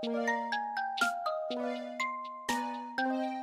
Thank you.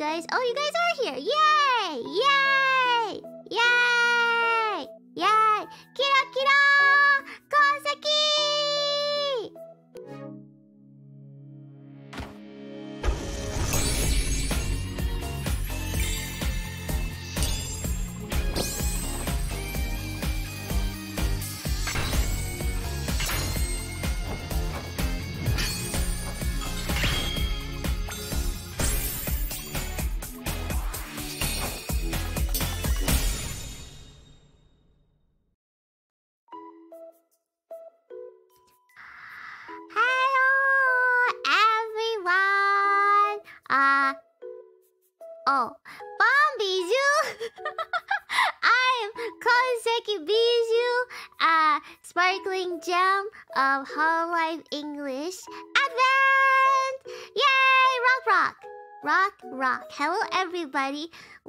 guys. Oh, you guys are here. Yay!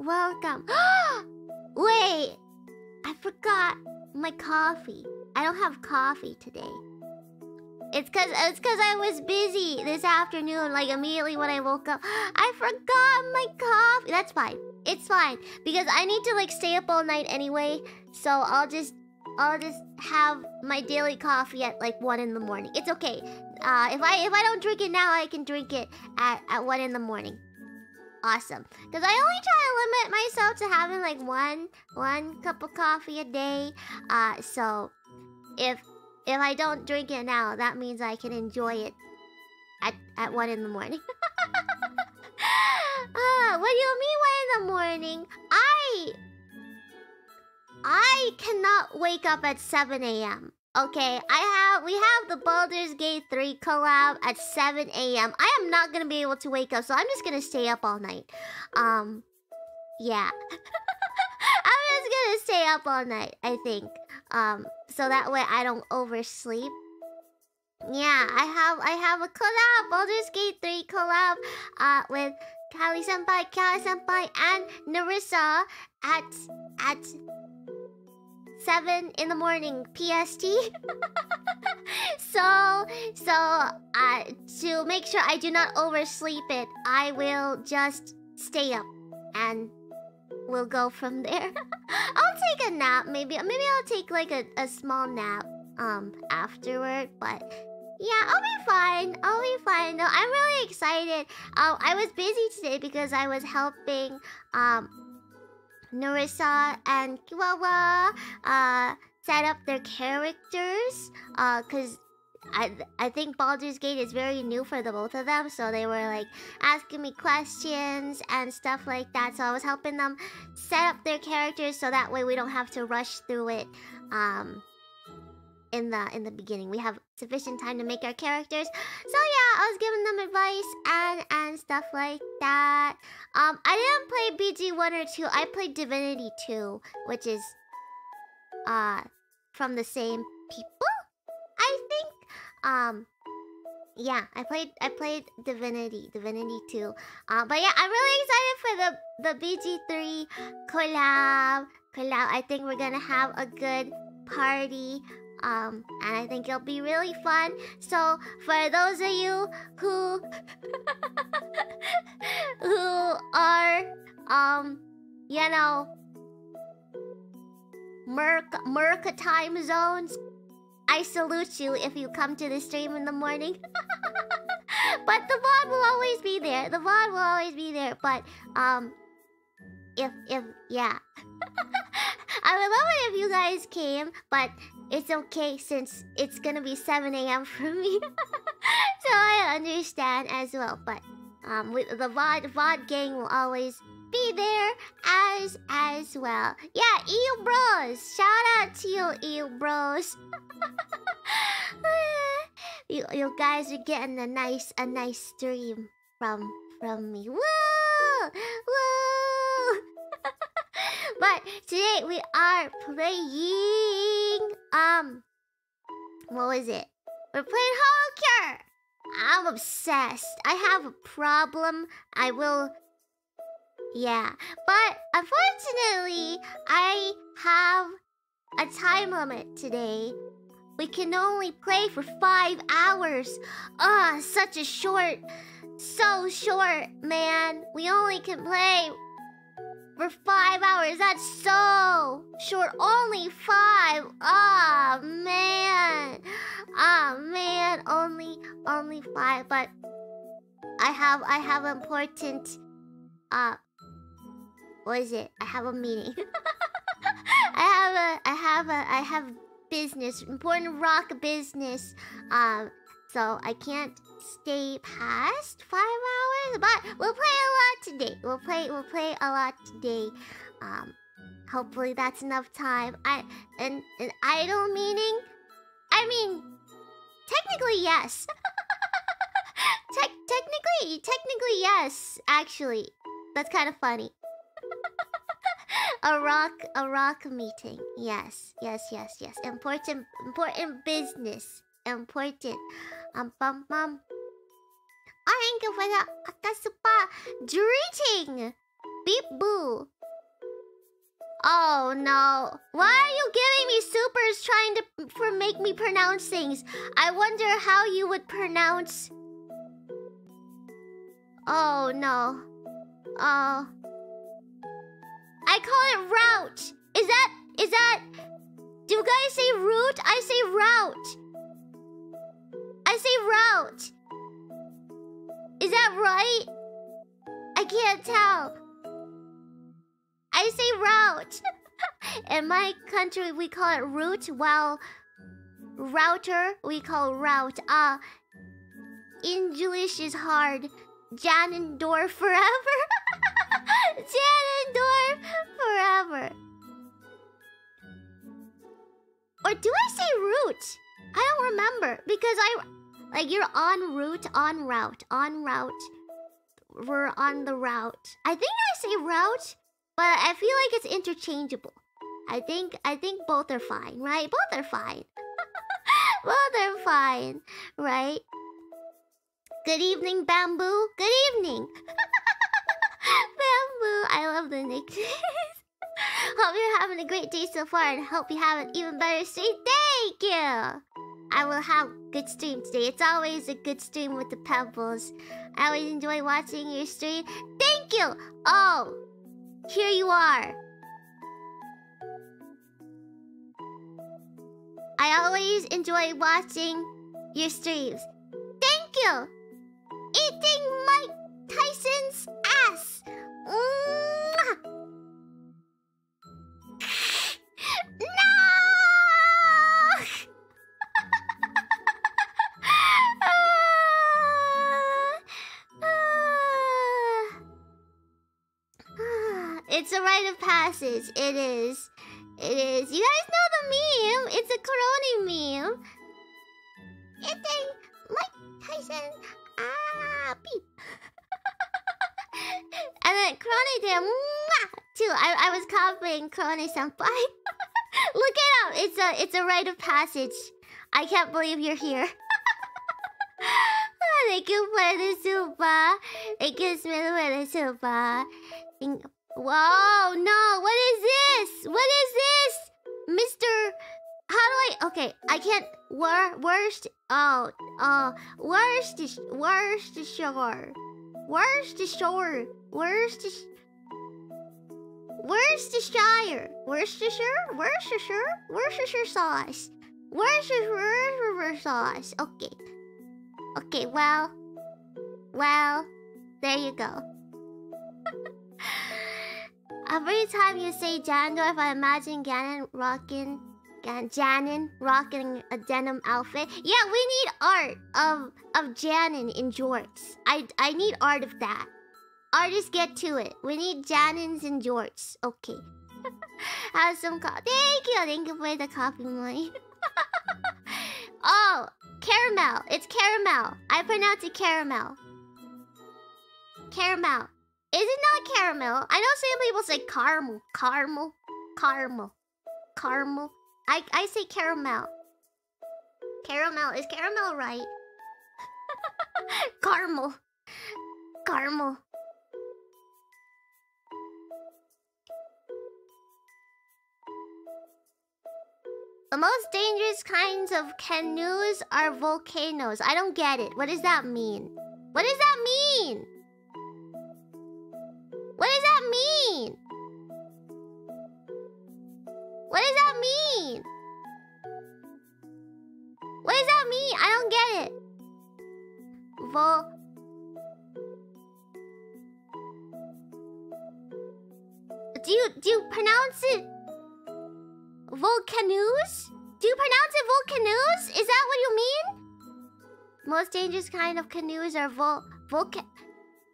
Welcome. Wait, I forgot my coffee. I don't have coffee today. It's cause it's cause I was busy this afternoon, like immediately when I woke up. I forgot my coffee. That's fine. It's fine. Because I need to like stay up all night anyway. So I'll just I'll just have my daily coffee at like one in the morning. It's okay. Uh, if I if I don't drink it now, I can drink it at, at one in the morning. Awesome. Because I only try to limit myself to having like one one cup of coffee a day. Uh, so if if I don't drink it now, that means I can enjoy it at, at 1 in the morning. ah, what do you mean 1 in the morning? I... I cannot wake up at 7 a.m. Okay, I have we have the Baldur's Gate 3 collab at 7 a.m. I am not gonna be able to wake up, so I'm just gonna stay up all night. Um, yeah. I'm just gonna stay up all night, I think. Um, so that way I don't oversleep. Yeah, I have I have a collab, Baldur's Gate 3 collab uh with Calli Senpai, Calli Senpai, and Nerissa at at seven in the morning PST. so so uh to make sure I do not oversleep it, I will just stay up and we'll go from there. I'll take a nap, maybe. Maybe I'll take like a, a small nap um afterward, but yeah, I'll be fine. I'll be fine. No, I'm really excited. Um, I was busy today because I was helping um Nerissa and Kiwawa uh set up their characters. Uh, cause I I think Baldur's Gate is very new for the both of them, so they were like asking me questions and stuff like that. So I was helping them set up their characters so that way we don't have to rush through it um in the in the beginning. We have sufficient time to make our characters. So yeah, I was giving them advice and and stuff like that. Um I didn't play BG 1 or 2. I played Divinity 2, which is uh from the same people, I think. Um, yeah, I played I played Divinity, Divinity 2. Uh, but yeah, I'm really excited for the the BG3 collab. Collab. I think we're gonna have a good party. Um, and I think it'll be really fun. So for those of you who who are um, you know, Merc Merc time zones, I salute you if you come to the stream in the morning. but the VOD will always be there. The VOD will always be there. But um if if yeah. I would love it if you guys came, but it's okay since it's gonna be 7 a.m. for me. so I understand as well. But um with the VOD VOD gang will always be there as as well. Yeah, EU Bros. Shout out to you, EU Bros. you you guys are getting a nice a nice stream from from me. Woo! Woo! but today we are playing um what was it? We're playing Hollow I'm obsessed. I have a problem. I will yeah, but unfortunately, I have a time limit today. We can only play for five hours. Ah, such a short, so short, man. We only can play for five hours. That's so short. Only five. Ah, oh, man. Ah, oh, man. Only, only five. But I have, I have important, uh, what is it? I have a meeting. I have a I have a I have business, important rock business. Um so I can't stay past five hours, but we'll play a lot today. We'll play we'll play a lot today. Um hopefully that's enough time. I and an idle meaning I mean technically yes. Te technically technically yes, actually. That's kind of funny. a rock a rock meeting. Yes, yes, yes, yes. Important important business. Important. Um bum bum. For the Akasupa greeting. Beep boo. Oh no. Why are you giving me supers trying to for make me pronounce things? I wonder how you would pronounce Oh no. Oh. I call it route. Is that is that do you guys say route? I say route. Say route. Is that right? I can't tell. I say route. In my country, we call it route, while router we call route. Uh, English is hard. Janendorf forever. Janendorf forever. Or do I say route? I don't remember because I like you're on route, on route, on route. We're on the route. I think I say route, but I feel like it's interchangeable. I think I think both are fine, right? Both are fine. both are fine, right? Good evening, Bamboo. Good evening. Bamboo. I love the nicknames. hope you're having a great day so far and hope you have an even better stream. Thank you. I will have good stream today. It's always a good stream with the pebbles. I always enjoy watching your stream. Thank you. Oh, here you are. I always enjoy watching your streams. Thank you eating Mike Tyson's ass. Mwah! Rite of passage. It is. It is. You guys know the meme. It's a Corona meme. Eating Mike Tyson ah, beep. and then Krone did too. I, I was copying Krone senpai. Look it up. It's a it's a rite of passage. I can't believe you're here. Thank you for the super. Thank you for the super. Whoa, no, what is this? What is this? Mr. How do I? Okay, I can't. Wor worst. Oh, uh, worst worst shore. Worst shore. Worst. Worcestershire. Worcestershire? Worcestershire? Worcestershire sauce. Worcestershire sauce. Okay. Okay, well. Well, there you go. Every time you say Jandorf, I imagine Ganon rocking Janin rocking a denim outfit. Yeah, we need art of of Janin in jorts. I I need art of that. Artists get to it. We need Janins in jorts. Okay. Have some coffee. Thank you. Thank you for the coffee money. oh, caramel. It's caramel. I pronounce it caramel. Caramel. Is it not caramel? I know some people say caramel. Caramel. Caramel. Caramel. I I say caramel. Caramel is caramel right? Caramel. Caramel. The most dangerous kinds of canoes are volcanoes. I don't get it. What does that mean? What does that mean? What does that mean? What does that mean? What does that mean? I don't get it. Vol... Do you, do you pronounce it... Volcanoes? Do you pronounce it volcanoes? Is that what you mean? Most dangerous kind of canoes are vol... Volca...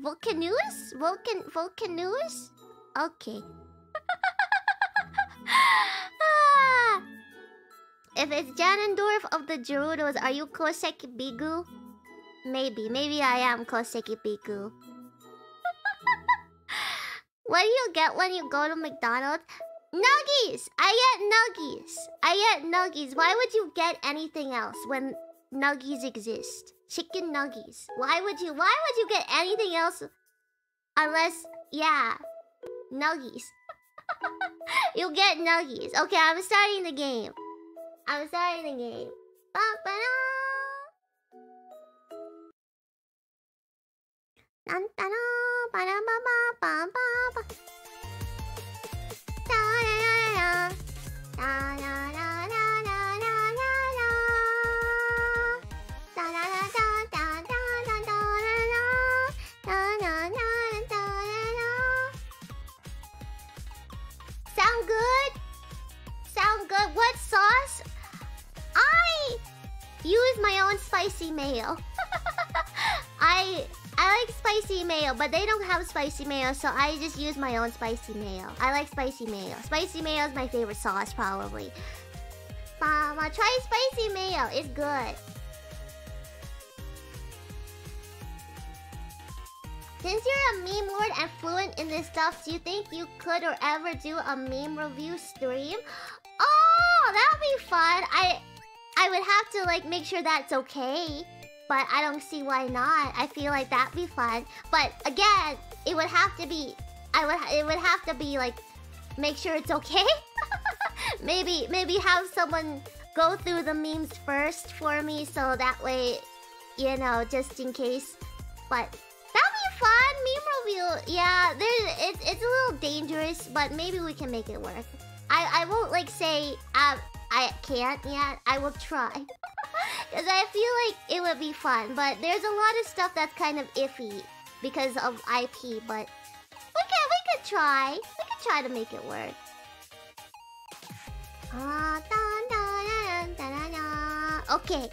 Volcanoes? Volcan... Volcanoes? Okay. If it's Ganondorf of the Gerudos, are you Koseki Bigu? Maybe. Maybe I am Koseki Bigu. What do you get when you go to McDonald's? Nuggies! I get nuggies. I get nuggies. Why would you get anything else when nuggies exist? chicken nuggets. Why would you? Why would you get anything else? Unless, yeah, nuggets. You'll get nuggets. Okay, I'm starting the game. I'm starting the game. Ba -ba Dun, ba -da -ba -ba -ba -ba -ba. Da -da -da -da. Da -da -da. Use my own spicy mayo. I I like spicy mayo, but they don't have spicy mayo, so I just use my own spicy mayo. I like spicy mayo. Spicy mayo is my favorite sauce, probably. Mama, try spicy mayo. It's good. Since you're a meme lord and fluent in this stuff, do you think you could or ever do a meme review stream? Oh, that would be fun. I I would have to like make sure that's okay, but I don't see why not. I feel like that'd be fun. But again, it would have to be I would it would have to be like make sure it's okay. maybe maybe have someone go through the memes first for me so that way you know, just in case. But that'd be fun. Meme review. Yeah, there's it's it's a little dangerous, but maybe we can make it work. I I won't like say um I can't yet. I will try. Cuz I feel like it would be fun, but there's a lot of stuff that's kind of iffy because of IP, but we can we could try. We could try to make it work. Okay.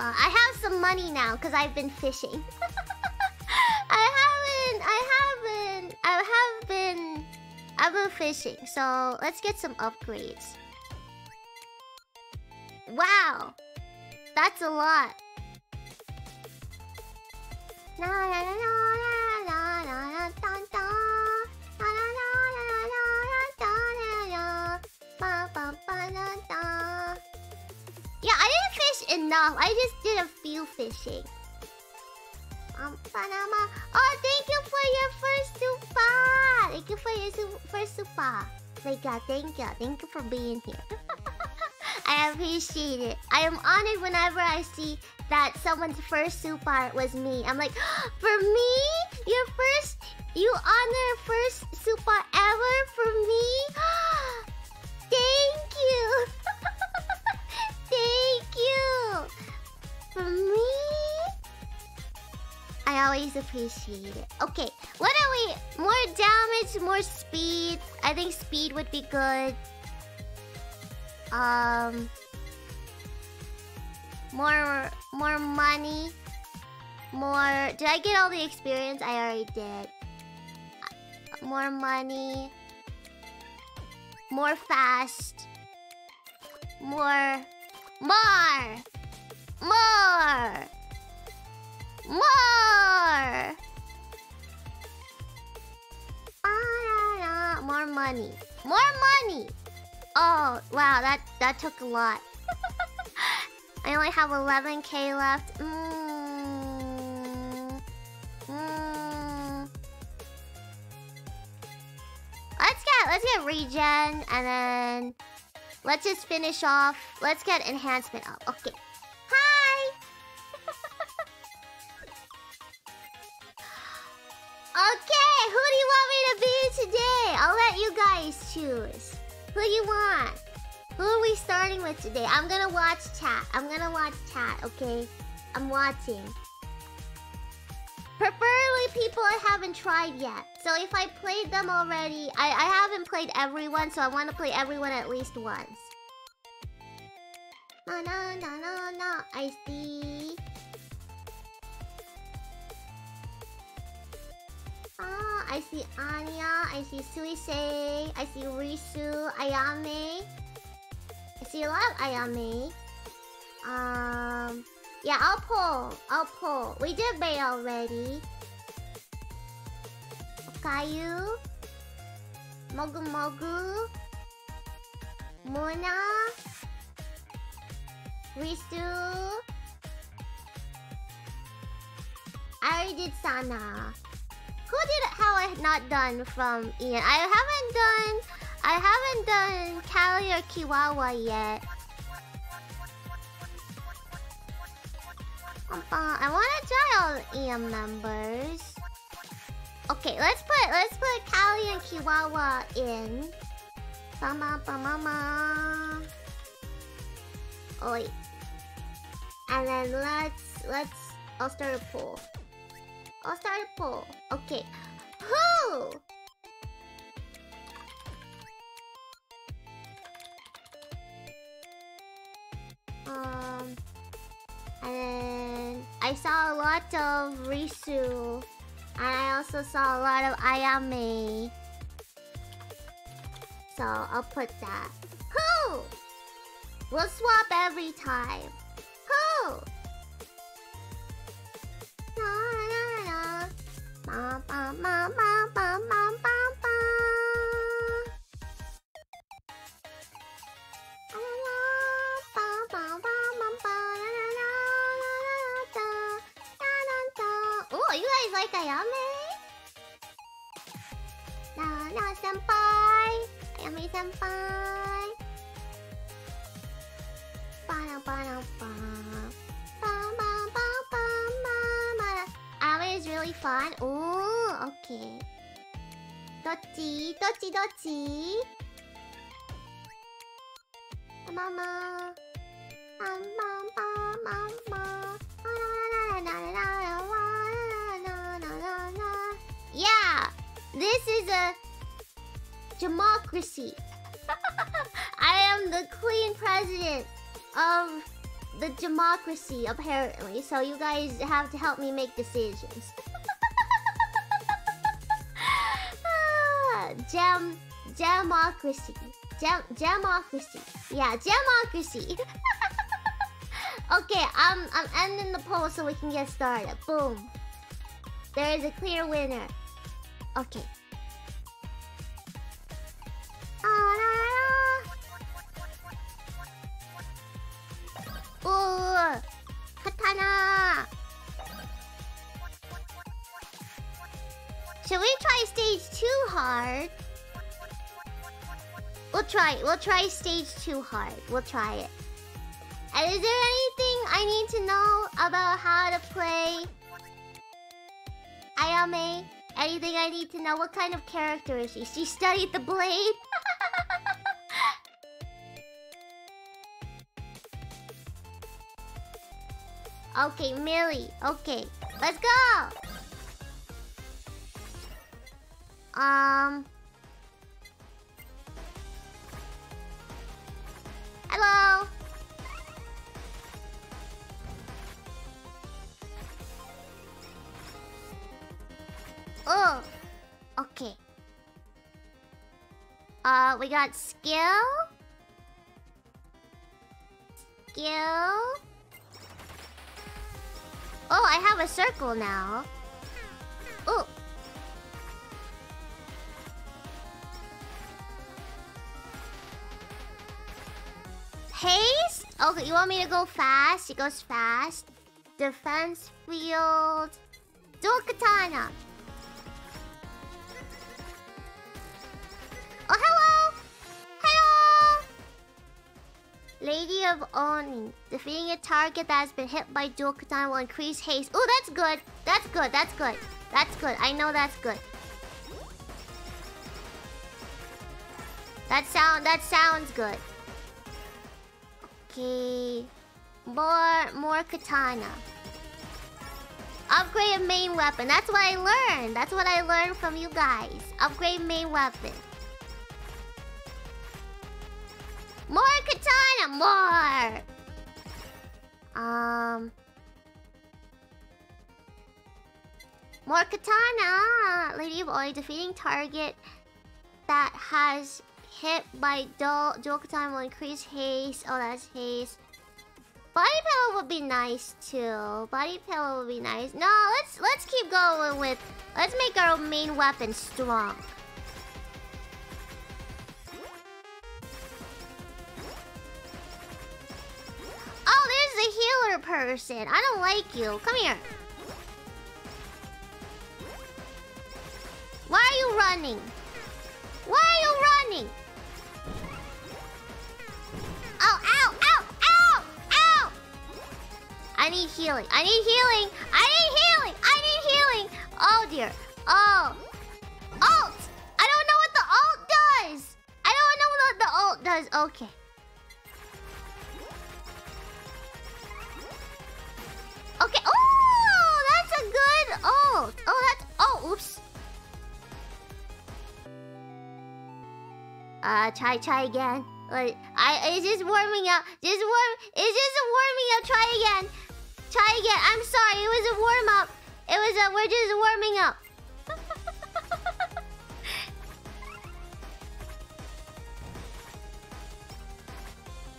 I have some money now because I've been fishing. I haven't. I haven't. I have been. I've been fishing, so let's get some upgrades. Wow! That's a lot. Yeah, I didn't fish enough. I just did a few fishing. Um, Panama. Oh, thank you for your first super. Thank you for your su- first super. Thank you, thank you. Thank you for being here. I appreciate it. I am honored whenever I see that someone's first super was me. I'm like, for me? Your first? You honor first super ever for me? Thank you. Thank you. For me? I always appreciate it. Okay, what are we? More damage, more speed. I think speed would be good. Um, more, more money. More. Did I get all the experience? I already did. More money. More fast. More. More. More. More. Ah, More money. More money. Oh, wow, that that took a lot. I only have 11k left. Mm. Mm. Let's get let's get regen and then let's just finish off. Let's get enhancement up. Okay. Choose. Who do you want? Who are we starting with today? I'm gonna watch chat. I'm gonna watch chat, okay? I'm watching. Preferably people I haven't tried yet. So if I played them already, I, I haven't played everyone, so I want to play everyone at least once. No, no, no, no, no. I see. I see Anya. I see Suisei. I see Risu. Ayame. I see a lot of Ayame. Um, yeah, I'll pull. I'll pull. We did Bae already. Caillou, Mogu Mogu, Moona, Risu. I already did Sana. Who did how I not done from Ian? I haven't done I haven't done Calli or Kiwawa yet. Um, uh, I wanna try all EN members. Okay, let's put let's put Calli and Kiwawa in. Ba ba ba ba ba. Oh wait. And then let's let's I'll start a poll. Poll. Okay. Who? Um and then I saw a lot of Risu. And I also saw a lot of Ayame. So I'll put that. Who? We'll swap every time. Who? Ba ba ba ba ba ba ba ba. Ba ba ba ba ba na na na na na da da da da. Oh, you guys like Ayame? Na na senpai. Ayame senpai. Ba ba ba ba. Ba ba is really fun. Oh, okay. Dochi, dochi, dochi. Mama. Yeah, this is a democracy. I am the queen president of the democracy, apparently. So you guys have to help me make decisions. Gem, democracy, Gem, democracy. Yeah, democracy. okay, I'm I'm ending the poll so we can get started. Boom. There is a clear winner. Okay. Ah, Ooh, katana. Should we try stage two hard? We'll try. We'll try stage two hard. We'll try it. And is there anything I need to know about how to play Ayame? Anything I need to know? What kind of character is she? She studied the blade? okay, Millie. Okay, let's go! Um... Hello? Oh, okay. Uh, we got skill. Skill. Oh, I have a circle now. Oh. Haste? Okay, you want me to go fast? It goes fast. Defense field. Dual katana. Lady of Oni. Defeating a target that has been hit by dual katana will increase haste. Oh, that's good. That's good. That's good. That's good. I know that's good. That sound that sounds good. Okay. More more katana. Upgrade a main weapon. That's what I learned. That's what I learned from you guys. Upgrade main weapon. More katana, more. Um. More katana. Lady of Oi defeating target that has hit by dual dual katana will increase haste. Oh, that's haste. Body pillow would be nice too. Body pillow would be nice. No, let's let's keep going with let's make our main weapon strong. Oh, there's the healer person. I don't like you. Come here. Why are you running? Why are you running? Ow, ow, ow, ow, ow! I need healing. I need healing. I need healing. I need healing. Oh dear. Oh. Alt! I don't know what the alt does. I don't know what the alt does. Okay. Okay. Oh, that's a good alt. Oh, that's. Oh, oops. Uh, try, try again. Like, I, it's just warming up. Just warm. It's just warming up. Try again. Try again. I'm sorry. It was a warm up. It was a. We're just warming up.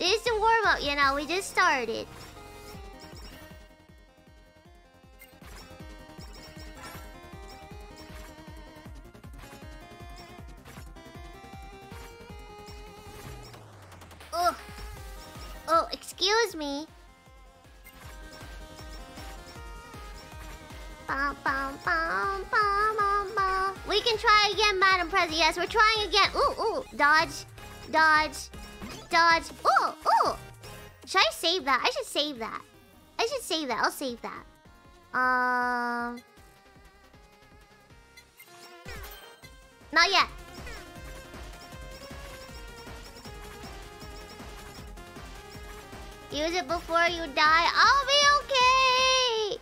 it's a warm up. You know, we just started. Oh, oh, excuse me. We can try again, Madam President. Yes, we're trying again. Ooh, ooh, dodge, dodge, dodge. Ooh, ooh. Should I save that? I should save that. I should save that. I'll save that. Um. Not yet. Use it before you die. I'll be okay.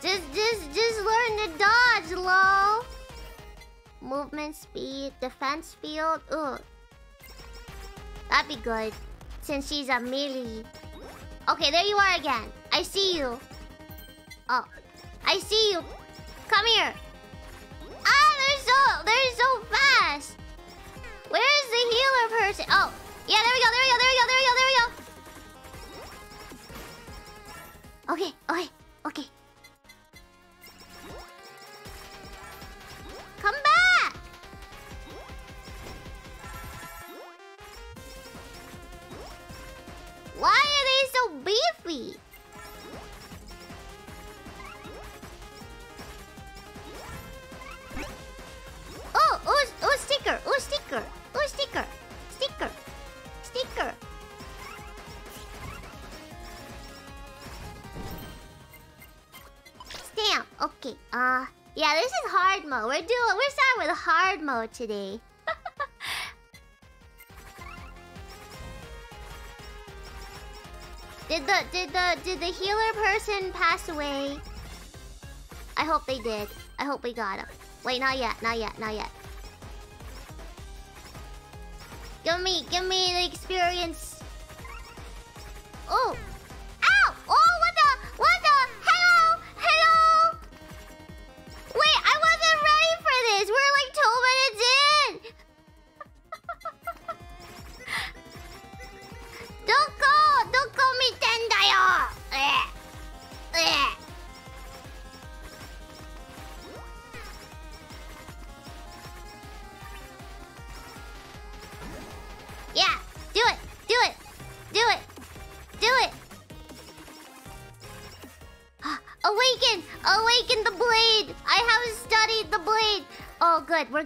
Just, just, just learn to dodge, low. Movement speed, defense field. Ugh. That'd be good. Since she's a melee. Okay, there you are again. I see you. Oh. I see you. Come here. Ah, they're so they're so fast. Where's the healer person? Oh, yeah, there we go, there we go, there we go, there we go, there we go. Okay, okay, okay. Come back. Why are they so beefy? Oh, oh, oh, sticker, oh, sticker, oh, sticker, sticker, sticker. Stamp. Okay. Uh, yeah, this is hard mode. We're doing. We're starting with hard mode today. did the did the did the healer person pass away? I hope they did. I hope we got him. Wait, not yet, not yet, not yet. Give me, give me the experience. Oh!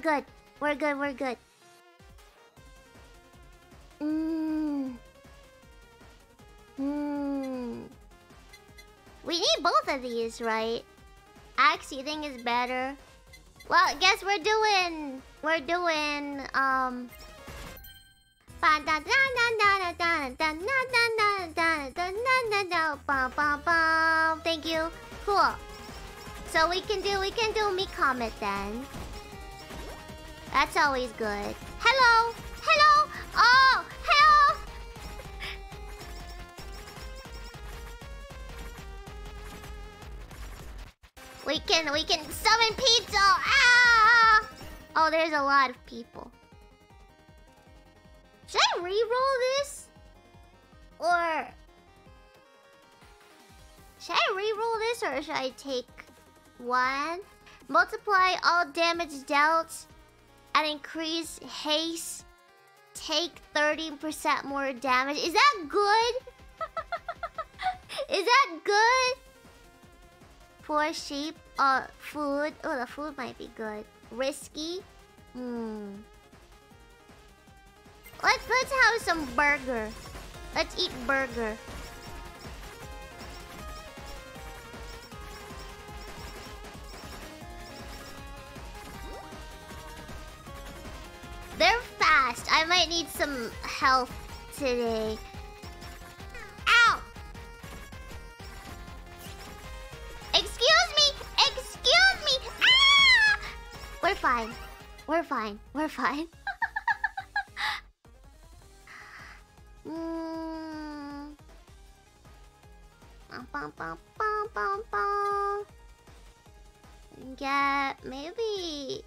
Good, we're good, we're good. Mmm. Hmm. We need both of these, right? Axe, think is better? Well, I guess we're doing, we're doing, um. Thank you. Cool. So we can do we can do me comet then. That's always good. Hello. Hello. Oh, hello. We can we can summon pizza. Ah! Oh, there's a lot of people. Should I re-roll this? Or should I re-roll this or should I take one? Multiply all damage dealt and increase haste. Take 30% more damage. Is that good? Is that good? Poor sheep. Uh, food. Oh, the food might be good. Risky. Hmm. Let's let's have some burger. Let's eat burger. They're fast. I might need some health today. Ow! Excuse me! Excuse me! Ah! We're fine. We're fine. We're fine. mm. Bum, bum, bum, bum, bum, bum. Get maybe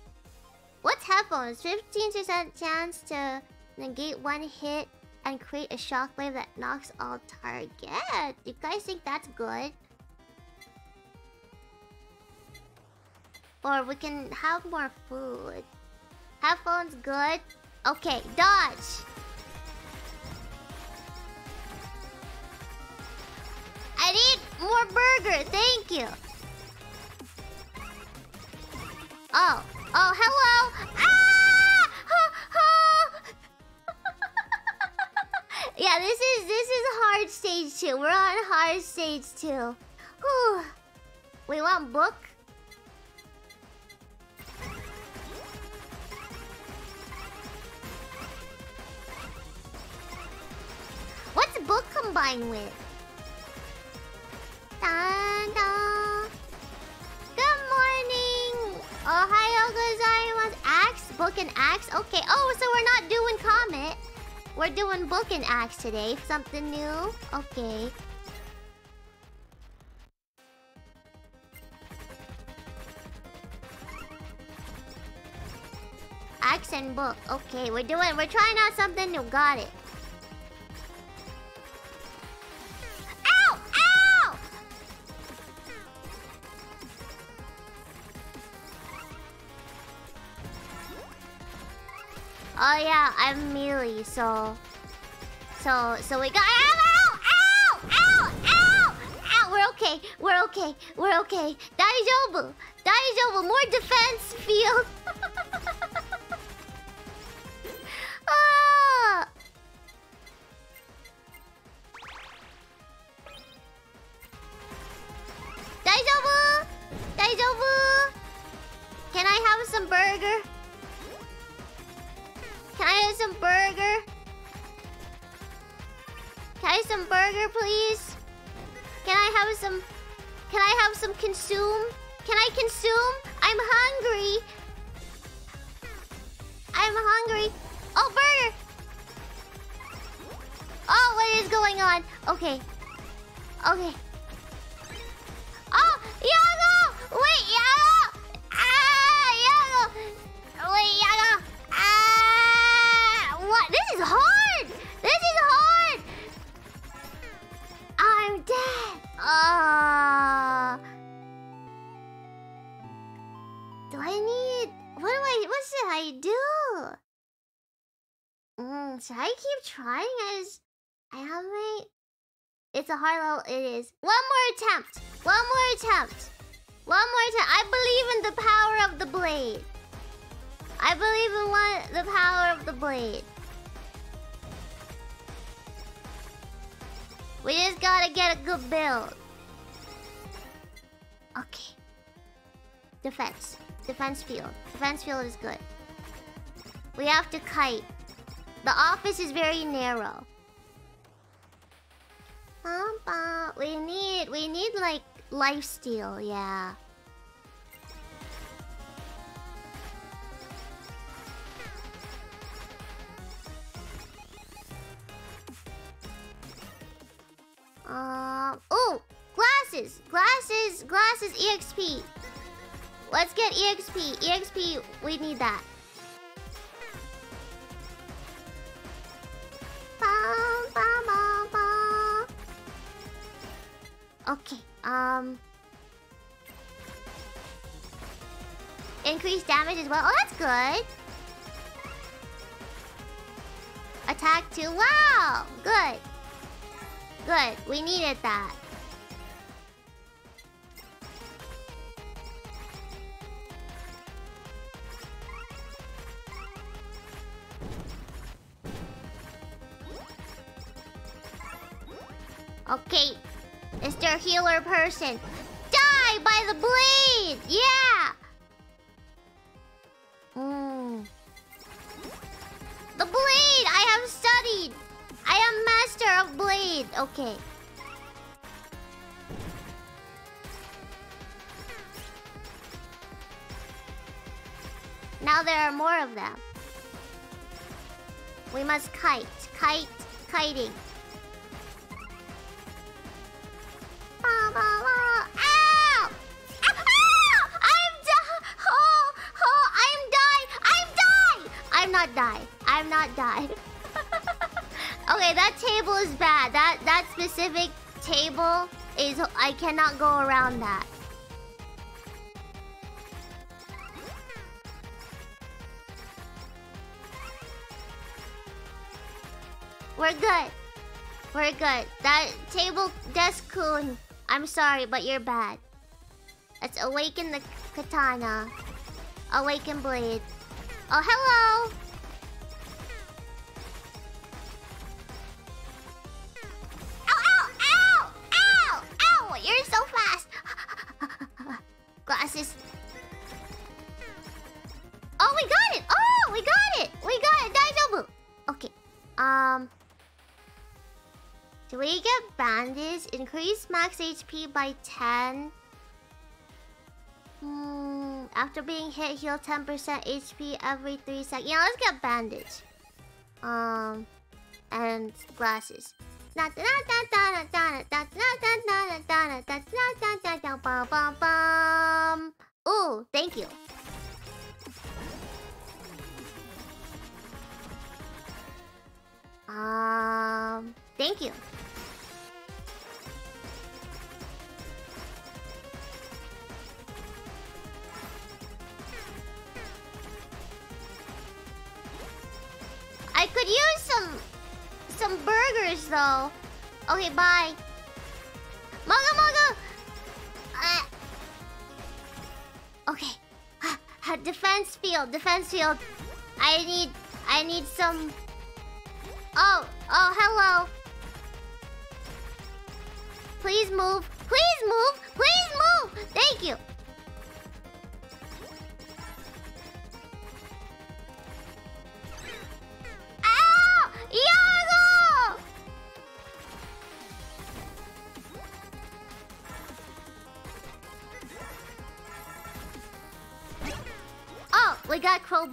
What's headphones? 15% chance to negate one hit and create a shockwave that knocks all target. You guys think that's good? Or we can have more food. Headphones good? Okay, dodge! I need more burger, thank you! Oh, Oh, hello! Ah! yeah, this is this is hard stage two. We're on hard stage two. Whew. We want book. What's book combined with? Dun, dun. Ohio gozaimasu. Axe? Book and axe? Okay. Oh, so we're not doing Comet. We're doing book and axe today. Something new. Okay. Axe and book. Okay, we're doing we're trying out something new. Got it. Oh yeah, I'm melee, so so so we got ow ow ow ow ow we're okay we're okay we're okay. Daijoubu daijoubu more defense field ah. Daijoubu can I have some burger can I have some burger? Can I have some burger, please? Can I have some... Can I have some consume? Can I consume? I'm hungry. I'm hungry. Oh, burger! Oh, what is going on? Okay. Okay. Oh, Yagoo! Wait, Yagoo! Ah, Yagoo! Wait, Yagoo! Ah! What? This is hard! This is hard! I'm dead! Ah. do I need... What do I... What should I do? Mm, should I keep trying as... I haven't... It's a hard level. It is. One more attempt. One more attempt. One more attempt. I believe in the power of the blade. I believe in one the power of the blade. We just gotta get a good build. Okay. Defense. Defense field. Defense field is good. We have to kite. The office is very narrow. We need we need like life steal, yeah. Um. Oh, glasses, glasses, glasses. Exp. Let's get EXP. EXP, we need that. Okay, um... Increase damage as well. Oh, that's good. Attack 2. Wow! Good. Good. We needed that. Okay. Mr. Healer person. Die by the blade! Yeah! Mm. The blade! I have studied! I am master of blade! Okay. Now there are more of them. We must kite. Kite. Kiting. Ow! Ow! I'm di- oh, oh, I'm dying. I'm dying. I'm not dying. I'm not dying. Okay, that table is bad. That that specific table is I cannot go around that. We're good. We're good. That table desk coon I'm sorry, but you're bad. Let's awaken the katana. Awaken blade. Oh, hello! You're so fast! Glasses. Oh, we got it! Oh, we got it! We got it! Daijoubu! Okay. Um... Do we get bandage? Increase max HP by 10. Hmm, after being hit, heal 10% HP every 3 seconds. Yeah, let's get bandage. Um, and glasses. Ooh, thank you. Um, thank you. Okay, bye. Maga maga. Uh, okay. defense field, defense field. I need I need some Oh, oh, hello. Please move.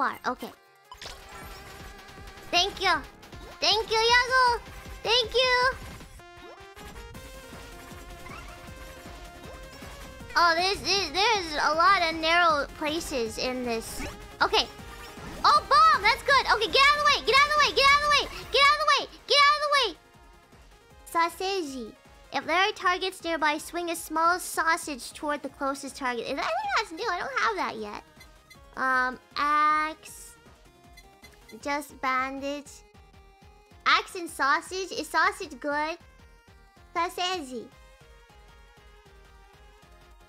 Okay. Thank you. Thank you, Yagoo! Thank you! Oh, there's, there's a lot of narrow places in this. Okay. Oh, bomb! That's good! Okay, get out of the way! Get out of the way! Get out of the way! Get out of the way! Get out of the way! Sausage. If there are targets nearby, swing a small sausage toward the closest target. I think that's new. I don't have that yet. Um, axe. Just bandage. Axe and sausage? Is sausage good? Sausage.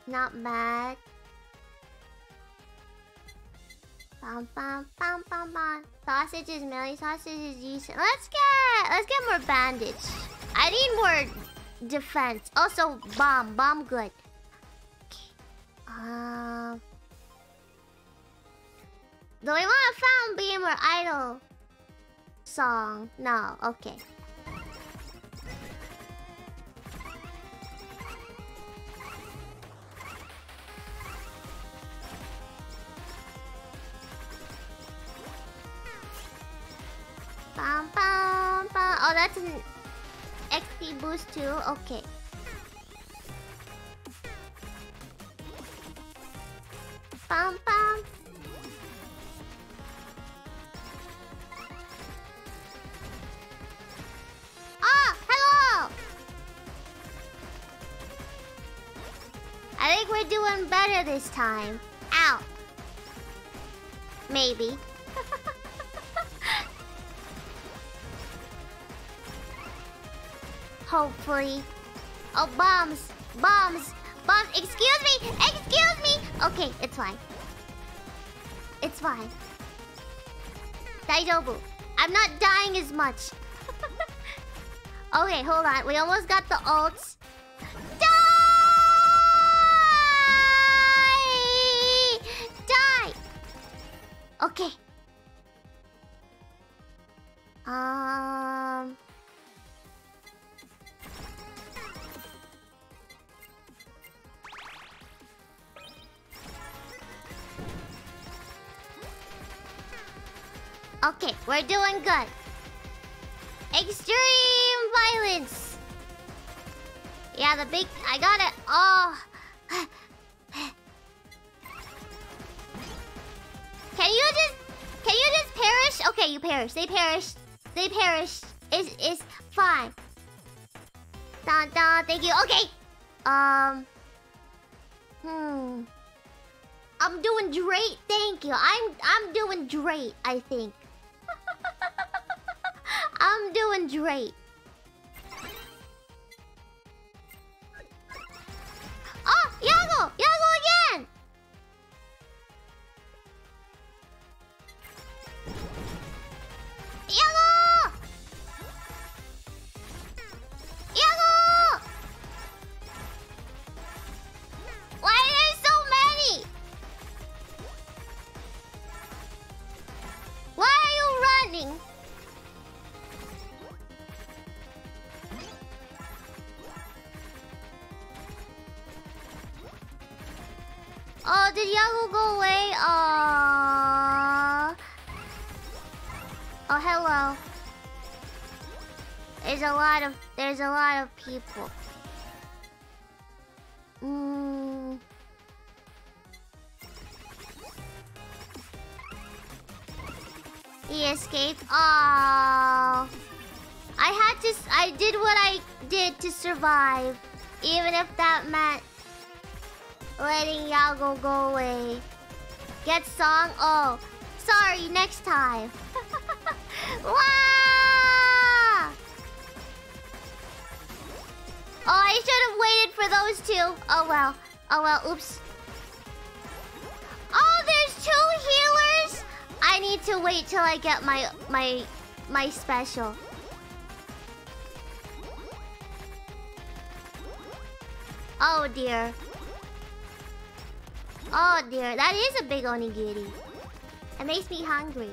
Not bad. Bum, bum, bum, bum, bum. Sausage is melee. Sausage is decent. Let's get let's get more bandage. I need more defense. Also, bomb. Bomb good. Okay. Um. Do we want a fountain beam or idol? song. No, okay. Bum, bum, bum. Oh, that's an XP boost too? Okay. Bum bum. We're doing better this time. Ow. Maybe. Hopefully. Oh, bombs! Bombs! Bombs! Excuse me! Excuse me! Okay, it's fine. It's fine. Daijobu. I'm not dying as much. okay, hold on. We almost got the ults. Okay. Um... Okay, we're doing good. Extreme violence. Yeah, the big... I got it. Oh. Can you just... Can you just perish? Okay, you perish. They perish. They perish. It's, it's fine. Dun, dun, thank you. Okay. Um... Hmm... I'm doing great, thank you. I'm I'm doing great, I think. I'm doing great. Oh, Yagoo! Yagoo running? Oh, did Yagoo go away? Aww. Oh, hello. There's a lot of there's a lot of people. Mm. He escaped. Oh. I had to. I did what I did to survive, even if that meant letting Yagoo go away. Get song. Oh, sorry. Next time. wow. Oh, I should have waited for those two. Oh well. Oh well. Oops. Oh, there's two healers. I need to wait till I get my my my special. Oh dear. Oh dear, that is a big onigiri. It makes me hungry.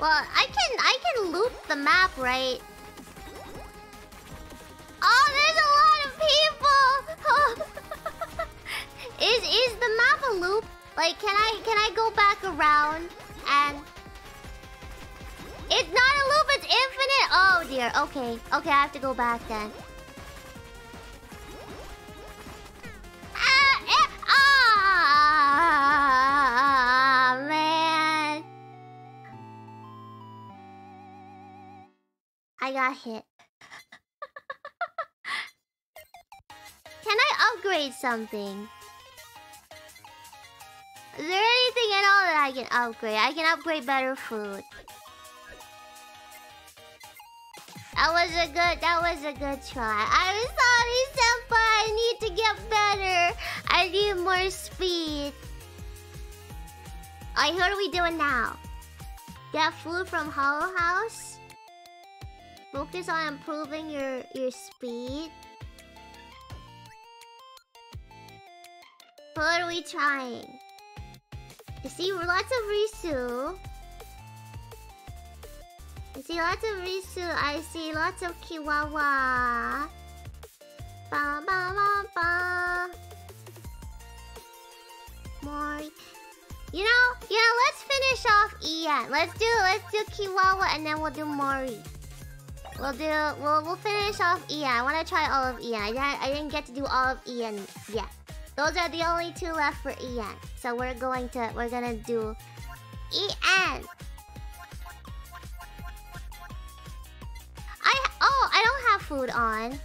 Well, I can I can loop the map, right? Oh, there's a people. is is the map a loop? Like, can I can I go back around and? It's not a loop. It's infinite. Oh dear. Okay. Okay, I have to go back then. Ah, eh, ah. I got hit. Can I upgrade something? Is there anything at all that I can upgrade? I can upgrade better food. That was a good that was a good try. I'm sorry, Senpai. I need to get better. I need more speed. Alright, what are we doing now? Get food from Holo House. Focus on improving your your speed. What are we trying? I see lots of Risu. I see lots of Risu. I see lots of Kiwawa. Ba ba ba ba. More. You know, you know, let's finish off Ina. Let's do let's do Kiwawa and then we'll do Mori. We'll do. We'll we'll finish off Ina. I want to try all of Ina. I I didn't get to do all of Ina yet. Those are the only two left for Ina. So we're going to we're gonna do Ina. I oh I don't have food on.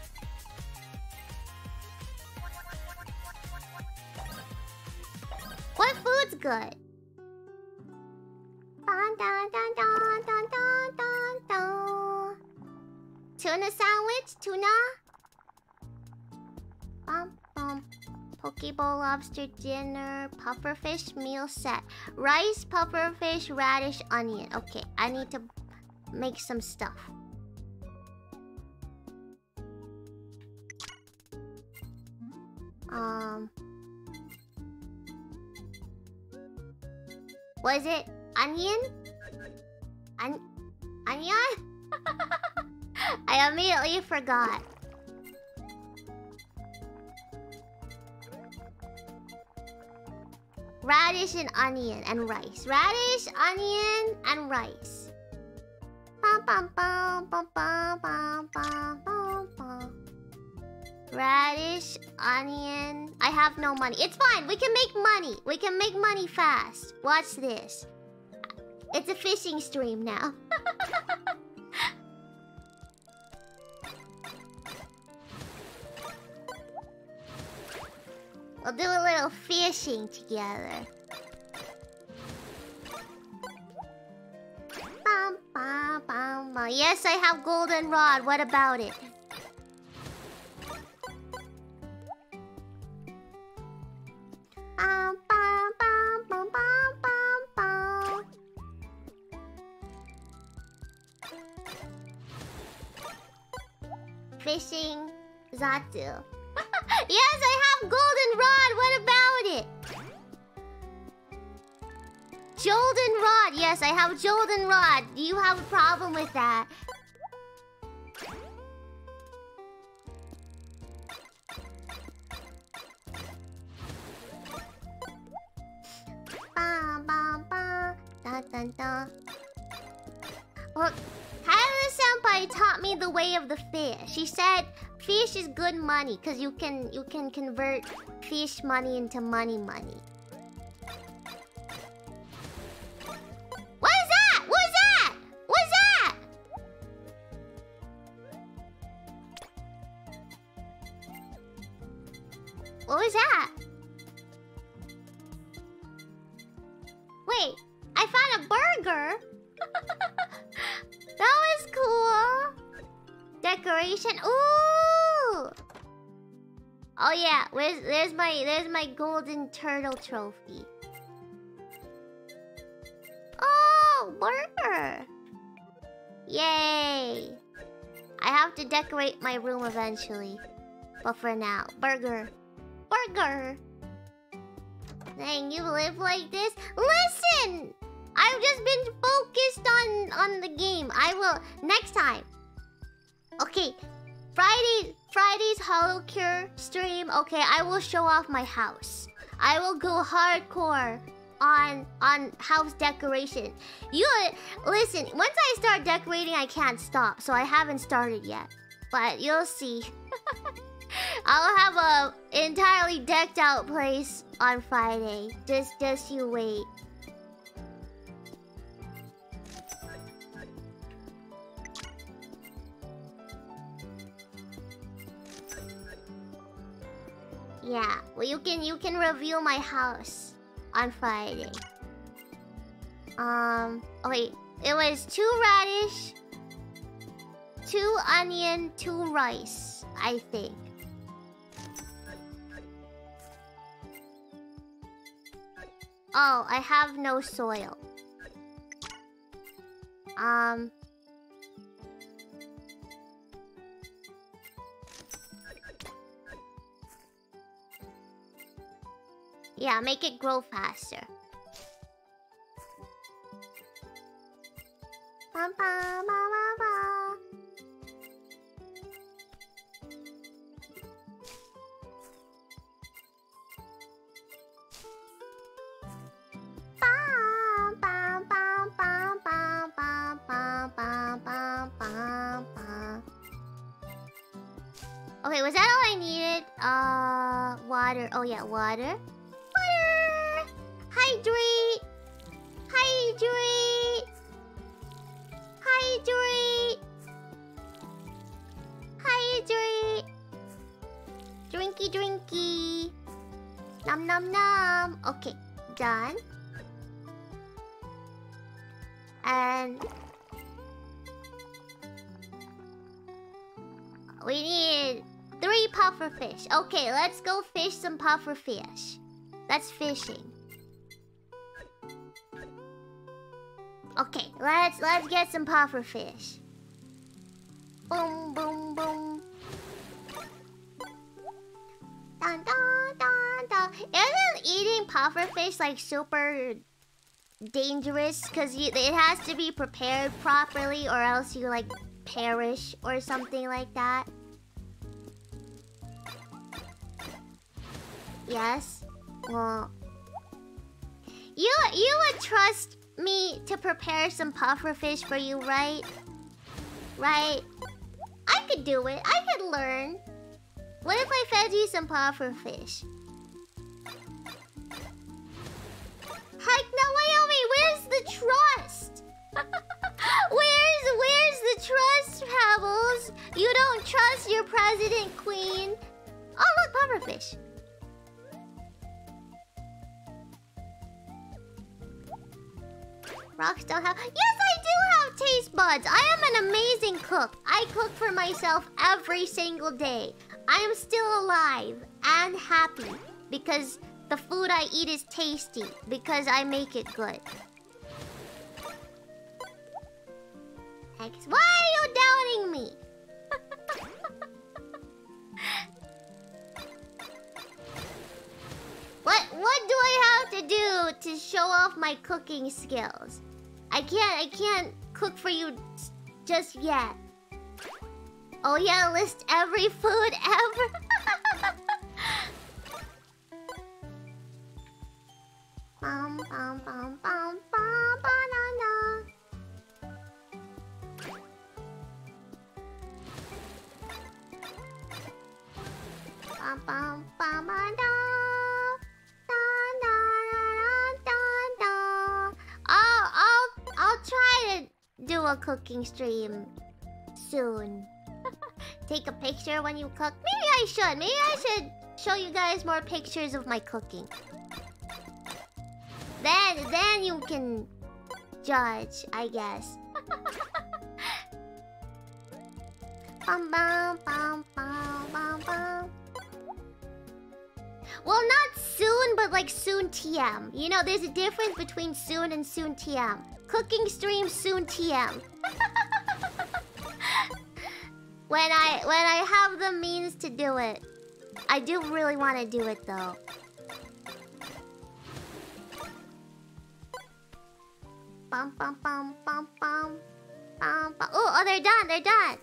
What food's good? Dun, dun, dun, dun, dun, dun, dun, dun. Tuna sandwich? Tuna? Bum, bum. Pokeball lobster dinner. Pufferfish meal set. Rice, pufferfish, radish, onion. Okay, I need to make some stuff. Um... Was it onion? An onion? I immediately forgot. Radish and onion and rice. Radish, onion, and rice. Radish, onion. I have no money. It's fine. We can make money. We can make money fast. Watch this. It's a fishing stream now. we'll do a little fishing together. Bum, bum, bum. Yes, I have goldenrod. What about it? Bum, bum, bum, bum, bum, bum. Fishing Zatsu. yes, I have goldenrod. What about it? Goldenrod. Yes, I have goldenrod. Do you have a problem with that? Bum, bum, bum. Dun, dun, dun. Well, Kaela Senpai taught me the way of the fish. She said fish is good money because you can you can convert fish money into money money. Trophy. Oh, burger. Yay. I have to decorate my room eventually. But for now, burger. Burger. Dang, you live like this? Listen! I've just been focused on on the game. I will next time. Okay, Friday Friday's HoloCure stream. Okay, I will show off my house. I will go hardcore on on house decoration. You listen. Once I start decorating, I can't stop. So I haven't started yet, but you'll see. I'll have a entirely decked out place on Friday. Just just you wait. Yeah, well you can you can review my house on Friday. Um, oh wait, it was two radish, two onion, two rice, I think. Oh, I have no soil. Um. Yeah, make it grow faster. Ba -ba -ba Okay, was that all I needed? Uh, water. Oh yeah, water. Hydrate! Hydrate! Hydrate! Drinky drinky! Nom nom nom! Okay, done. And... We need three puffer fish. Okay, let's go fish some puffer fish. That's fishing. Okay, let's let's get some puffer fish. Boom, boom, boom. Dun, dun, dun, dun. Isn't eating puffer fish like super dangerous? Because it has to be prepared properly or else you like perish or something like that. Yes? Well... You, you would trust me to prepare some puffer fish for you, right? Right? I could do it. I could learn. What if I fed you some puffer fish? Heck no, Wyoming! Where's the trust? where's where's the trust, Pebbles? You don't trust your president, Queen. Oh look, puffer Rocks don't have... Yes, I do have taste buds! I am an amazing cook. I cook for myself every single day. I am still alive and happy because the food I eat is tasty because I make it good. Why are you doubting me? what what do I have to do to show off my cooking skills? I can't I can't cook for you just yet. Oh yeah, list every food ever. bum, bum, bum, bum, bum, banana. Bum, bum, bum, banana. Do a cooking stream soon. Take a picture when you cook. Maybe I should. Maybe I should show you guys more pictures of my cooking. Then, then you can judge, I guess. bum, bum, bum, bum, bum, bum. Well, not soon, but like soon TM. You know, there's a difference between soon and soon TM. Cooking stream soon TM. when I when I have the means to do it. I do really want to do it though. Bum bum bum bum bum bum bum. Oh, oh, they're done. They're done.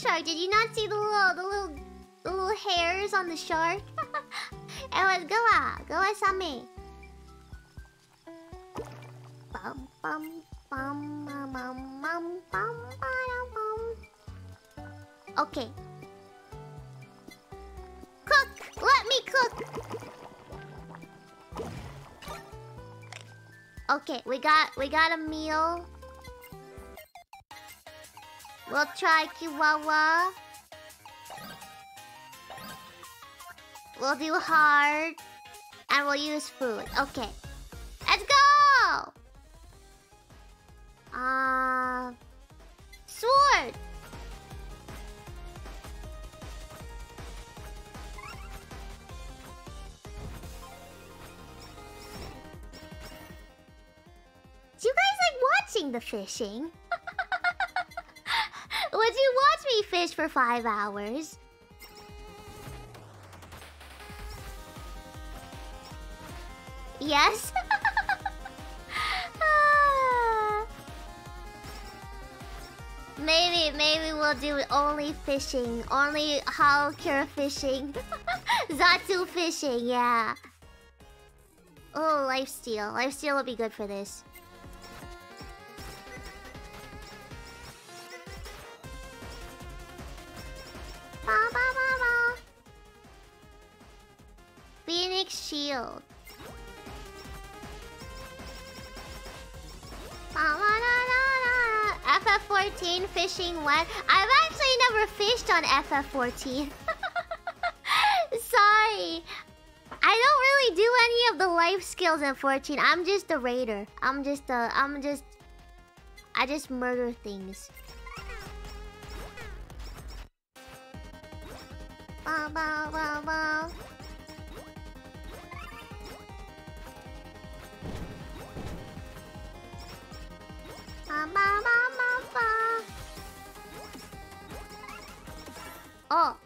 Shark. Did you not see the little, the little, the little hairs on the shark? it was Goa, Goa Same. Bum bum bum bum bum bum bum bum. Okay. Cook. Let me cook. Okay, we got we got a meal. We'll try Kiwawa. We'll do hard. And we'll use food. Okay. Let's go! Uh... Sword! Do you guys like watching the fishing? Would you watch me fish for five hours? Yes? Ah. Maybe, maybe we'll do only fishing. Only HoloCure fishing. Zatsu fishing, yeah. Oh, lifesteal. Lifesteal will be good for this. Shield. FF14 fishing what? I've actually never fished on FF14. Sorry. I don't really do any of the life skills in 14. I'm just a raider. I'm just a... I'm just... I just murder things. Ba ba ba ba. Oh,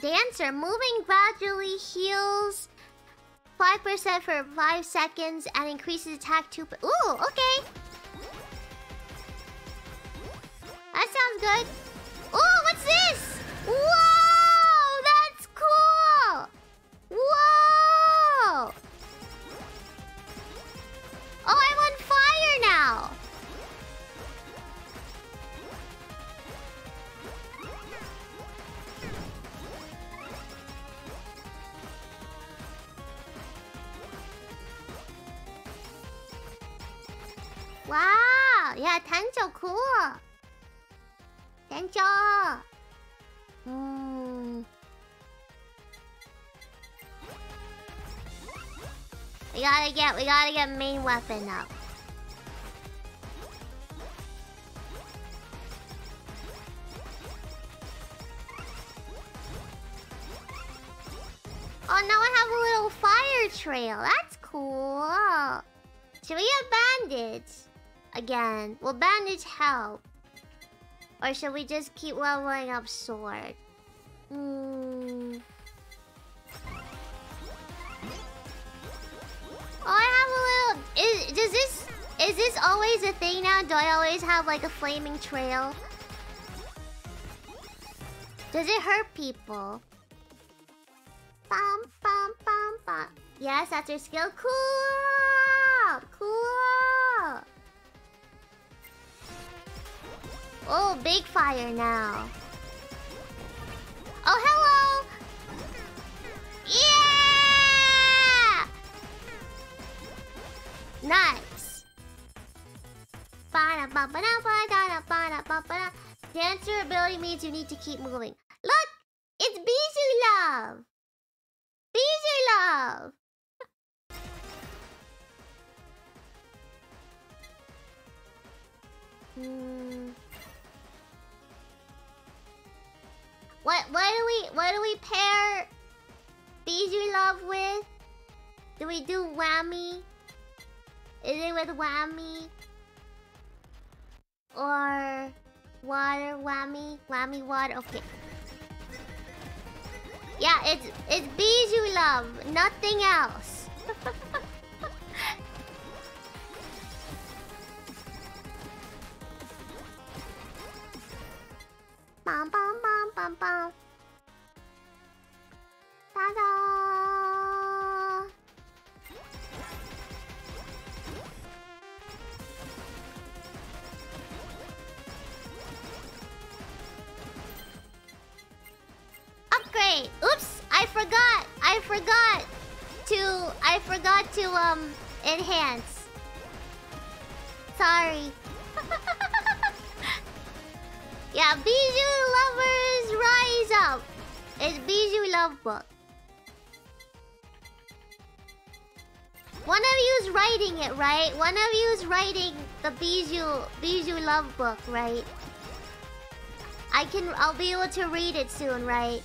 dancer moving gradually heals 5% for 5 seconds and increases attack 2 Ooh, okay. That sounds good. Ooh, what's this? Whoa, that's cool. Whoa. We gotta get, we gotta get main weapon up. Oh, now I have a little fire trail. That's cool. Should we get bandage? Again. Will bandage help? Or should we just keep leveling up sword? Thing now? Do I always have like a flaming trail? Does it hurt people? Bum, bum, bum, bum. Yes, that's your skill. Cool! Cool! Oh, big fire now. Oh, hello! Yeah! Nice. Dancer ability means you need to keep moving. Look! It's Bijou Love! Bijou Love! Hmm. What what do we what do we pair Bijou Love with? Do we do whammy? Is it with whammy? Or water whammy? Whammy water? Okay. Yeah, it's it's Bijou Love, nothing else. Bum bum bum bum bum. Ta-da! Oops, I forgot. I forgot to I forgot to um enhance. Sorry. Yeah, Bijou lovers rise up. It's Bijou love book. One of you is writing it, right? One of you is writing the Bijou Bijou love book, right? I can I'll be able to read it soon, right?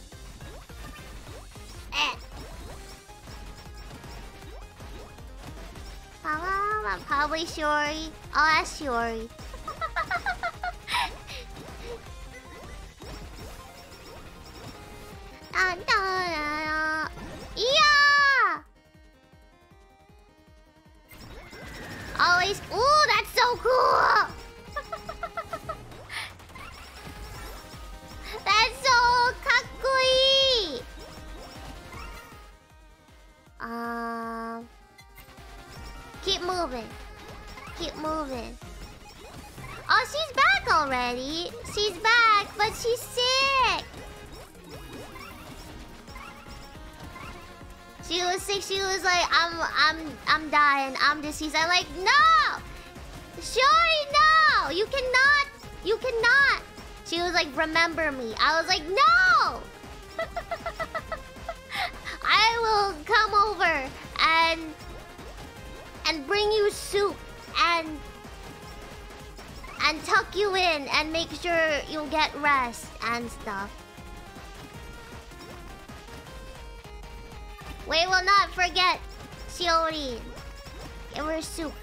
I'm probably Shiori. I'll ask Shiori. yeah! Always. Ooh, that's so cool! that's so kakui! Um, keep moving. Keep moving. Oh, she's back already. She's back, but she's sick. She was sick. She was like, I'm, I'm, I'm dying. I'm deceased. I'm like, no, Shiori, no, you cannot, you cannot. She was like, remember me. I was like, no. I will come over and and bring you soup and and tuck you in and make sure you'll get rest and stuff. We will not forget Shiori. Give her soup.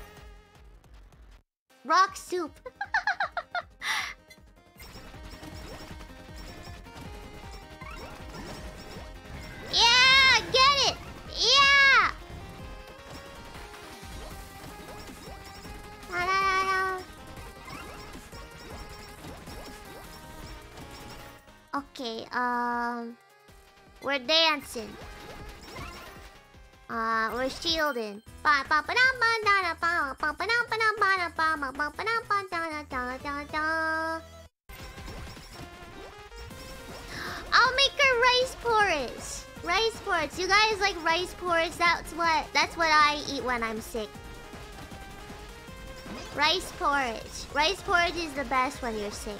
Rock soup. yeah, get it. Yeah. Da, da, da. Okay, um, we're dancing. Uh, we're shielding. I'll make a rice porridge. Rice porridge. You guys like rice porridge? That's what that's what I eat when I'm sick. Rice porridge. Rice porridge is the best when you're sick.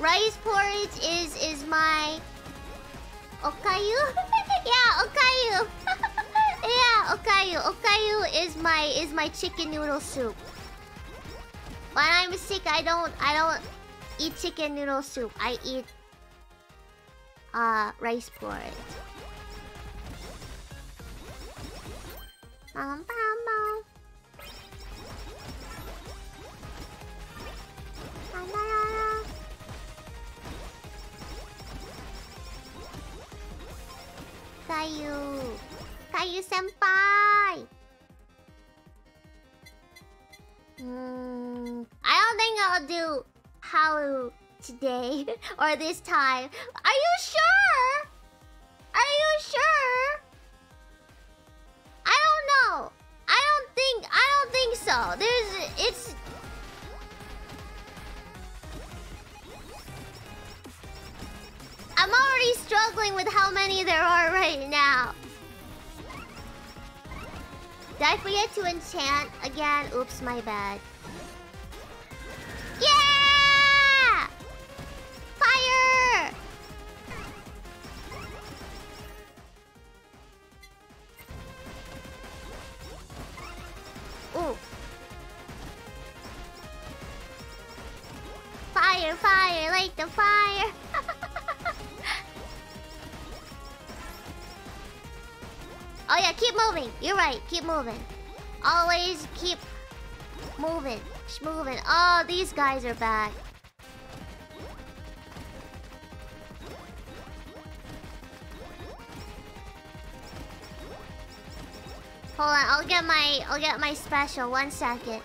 Rice porridge is is my okayu. yeah, okayu. yeah, okayu. Okayu is my is my chicken noodle soup. When I'm sick, I don't I don't eat chicken noodle soup. I eat uh rice porridge. Bum, bum, bum. Caillou. Caillou senpai. Hmm. I don't think I'll do Haru today or this time. Are you sure? Are you sure? I don't know. I don't think I don't think so. There's it's I'm already struggling with how many there are right now. Did I forget to enchant again? Oops, my bad. Yeah! Fire! Ooh. Fire, fire, light the fire. oh yeah, keep moving. You're right, keep moving. Always keep moving. Moving. Oh, these guys are back. Hold on, I'll get my I'll get my special. One second.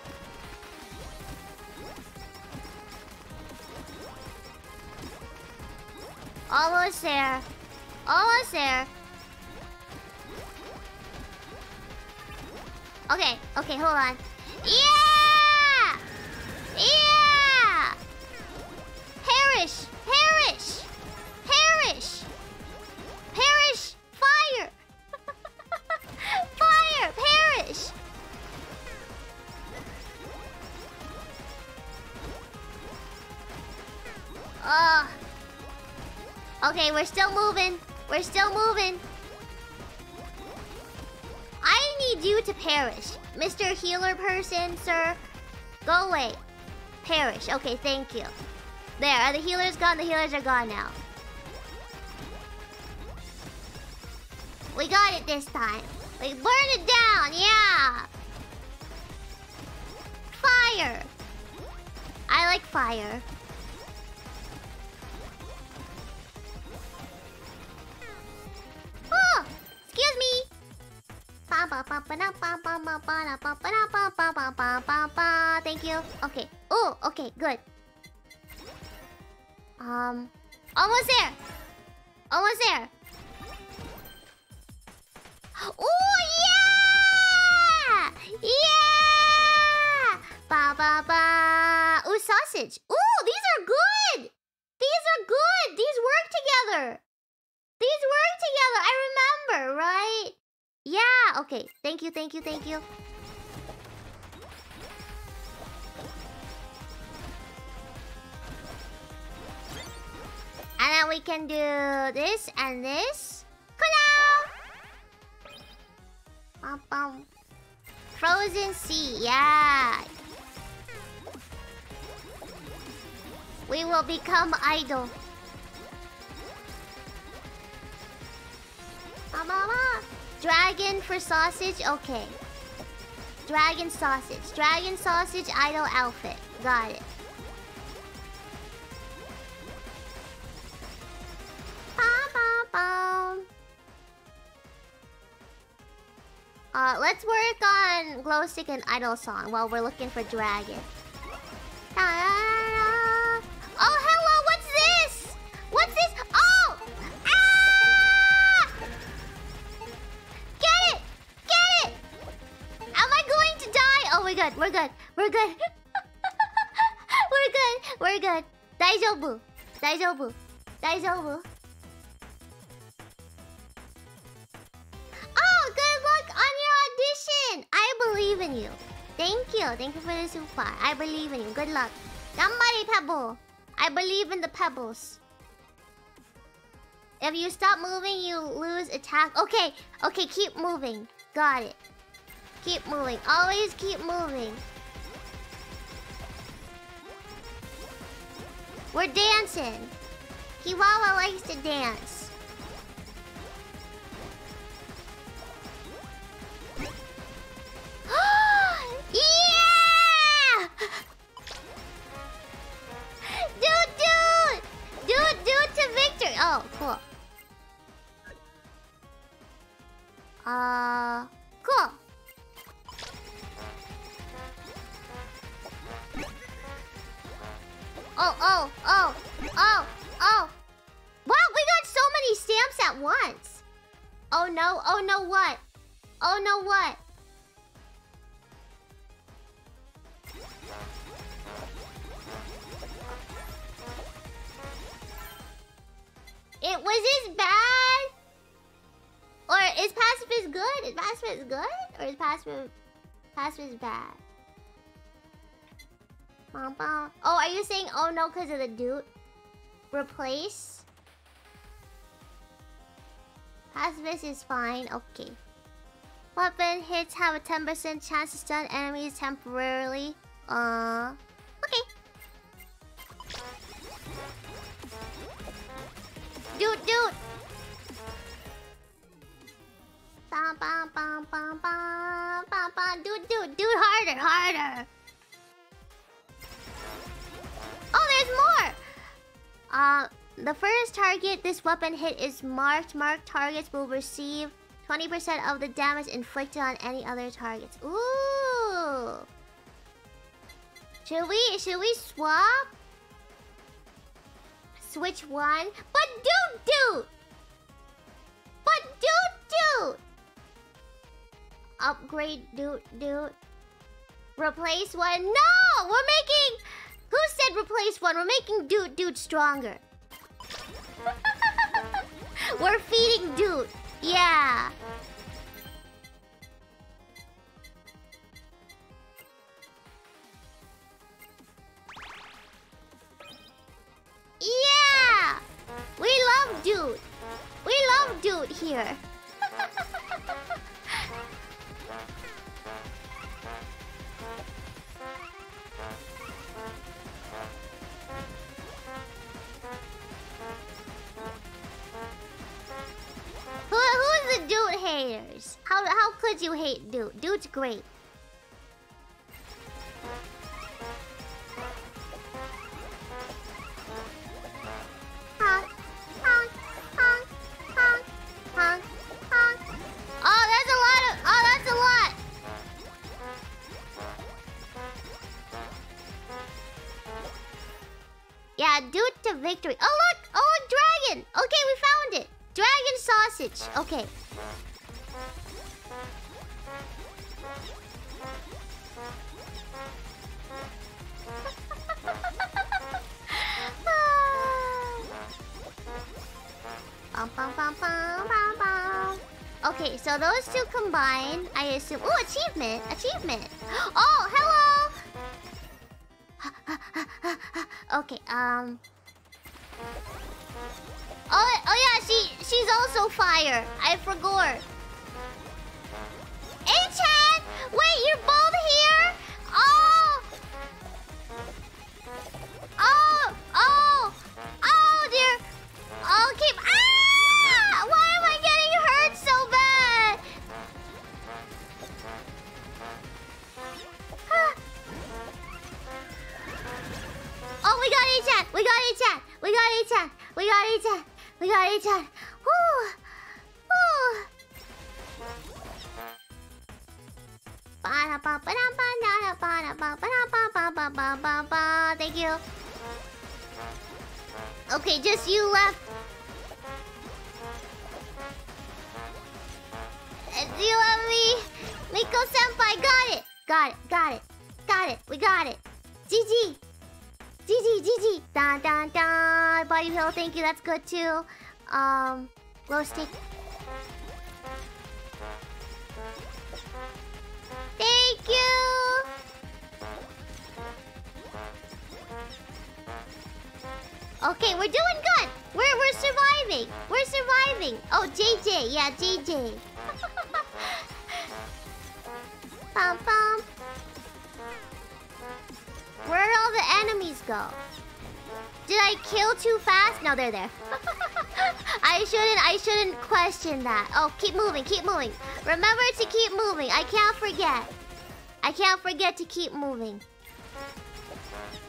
Almost there. Almost there. Okay, okay, hold on. Yeah! Yeah! Perish! Perish! Perish! Perish! Fire! Perish! Ugh. Okay, we're still moving. We're still moving. I need you to perish. Mr. Healer person, sir. Go away. Perish. Okay, thank you. There, are the healers gone? The healers are gone now. We got it this time. We burn it down, yeah! Fire! I like fire. Oh! Excuse me! Thank you. Okay. Oh, okay, good. Um, almost there. Almost there. Oh yeah! Yeah! Ba ba ba. Usagi sausage. Ooh, these are good. These are good. These work together. These work together. I remember, right? Yeah. Okay. Thank you. Thank you. Thank you. And then we can do this and this. Bum, bum. Frozen Sea, yeah. We will become idol. Dragon for sausage, okay. Dragon sausage. Dragon sausage idol outfit. Got it. Let's work on glow stick and idol song while we're looking for dragon. Oh, hello, what's this? What's this? Oh! Ah! Get it! Get it! Am I going to die? Oh, we're good, we're good, we're good. we're good, we're good. Daijobu. Daijobu. Daijobu. Thank you. Thank you for the super. I believe in you. Good luck. Gambari Pebble. I believe in the pebbles. If you stop moving, you lose attack. Okay. Okay, keep moving. Got it. Keep moving. Always keep moving. We're dancing. Kiwawa likes to dance. Is good? Or is password pacifist bad? Oh, are you saying oh no because of the dude? Replace? Pacifist is fine, okay. Weapon hits have a 10% chance to stun enemies temporarily. Uh, okay. Dude, dude! Bam, bam, bam, bam. Dude, dude, dude, harder, harder. Oh, there's more! Uh, the first target this weapon hit is marked. Marked targets will receive 20% of the damage inflicted on any other targets. Ooh! Should we, should we swap? Switch one? But dude, dude! But dude, dude! Upgrade, dude, dude. Replace one? No! We're making... Who said replace one? We're making dude, dude stronger. We're feeding dude. Yeah. Yeah! We love dude. We love dude here. haters? How, how could you hate dude? Dude's great. Oh, a lot of... Oh, that's a lot. Yeah, dude to victory. Oh, look! Oh, dragon! Okay, we found it. Dragon sausage. Okay. Okay, so those two combined, I assume. Oh, achievement! Achievement! Oh, hello! okay, um. Oh, oh yeah, she she's also fire. I forgot. Wait, you're both here? Oh! Oh! Oh! Oh, dear! Okay. Ah! Why am I getting hurt so bad? oh, we got A-chan! We got A-chan! We got A-chan! We got A-chan! We got A-chan! Woo! Woo! Thank you. Okay, just you left. You love me. Miko senpai, got it. Got it, got it. Got it, we got it. GG. GG, GG. Dun dun dun. Body pill, thank you, that's good too. Um, glow stick. You! Okay, we're doing good! We're we're surviving! We're surviving! Oh, JJ, yeah, JJ. Bum bum. Where'd all the enemies go? Did I kill too fast? No, they're there. I shouldn't I shouldn't question that. Oh, keep moving, keep moving. Remember to keep moving. I can't forget. I can't forget to keep moving.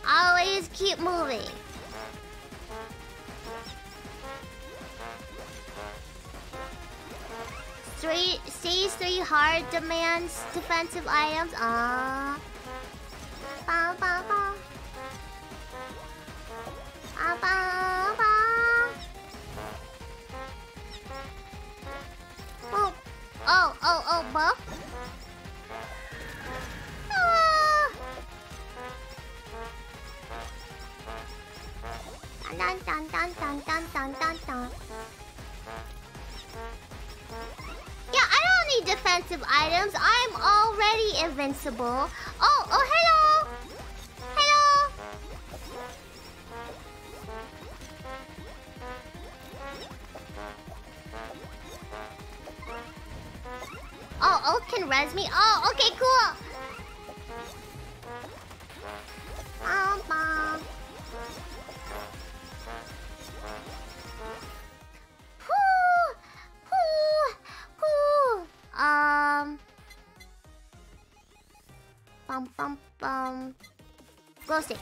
Always keep moving. Three, stage 3 hard demands defensive items. Ah. Ba, ba, ba. Ba, ba, ba. Oh, oh, oh, oh, buff. Dun dun dun dun dun dun dun dun. Yeah, I don't need defensive items. I'm already invincible. Oh, oh, hello. Hello. Oh, oh, can res me? Oh, okay, cool. Bum, bum. Um. Bum, bum, bum. Glow stick.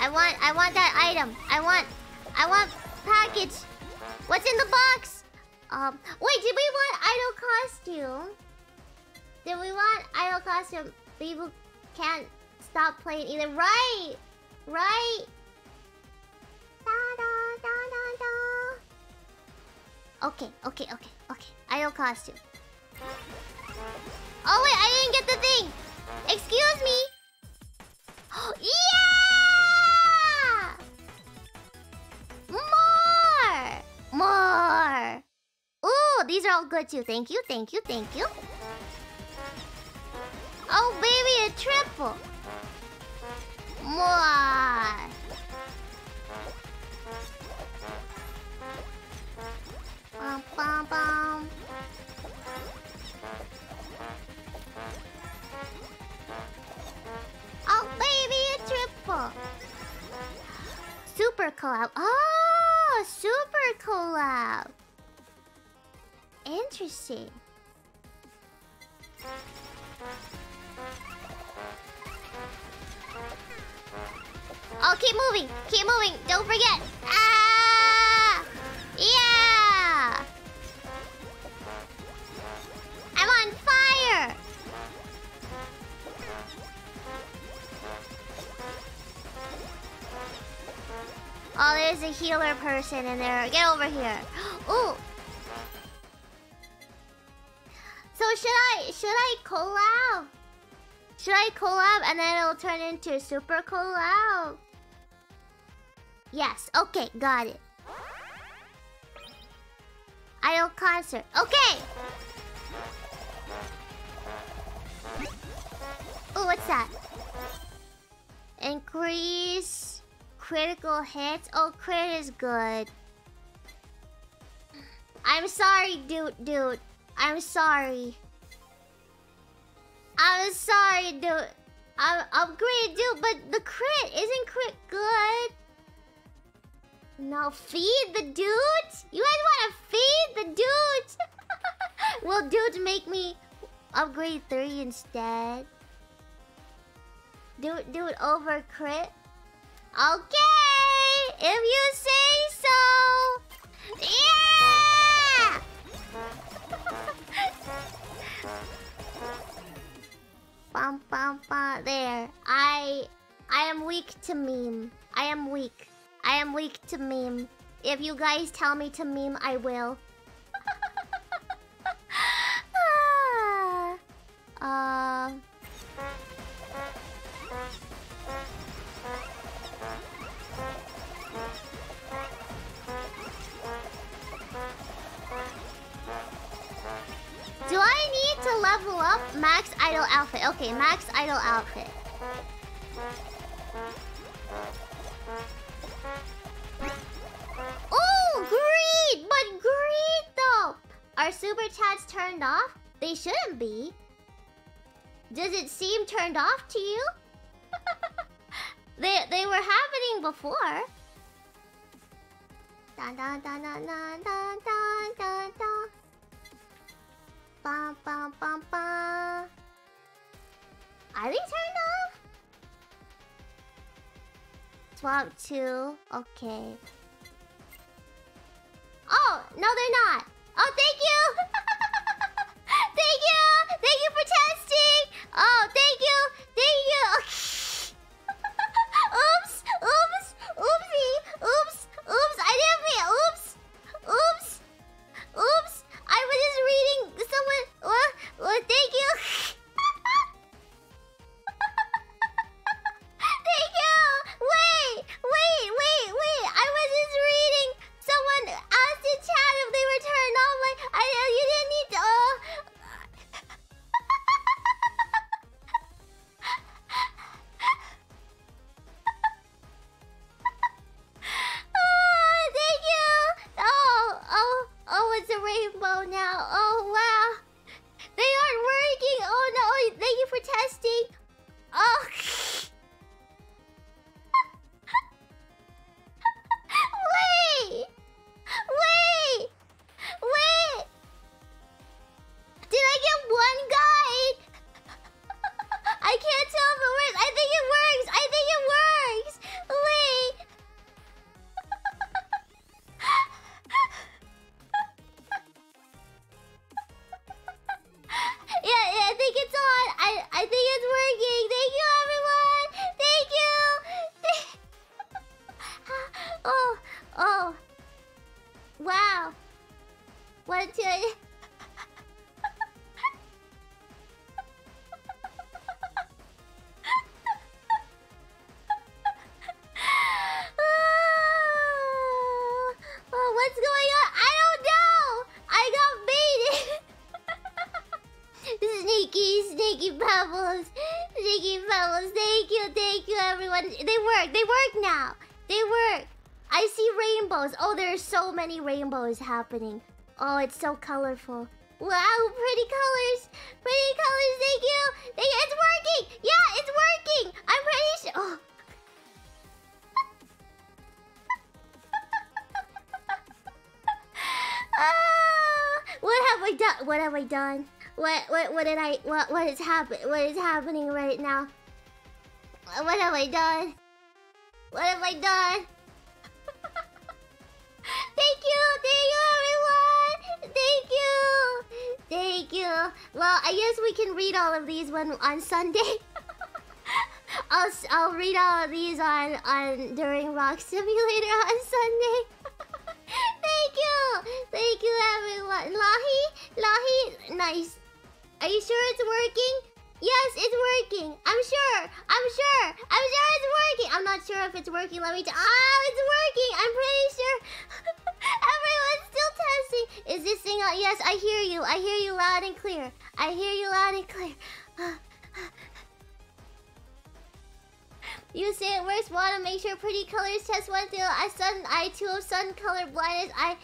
I want, I want that item. I want, I want package. What's in the box? Um, wait, did we want idol costume? Did we want idol costume? People can't stop playing either. Right! Right! Da, da, da. Okay, okay, okay, okay. Idol costume. Oh wait, I didn't get the thing! Excuse me! yeah! More! More! Ooh, these are all good too. Thank you, thank you, thank you. Oh, baby, a triple. More. Bum, bum, bum. Oh, baby, a triple. Super collab. Oh, super collab. Interesting. Oh, keep moving. Keep moving. Don't forget. Ah! Yeah! I'm on fire! Oh, there's a healer person in there. Get over here. Ooh! So should I should I collab? Should I collab and then it'll turn into super collab? Yes, okay, got it. Idol concert. Okay. Oh, what's that? Increase critical hits. Oh, crit is good. I'm sorry, dude, dude. I'm sorry. I'm sorry, dude. I'm upgrade, dude, but the crit isn't crit good. No, feed the dudes? You guys want to feed the dudes? Will dudes make me upgrade 3 instead? Dude, dude, over crit? Okay! If you say so! Yeah! bum, bum, bum. There. I... I am weak to meme. I am weak. I am weak to meme. If you guys tell me to meme, I will. uh... Do I need to level up max idol outfit? Okay, max idol outfit. Are super chats turned off? They shouldn't be. Does it seem turned off to you? they they were happening before. Da da da da da da da da. Ba ba ba ba. Are they turned off? Swap two. Okay. Oh, no, they're not. Oh, thank you. thank you. Thank you for testing. Oh, thank you. Thank you. oops. Oops. Oopsie. Oops. Oops. So colorful. Wow, pretty colors. Pretty colors. Thank you. Thank you. It's working. Yeah, it's working. I'm pretty sure. Oh. Ah, what have I done? What have I done? What what what did I what what is happen what is happening right now? What have I done? On Sunday. I'll I'll read all of these on on during Rock Simulator on Sunday. Thank you! Thank you, everyone. Lahi? Lahi? Nice. Are you sure it's working? Yes, it's working. I'm sure. I'm sure. I'm sure it's working. I'm not sure if it's working. Let me. T- oh, it's working. I'm pretty sure. Everyone's still testing. Is this thing on? Yes, I hear you. I hear you loud and clear. I hear you loud and clear. you say it works. Want to make sure pretty colors test one through. I sun I too of sun color blindness. I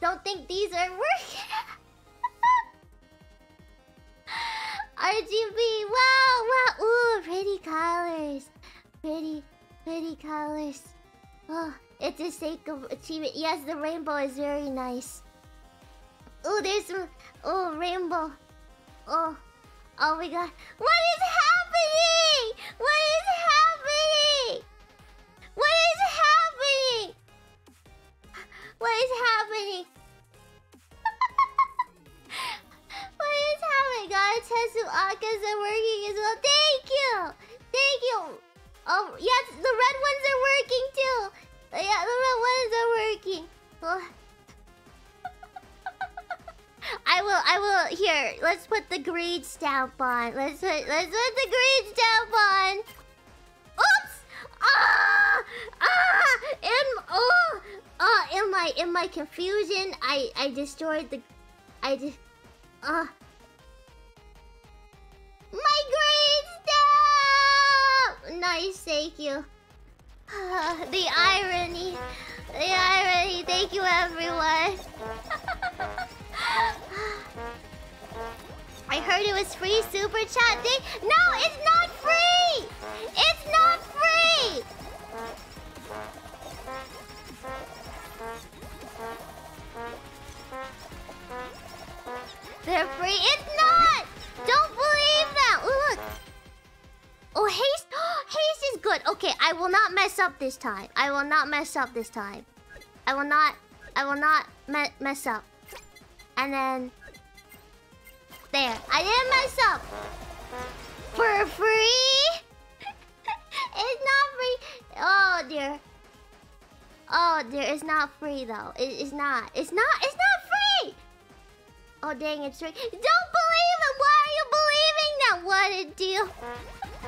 don't think these are working. RGB. Wow, wow. Ooh, pretty colors. Pretty, pretty colors. Oh, it's a sake of achievement. Yes, the rainbow is very nice. Oh, there's some. Oh, rainbow. Oh, oh my god. What is happening? What is happening? What is happening? What is happening? what is happening? Gotta test some Akas are working as well. Thank you! Thank you! Oh, yes, the red ones are working too! Yeah, the red ones are working. Oh. I will, I will, here, let's put the green stamp on. Let's put, let's put the green stamp on. Oops! Ah! Ah! In, oh! Oh, in my, in my confusion, I, I destroyed the, I just, ah. Uh, my green stamp! Nice, thank you. the irony. The irony. Thank you, everyone. I heard it was free super chat. They no, it's not free. It's not free. They're free. It's not. Don't believe that. Look. Oh, haste. haste is good. Okay, I will not mess up this time. I will not mess up this time. I will not. I will not me mess up. And then... There. I didn't mess up. For free? it's not free. Oh, dear. Oh, dear. It's not free, though. It, it's not. It's not. It's not free! Oh, dang. It's free. Don't believe it! Why are you believing that? What a deal.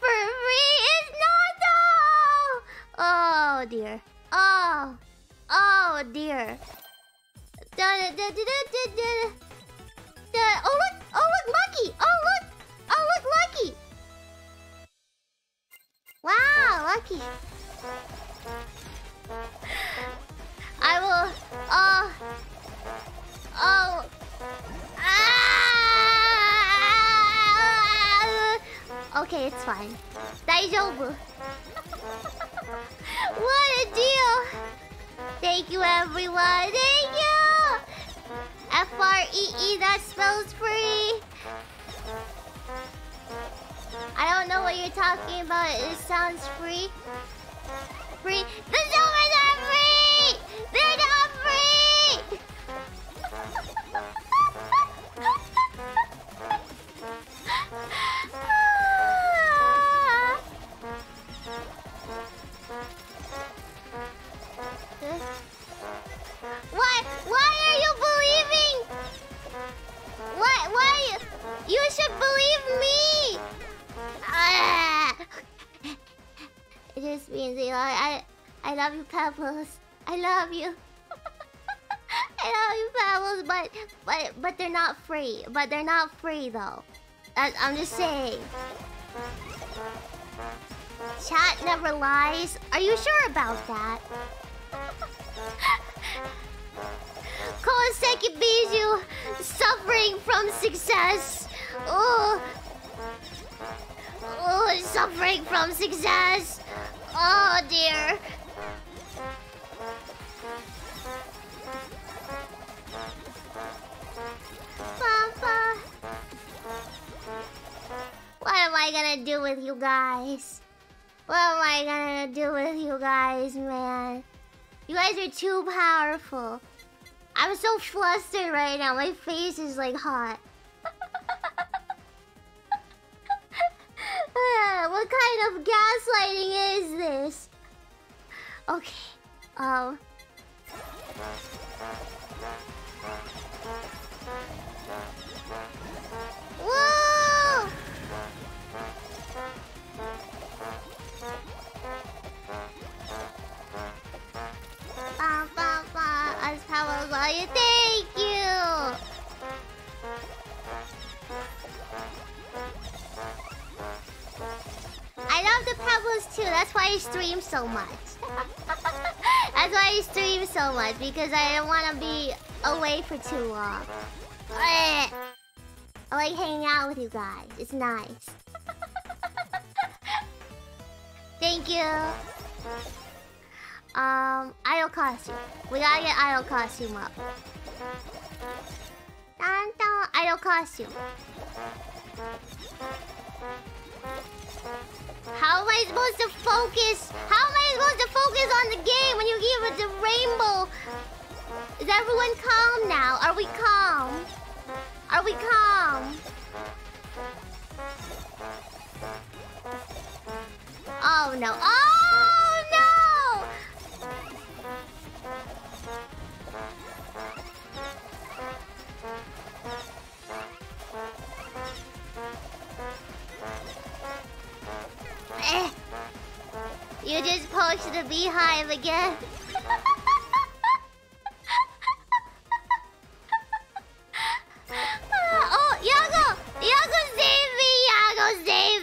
For free? It's not, though! Oh, dear. Oh. Oh dear. Da, da, da, da, da, da, da. Oh look! Oh look, Lucky! Oh look! Oh look, Lucky! Wow, Lucky. I will. Oh. Oh. Ah! Okay, it's fine. Daijoubu. what a deal! Thank you, everyone. Thank you. F R E. That spells free. I don't know what you're talking about. It sounds free. Free. The Zomers are free. They're You should believe me. Ah. It just means you know, I I love you, Pebbles. I love you. I love you, Pebbles, but but but they're not free. But they're not free though. I, I'm just saying. Chat never lies. Are you sure about that? Koseki Bijou suffering from success. Oh. Oh, suffering from success. Oh dear. Papa. What am I gonna do with you guys? What am I gonna do with you guys, man? You guys are too powerful. I'm so flustered right now. My face is like hot. What kind of gaslighting is this? Okay. Um. Whoa! ah, ah! ba, as powerful as you think. Too. That's why I stream so much. That's why I stream so much because I don't want to be away for too long. I like hanging out with you guys. It's nice. Thank you. Um, idol costume. We gotta get idol costume up. Dun, dun, idol costume. How am I supposed to focus? How am I supposed to focus on the game when you give it the rainbow? Is everyone calm now? Are we calm? Are we calm? Oh no. Oh You just posted the beehive again. oh, Yagoo! Yagoo, save! Yagoo, save!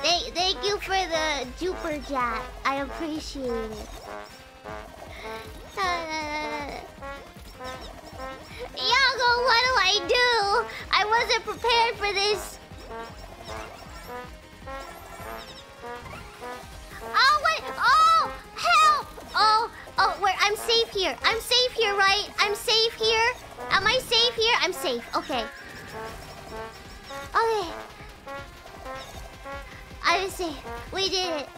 Thank, thank you for the Jupiter Jack. I appreciate it. Yagoo, what do I do? I wasn't prepared for this. Oh, wait. Oh, help. Oh, oh, wait. I'm safe here. I'm safe here, right? I'm safe here. Am I safe here? I'm safe. Okay. Okay. I see. We did it.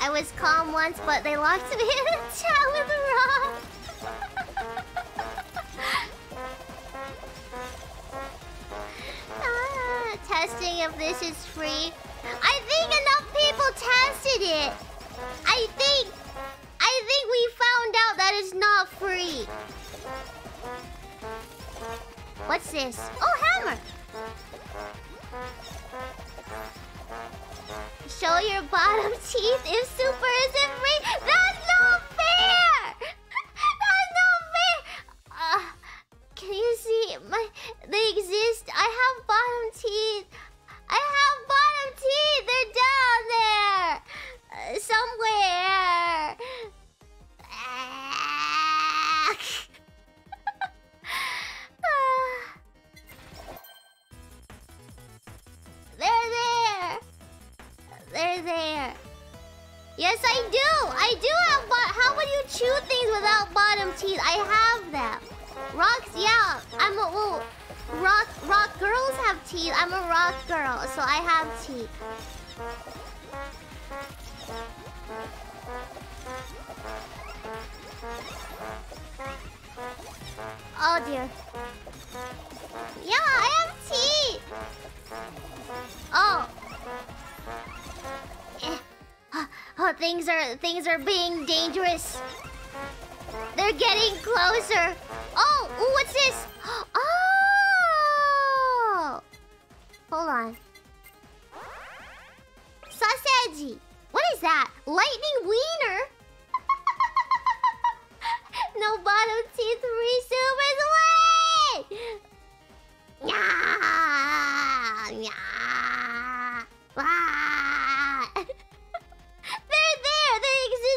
I was calm once, but they locked me in a chat with Rob. ah, testing if this is free. I think enough people tested it. I think, I think we found out that it's not free. What's this? Oh, hammer. Show your bottom teeth if super isn't free. That's not fair. That's not fair. Uh, can you see my? They exist. I have bottom teeth. I have bottom teeth. They're down there uh, somewhere. Ah. They're there. They're there. Yes, I do. I do have but how would you chew things without bottom teeth? I have them. Rocks, yeah. I'm a well, rock rock girls have teeth. I'm a rock girl, so I have teeth. Oh dear. Yeah, I have teeth. Oh. Oh, things are things are being dangerous. They're getting closer. Oh, ooh, what's this? Oh. Hold on. Sausage. What is that? Lightning wiener. no bottom teeth, three supers away. Nya, nya. Ah.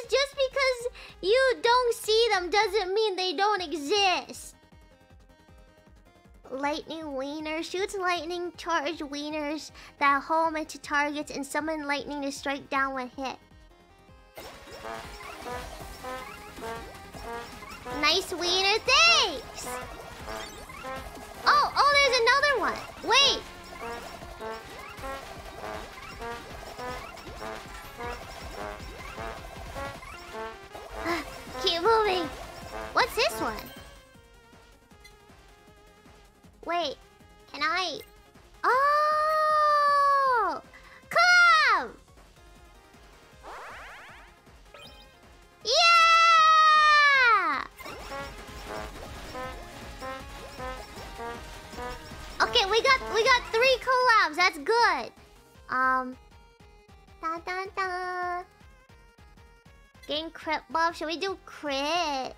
Exist just because you don't see them doesn't mean they don't exist. Lightning wiener shoots lightning charged wieners that home into targets and summon lightning to strike down when hit. Nice wiener, thanks! Oh, oh, there's another one. Wait. Keep moving. What's this one? Wait, can I? Oh, come! Yeah! Okay, we got we got three collabs. That's good. Um, da da da. Gain crit buff. Should we do crit?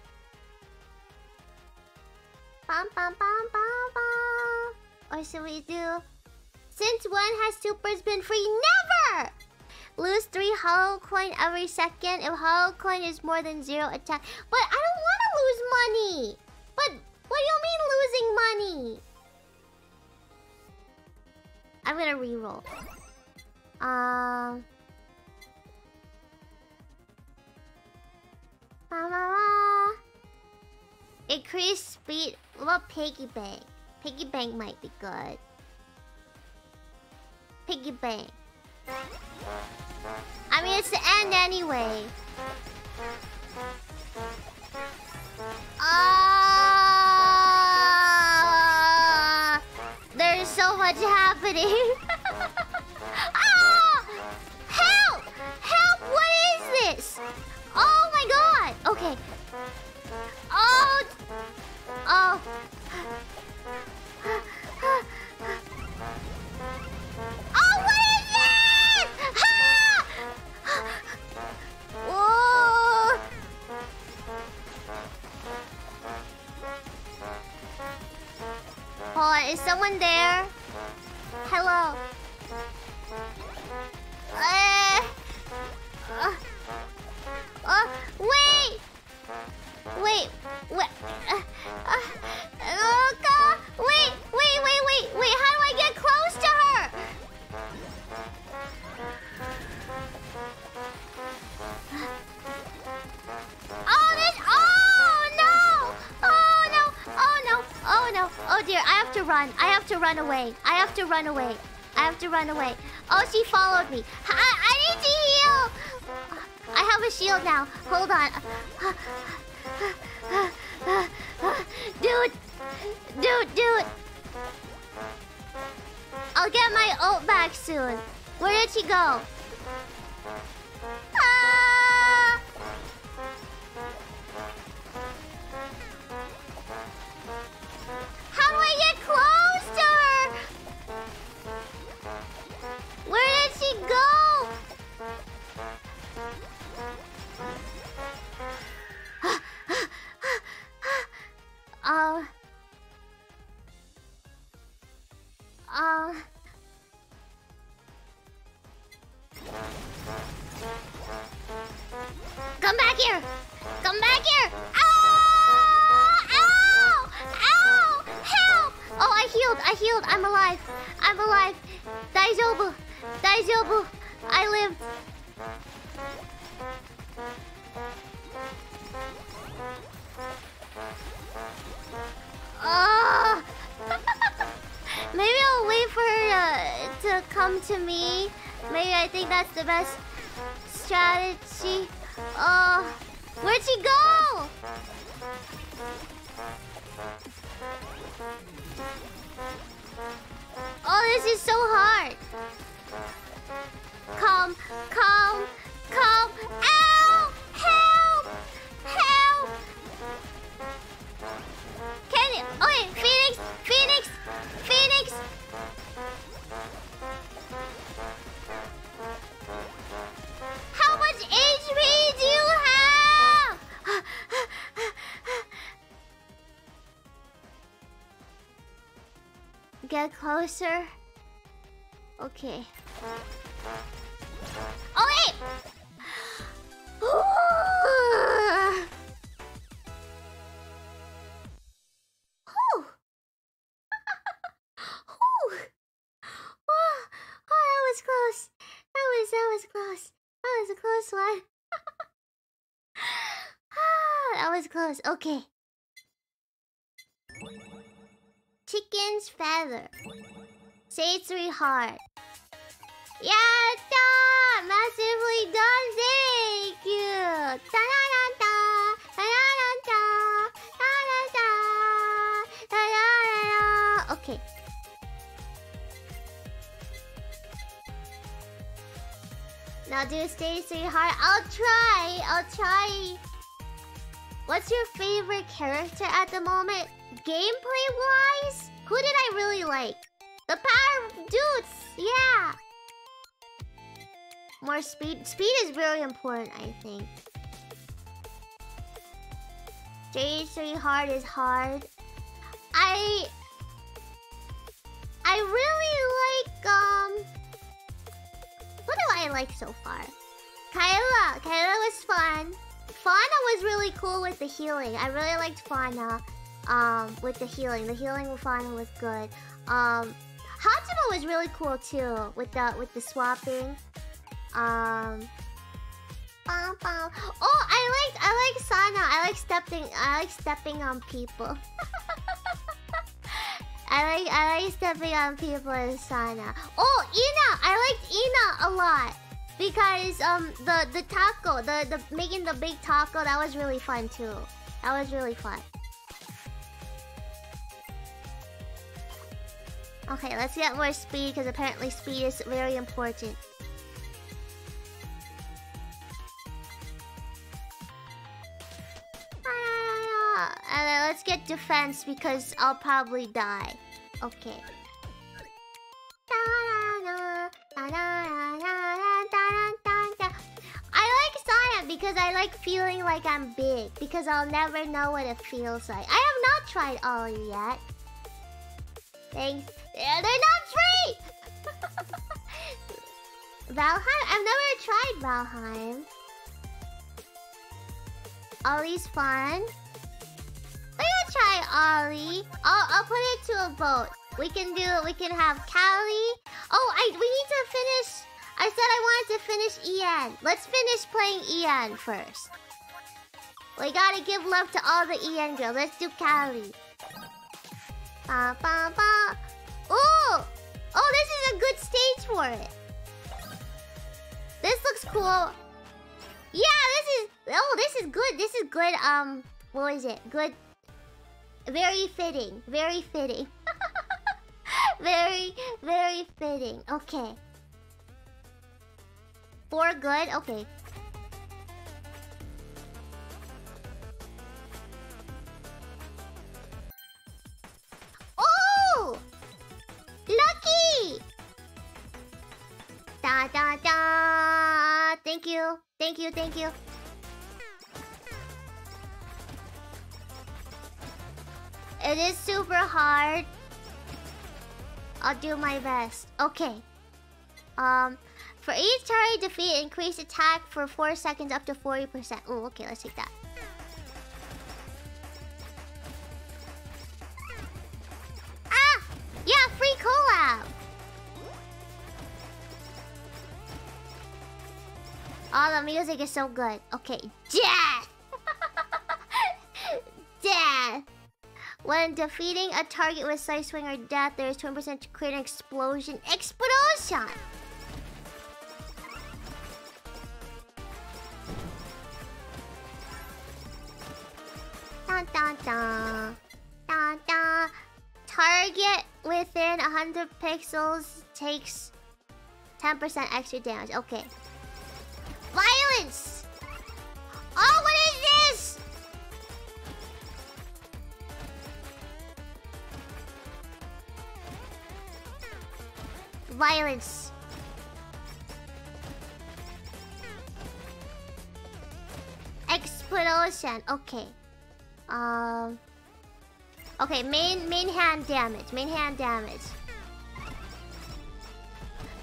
Bum, bum, bum, bum, bum. Or should we do... Since when has supers been free? Never! Lose 3 hollow coin every second if hollow coin is more than 0 attack. But I don't want to lose money! But what do you mean losing money? I'm gonna reroll. Um... Increase speed. What piggy bank? Piggy bank might be good. Piggy bank. I mean, it's the end anyway. Ah, there's so much happening. ah, help! Help! What is this? Oh god! Okay. Oh! Oh! Oh, what is this? Whoa! Hold on, is someone there? Hello? Uh. Wait! Wait, wait. Uh, uh, God. Wait, wait, wait, wait, wait. How do I get close to her? Oh, this. Oh, no. Oh, no. Oh, no. Oh, no. Oh, dear. I have to run. I have to run away. I have to run away. I have to run away. Oh, she followed me. I, have a shield now. Hold on. Dude. Dude, dude. I'll get my ult back soon. Where did she go? Closer. Okay. Oh wait! Oh, oh, close. That was that was close. That was a close one. ah, that was close. Okay. Say three heart. Yatta! Massively done, thank you! Ta-da-da-da! Ta-da-da-da! Ta-da-da! Ta-da-da-da! Okay. Now do stage three heart. I'll try! I'll try! What's your favorite character at the moment? Gameplay-wise? Who did I really like? Dudes! Yeah! More speed. Speed is very important, I think. Stage 3 hard is hard. I... I really like, um... What do I like so far? Kaela! Kaela was fun. Fauna was really cool with the healing. I really liked Fauna um, with the healing. The healing with Fauna was good. Um, Hatsuma was really cool too with the with the swapping. Um, Oh, I like I like Sana. I like stepping. I like stepping on people. I like I like stepping on people in Sana. Oh, Ina! I liked Ina a lot because um the the taco, the the making the big taco, that was really fun too. That was really fun. Okay, let's get more speed because apparently speed is very important. Ah, and then let's get defense because I'll probably die. Okay. I like Sonic because I like feeling like I'm big. Because I'll never know what it feels like. I have not tried Ollie yet. Thanks. Yeah, they're not free! Valheim? I've never tried Valheim. Ollie's fun. We're gonna try Ollie. I'll, I'll put it to a vote. We can do it. We can have Calli. Oh, I we need to finish. I said I wanted to finish EN. Let's finish playing EN first. We gotta give love to all the EN girls. Let's do Calli. Ba, ba, ba. Ooh! Oh, this is a good stage for it. This looks cool. Yeah, this is... Oh, this is good. This is good, um... What is it? Good very fitting. Very fitting. very, very fitting. Okay. Four good? Okay. Oh! Lucky! Da da da! Thank you. Thank you, thank you. It is super hard. I'll do my best. Okay. Um, for each target defeat, increase attack for 4 seconds up to 40%. Oh, okay, let's take that. Yeah, free collab! Oh, the music is so good. Okay, death! death! When defeating a target with Side Swing or Death, there is 20% to create an explosion. Explosion! Dun dun dun. Dun dun. Target within 100 pixels takes 10% extra damage. Okay. Violence! Oh, what is this? violence. Explosion. Okay. Um. Okay, main main hand damage. Main hand damage.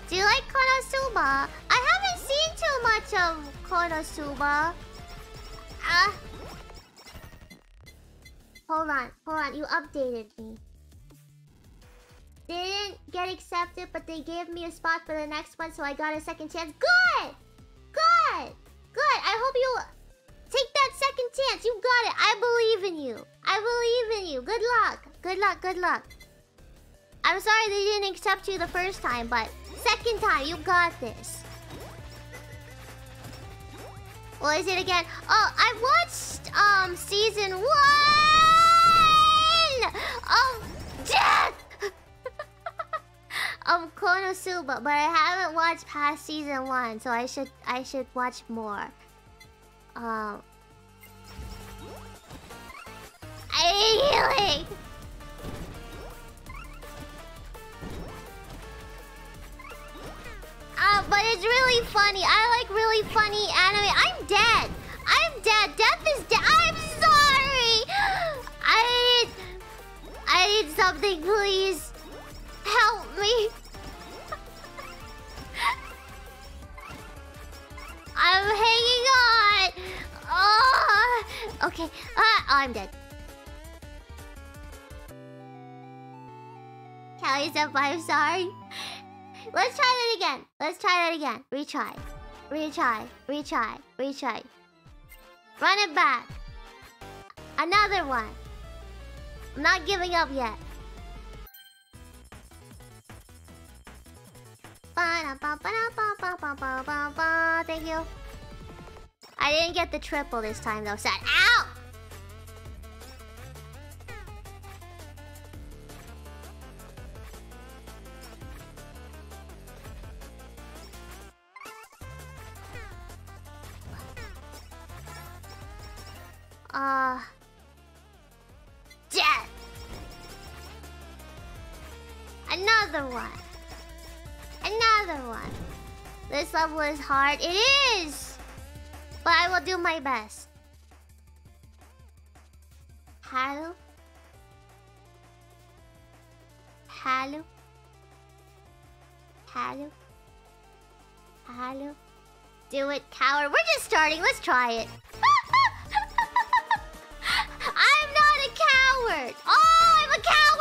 Do you like Konosuba? I haven't seen too much of Konosuba. Ah. Hold on, hold on. You updated me. Didn't get accepted, but they gave me a spot for the next one, so I got a second chance. Good! Good! Good! I hope you take that second chance. You got it. I believe in you. I believe in you. Good luck. Good luck. Good luck. I'm sorry they didn't accept you the first time, but second time, you got this. What is it again? Oh, I watched um season one of Death of Konosuba, but I haven't watched past season one, so I should I should watch more. Um. I need healing! Uh, but it's really funny. I like really funny anime. I'm dead. I'm dead. Death is dead. I'm sorry! I need... I need something, please. Help me. I'm hanging on. Oh, okay. Uh, I'm dead. Calli said, I'm sorry. Let's try that again. Let's try that again. Retry. Retry. Retry. Retry. Run it back. Another one. I'm not giving up yet. Thank you. I didn't get the triple this time though. Sad. Ow! Uh... Death! Another one. Another one. This level is hard. It is! But I will do my best. Hello? Hello? Hello? Hello? Do it, coward. We're just starting. Let's try it. I'm not a coward! Oh, I'm a coward!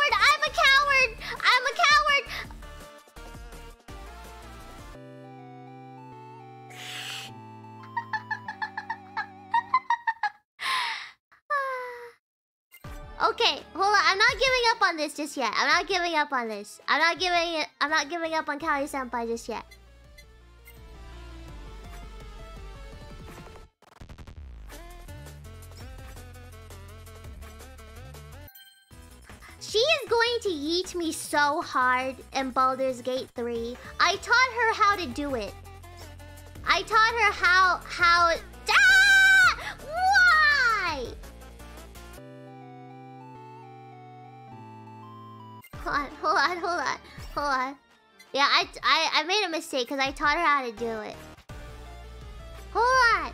Okay, hold on. I'm not giving up on this just yet. I'm not giving up on this. I'm not giving it. I'm not giving up on Calli Senpai just yet. She is going to yeet me so hard in Baldur's Gate 3. I taught her how to do it. I taught her how... how... Hold on, hold on, hold on, hold on. Yeah, I, I, I made a mistake because I taught her how to do it. Hold on.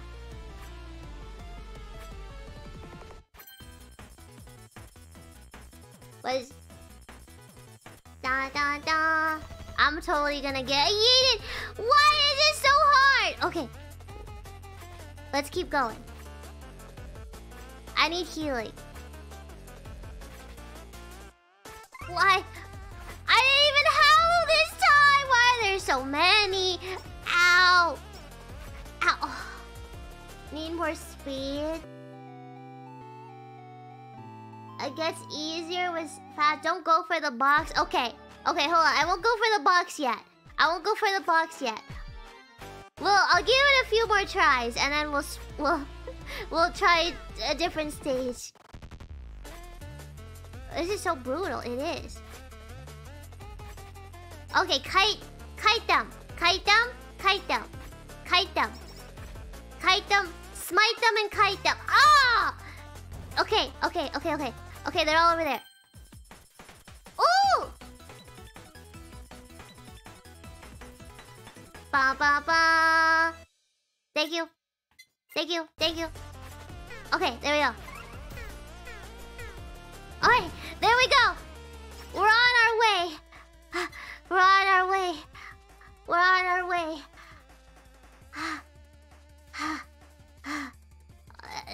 was da da da. I'm totally gonna get yeeted. Why is it so hard? Okay. Let's keep going. I need healing. Why? I didn't even howl this time. Why are there so many? Ow. Ow. Need more speed. It gets easier with fast. Don't go for the box. Okay. Okay, hold on. I won't go for the box yet. I won't go for the box yet. Well, I'll give it a few more tries, and then we'll we'll we'll try a different stage. This is so brutal. It is. Okay, kite, kite them, kite them, kite them, kite them, kite them, smite them, and kite them. Ah! Okay, okay, okay, okay. Okay, they're all over there. Ooh! Ba ba ba. Thank you. Thank you. Thank you. Okay, there we go. Alright, there we go. We're on our way. We're on our way. We're on our way.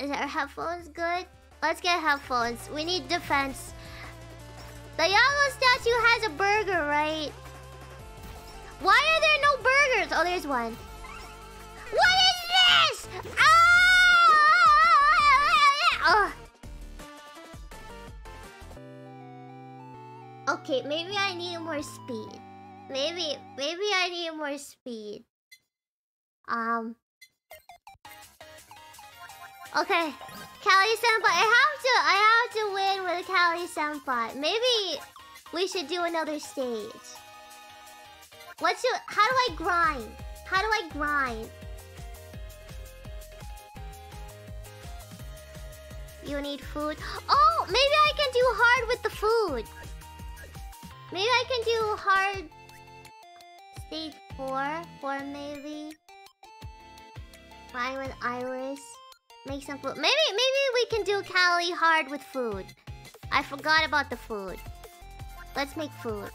Is our headphones good? Let's get headphones. We need defense. The yellow statue has a burger, right? Why are there no burgers? Oh, there's one. What is this? Ah! Okay, maybe I need more speed. Maybe, maybe I need more speed. Um. Okay. Calli Senpai. I have to I have to win with Calli Senpai. Maybe we should do another stage. What's your how do I grind? How do I grind? You need food. Oh, maybe I can do hard with the food. Maybe I can do hard stage four, for maybe. Fine with Iris. Make some food. Maybe maybe we can do Calli hard with food. I forgot about the food. Let's make food.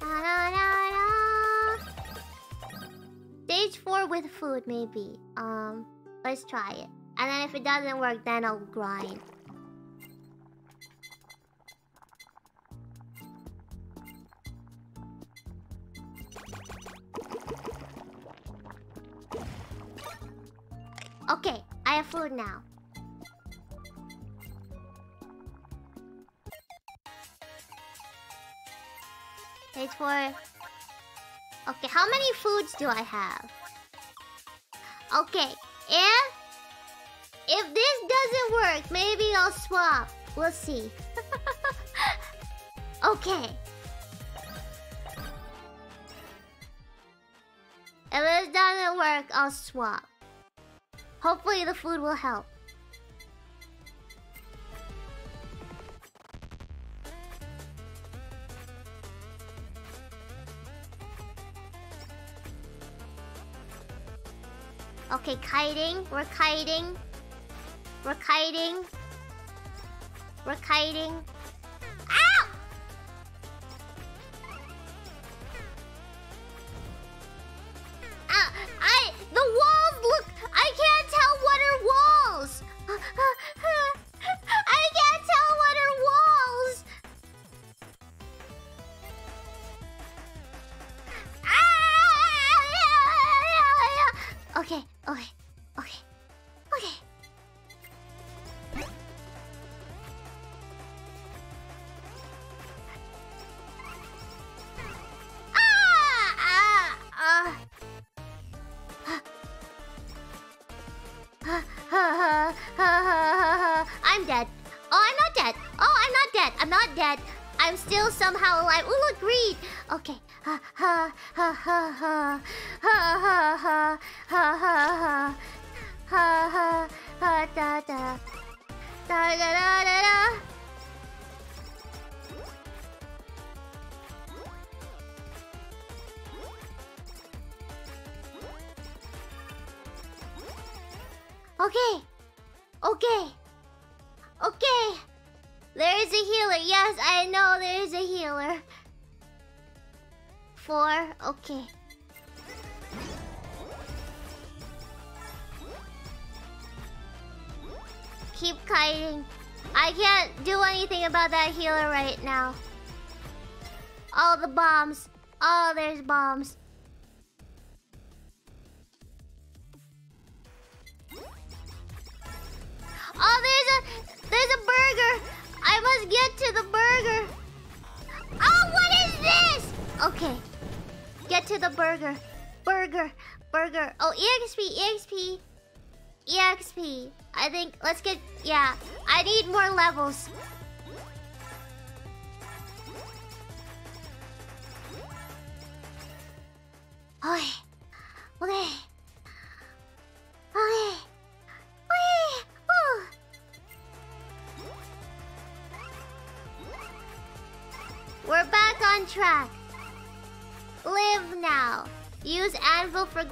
Da, da, da, stage four with food maybe. Um, let's try it. And then if it doesn't work, then I'll grind. Okay, I have food now. Page four. Okay, how many foods do I have? Okay, if... If this doesn't work, maybe I'll swap. We'll see. okay. If this doesn't work, I'll swap. Hopefully the food will help. Okay, kiting. We're kiting. We're kiting. We're kiting.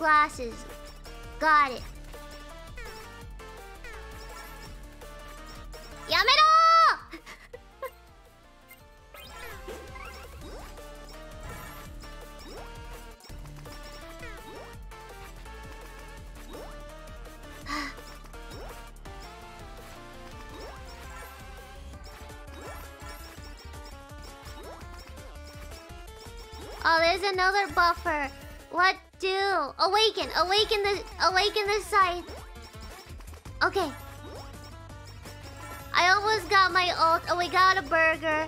glasses. Got it. Yamero! oh, there's another buffer. Awaken, awaken the, awaken the side. Okay. I almost got my ult. Oh, we got a burger.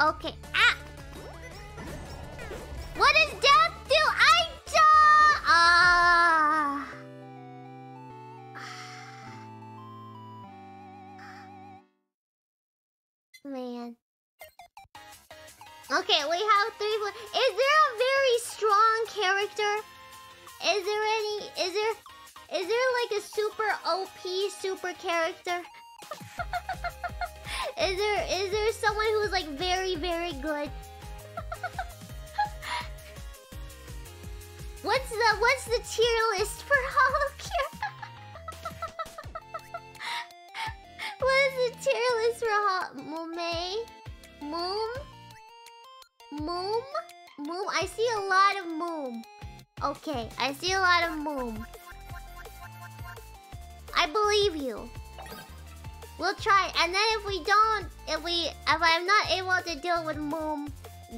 Okay.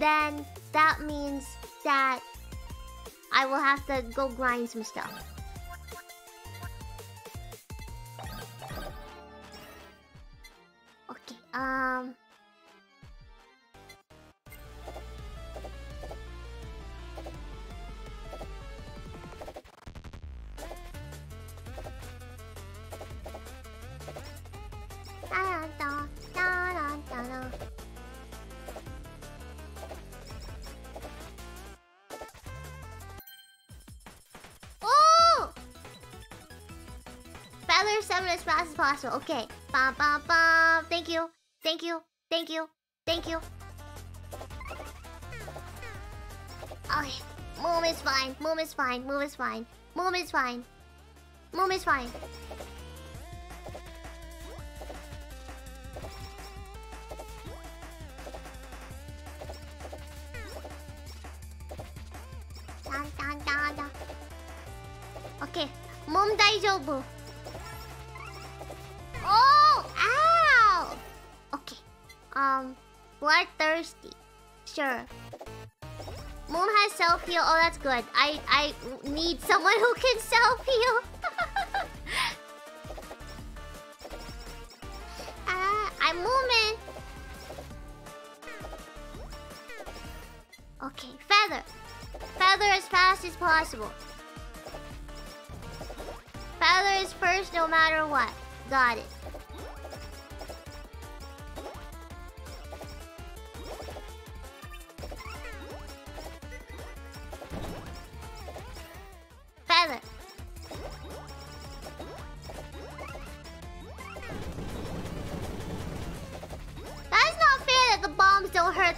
Then that means that I will have to go grind some stuff. As possible. Okay. Bum, bum, bum. Thank you. Thank you. Thank you. Thank you. Okay. Moom is fine. Moom is fine. Moom is fine. Moom is fine. Moom is fine.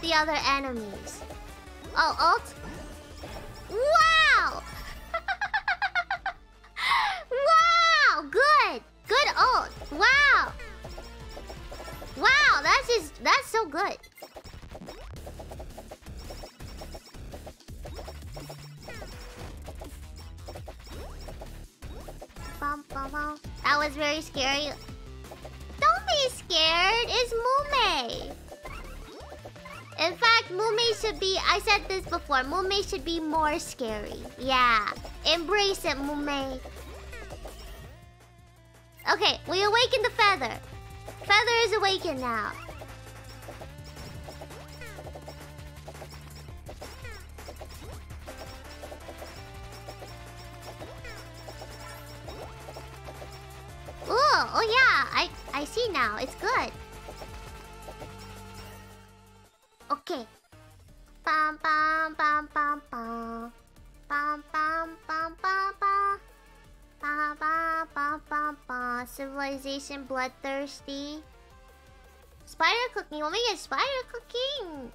The other enemies. Oh, ult? More scary. Yeah. Embrace it, Mume. Okay, we awaken the feather. Feather is awakened now. Bloodthirsty. Spider cooking. Want me get spider cooking?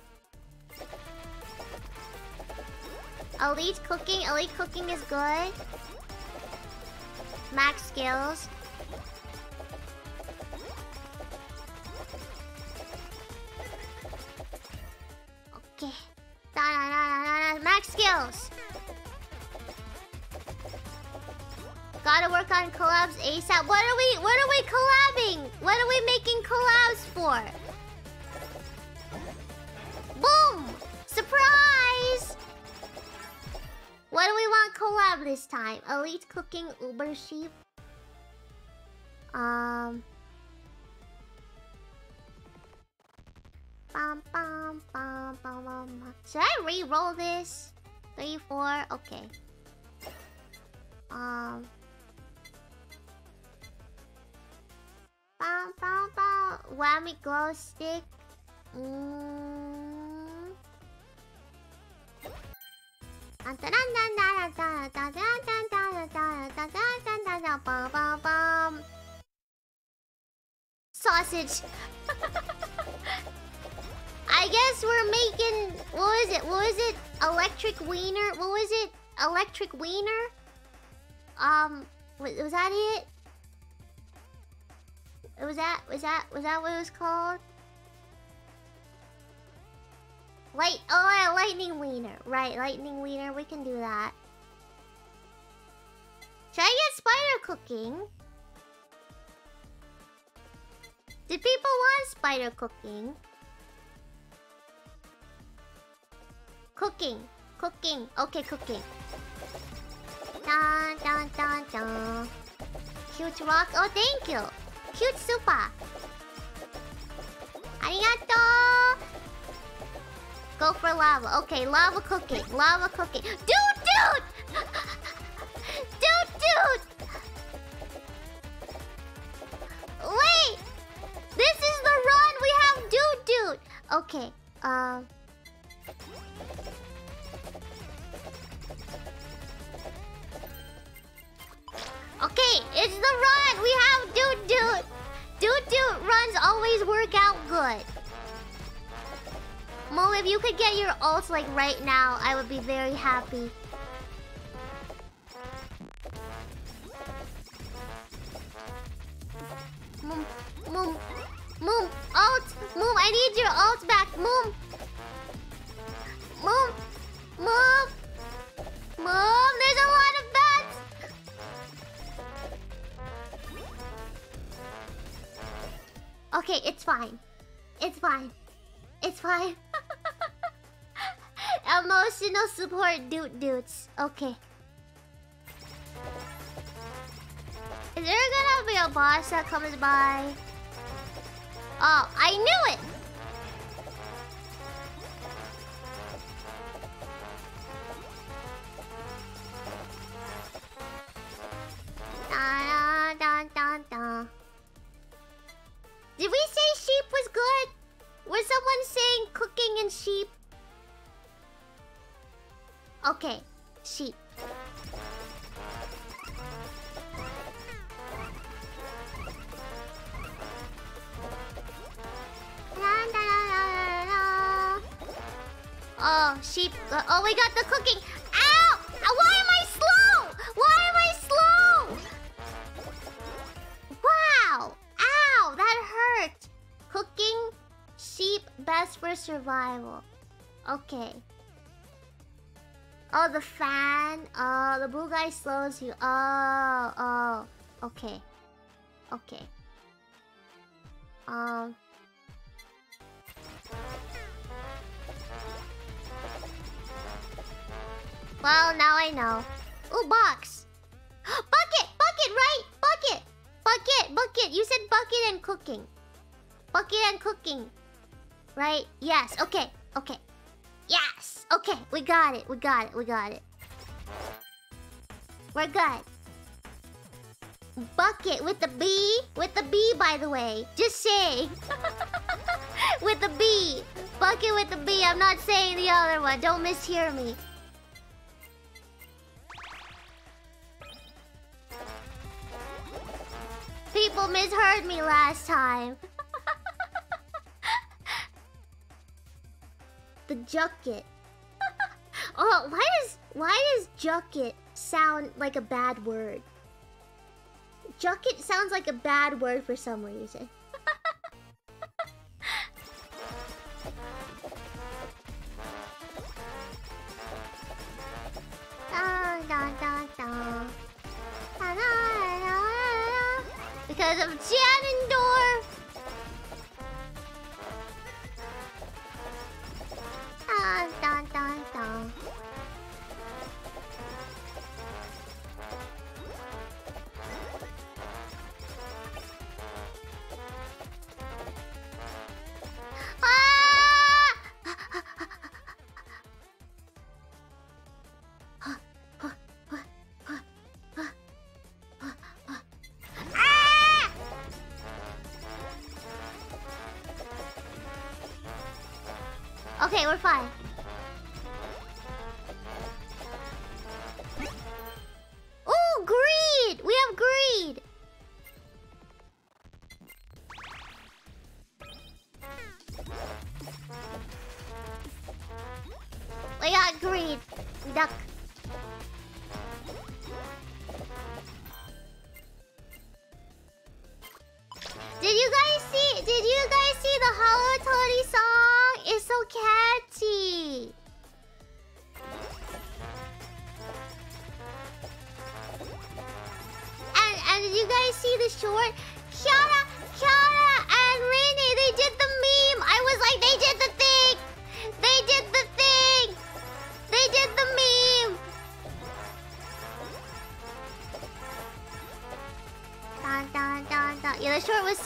Elite cooking. Elite cooking is good. Max skills. Sheep. Um Bum, bum, bum, bum, bum. Should I re-roll this? Three, four, okay. Um. Bum, bum, bum. Whammy glow stick. Sausage. I guess we're making what was it? What was it? Electric wiener? What was it? Electric wiener? Um, was, that it? Was that was that was that what it was called? Light. Oh, yeah, lightning wiener. Right, lightning wiener. We can do that. Should I get spider cooking? Did people want spider cooking? Cooking. Cooking. Okay, cooking. Dun dun dun dun. Cute rock. Oh, thank you. Cute super. Arigato. Go for lava. Okay, lava cooking. Lava cooking. Dude, dude! dude! Wait! This is the run! We have dude, dude! Okay, um... Okay, it's the run! We have dude, dude! Dude, dude runs always work out good. Mo, if you could get your ult like right now, I would be very happy. Moom, Moom, Moom, ult! Moom, I need your ult back, Moom! Moom, Moom! Moom, there's a lot of bats! Okay, it's fine. It's fine. It's fine. Emotional support dude dudes. Okay. Is there gonna be a boss that comes by? Oh, I knew it! Da, da, da, da. Did we say sheep was good? Was someone saying cooking and sheep? Okay, sheep. Oh, sheep. Oh, we got the cooking. Ow! Why am I slow? Why am I slow? Wow! Ow! That hurt. Cooking sheep best for survival. Okay. Oh, the fan. Oh, the blue guy slows you. Oh, oh. Okay. Okay. Um. Well, now I know. Ooh, box. bucket! Bucket, right? Bucket! Bucket, bucket. You said bucket and cooking. Bucket and cooking. Right? Yes. Okay. Okay. Yes. Okay. We got it. We got it. We got it. We're good. Bucket with the B. With the B, by the way. Just say. with the B. Bucket with the B. I'm not saying the other one. Don't mishear me. People misheard me last time. the jucket. oh, why does why does jucket sound like a bad word? Jucket sounds like a bad word for some reason. Because of Ganondorf! Ah, dun, dun, dun, dun.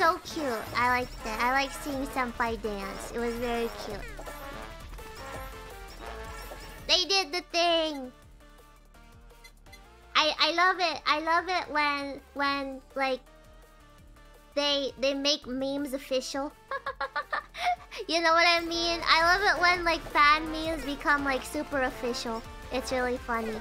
So cute. I liked it. I like seeing Senpai dance. It was very cute. They did the thing. I I love it. I love it when when like they they make memes official. you know what I mean? I love it when like fan memes become like super official. It's really funny.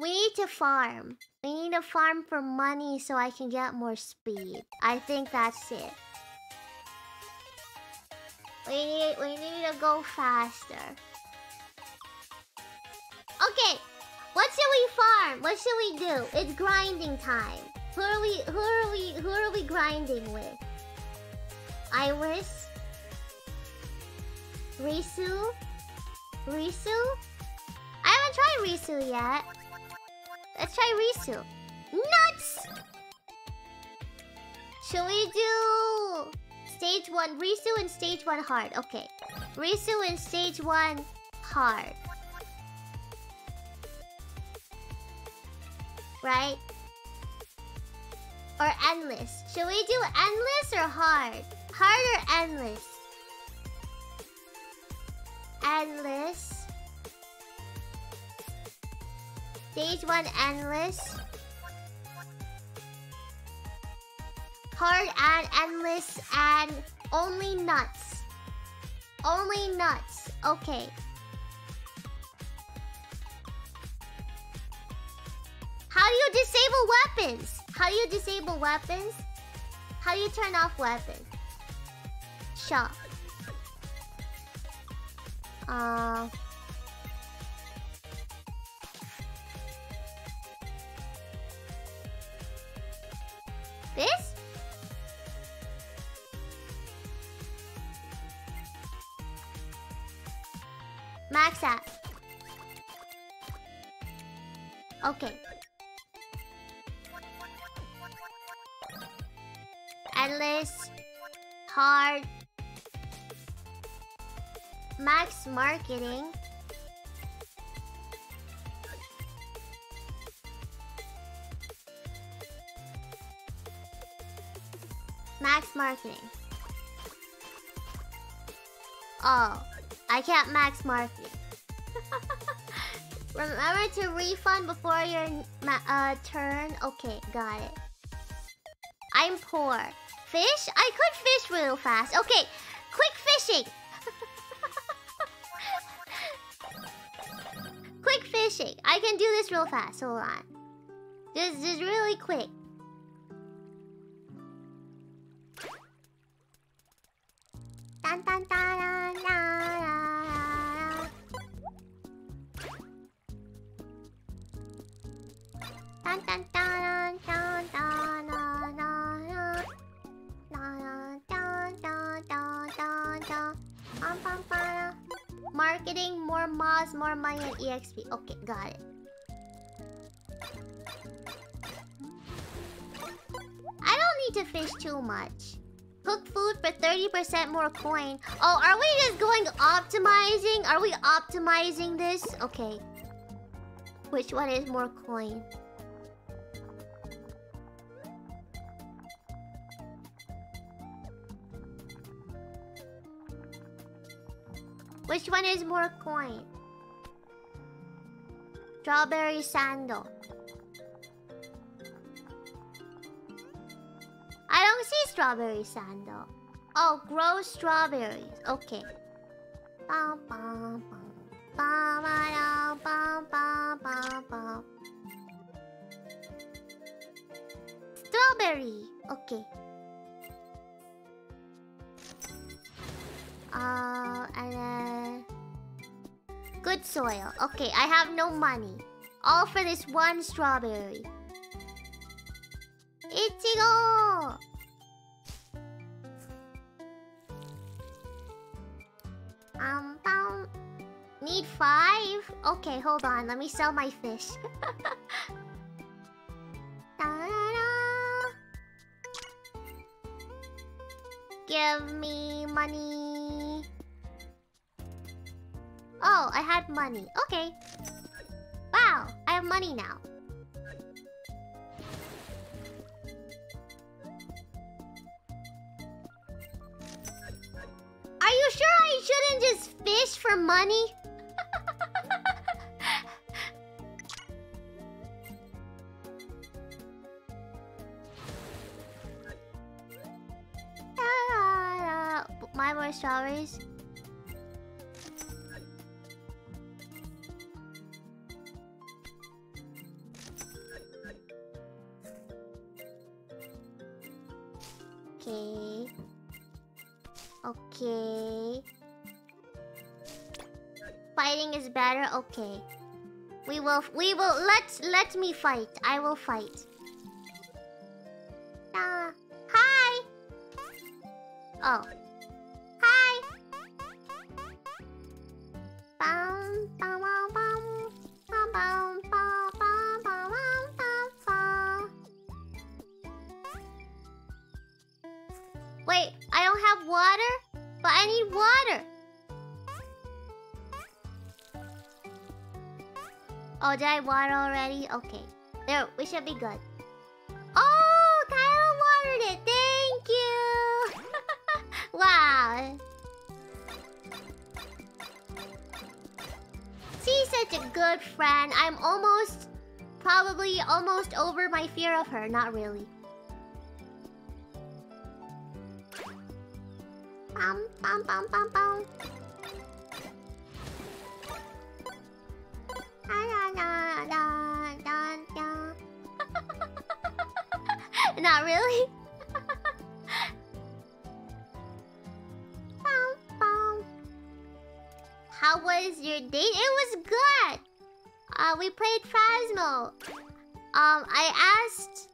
We need to farm. We need to farm for money so I can get more speed. I think that's it. We need we need to go faster. Okay, what should we farm? What should we do? It's grinding time. Who are we who are we who are we grinding with? Iris? Risu? Risu? I haven't tried Risu yet. Let's try Risu. Nuts! Should we do stage one Risu and stage one hard? Okay. Risu and stage one hard. Right? Or endless. Should we do endless or hard? Hard or endless? Endless. Stage 1 endless. Hard and endless and only nuts. Only nuts. Okay. How do you disable weapons? How do you disable weapons? How do you turn off weapons? Shop. Uh... This? Max app. Okay. Endless. Hard. Max marketing. Max marketing. Oh, I can't max marketing. Remember to refund before your uh, turn. Okay, got it. I'm poor. Fish? I could fish real fast. Okay, quick fishing. quick fishing. I can do this real fast. Hold on. This is really quick. Dun. Marketing, more mods, more money, and EXP. Okay, got it. I don't need to fish too much. Cook food for 30% more coin. Oh, are we just going optimizing? Are we optimizing this? Okay. Which one is more coin? Which one is more coin? Strawberry sandal. I don't see strawberry sandal. Oh, grow strawberries. Okay. Strawberry. Okay. Uh, and good soil. Okay, I have no money. All for this one strawberry. Ichigo! Um, um, need five? Okay, hold on. Let me sell my fish. Give me money. Oh, I had money. Okay. Wow, I have money now. shouldn't just fish for money? ah, buy more strawberries. Better. Okay. We will. We will. Let let me fight. I will fight. Uh, hi. Oh. Did I water already? Okay. There, we should be good. Oh, Kaela watered it. Thank you. wow. She's such a good friend. I'm almost, probably almost over my fear of her. Not really. Bum, bum, bum, bum, bum. Really. Bum, bum. How was your date? It was good. Uh, we played Phasmo. Um, I asked.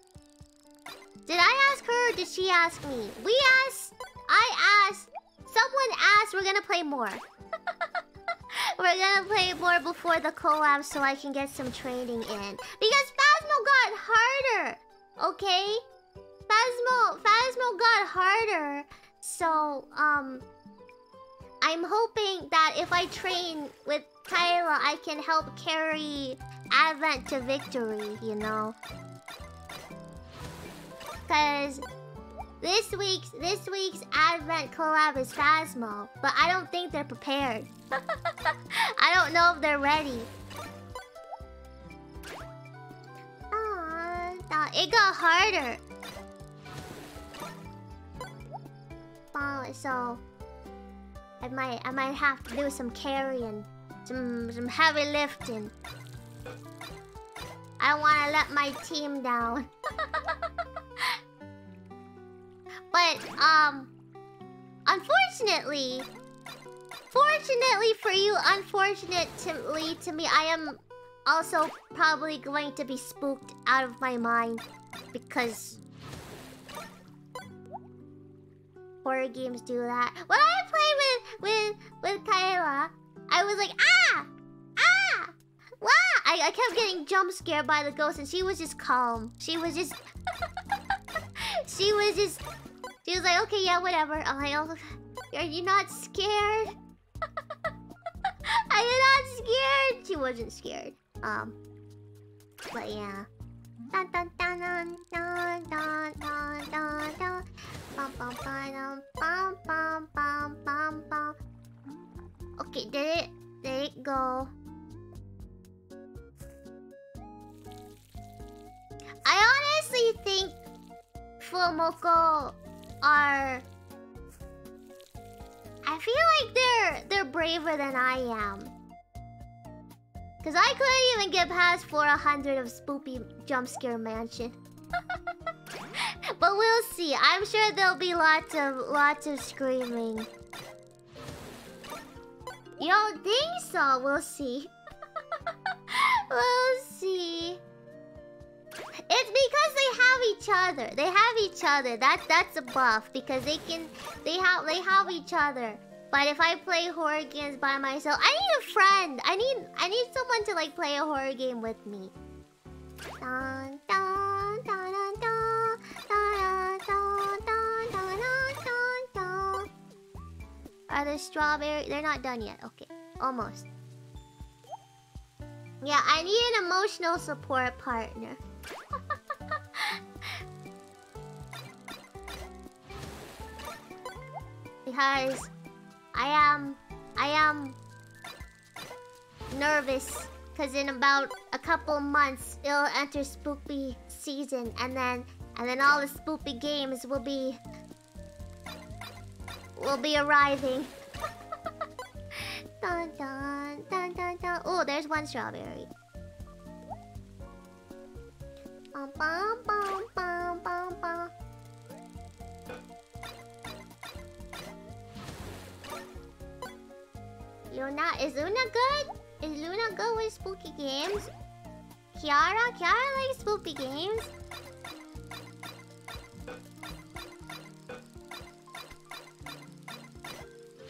Did I ask her or did she ask me? We asked. I asked. Someone asked. We're gonna play more. We're gonna play more before the collab so I can get some training in. Because Phasmo got harder. Okay? Phasmo, Phasmo got harder. So, um... I'm hoping that if I train with Kaela, I can help carry Advent to victory, you know? Cause this week's this week's Advent collab is Phasmo, but I don't think they're prepared. I don't know if they're ready. Aw, it got harder. So I might I might have to do some carrying, some some heavy lifting. I don't want to let my team down. but um, unfortunately, fortunately for you, unfortunately to me, I am also probably going to be spooked out of my mind because horror games do that. When I play with with with Kaela, I was like ah ah wah. I, I kept getting jump scared by the ghost, and she was just calm. She was just she was just she was like okay yeah whatever. I'm like oh, are you not scared? are you not scared? She wasn't scared. Um, but yeah. Dun dun dun dun dun dun dun dun. Bum bum bum bum bum bum bum bum. Okay, did it? Did it go? I honestly think FuwaMoco are. I feel like they're they're braver than I am. Cause I couldn't even get past 400 of Spoopy Jump Scare Mansion. but we'll see. I'm sure there'll be lots of lots of screaming. You don't think so? We'll see. we'll see. It's because they have each other. They have each other. That that's a buff because they can they have they have each other. But if I play horror games by myself, I need a friend. I need I need someone to like play a horror game with me. Dun, dun, dun, Are the strawberry? They're not done yet. Okay, almost. Yeah, I need an emotional support partner. because I am I am nervous because in about a couple months it'll enter spoopy season and then and then all the spoopy games will be will be arriving. dun dun dun dun dun. Oh, there's one strawberry. Bum bum bum bum bum. Luna, is Luna good? Is Luna good with spooky games? Kiara? Kiara likes spooky games.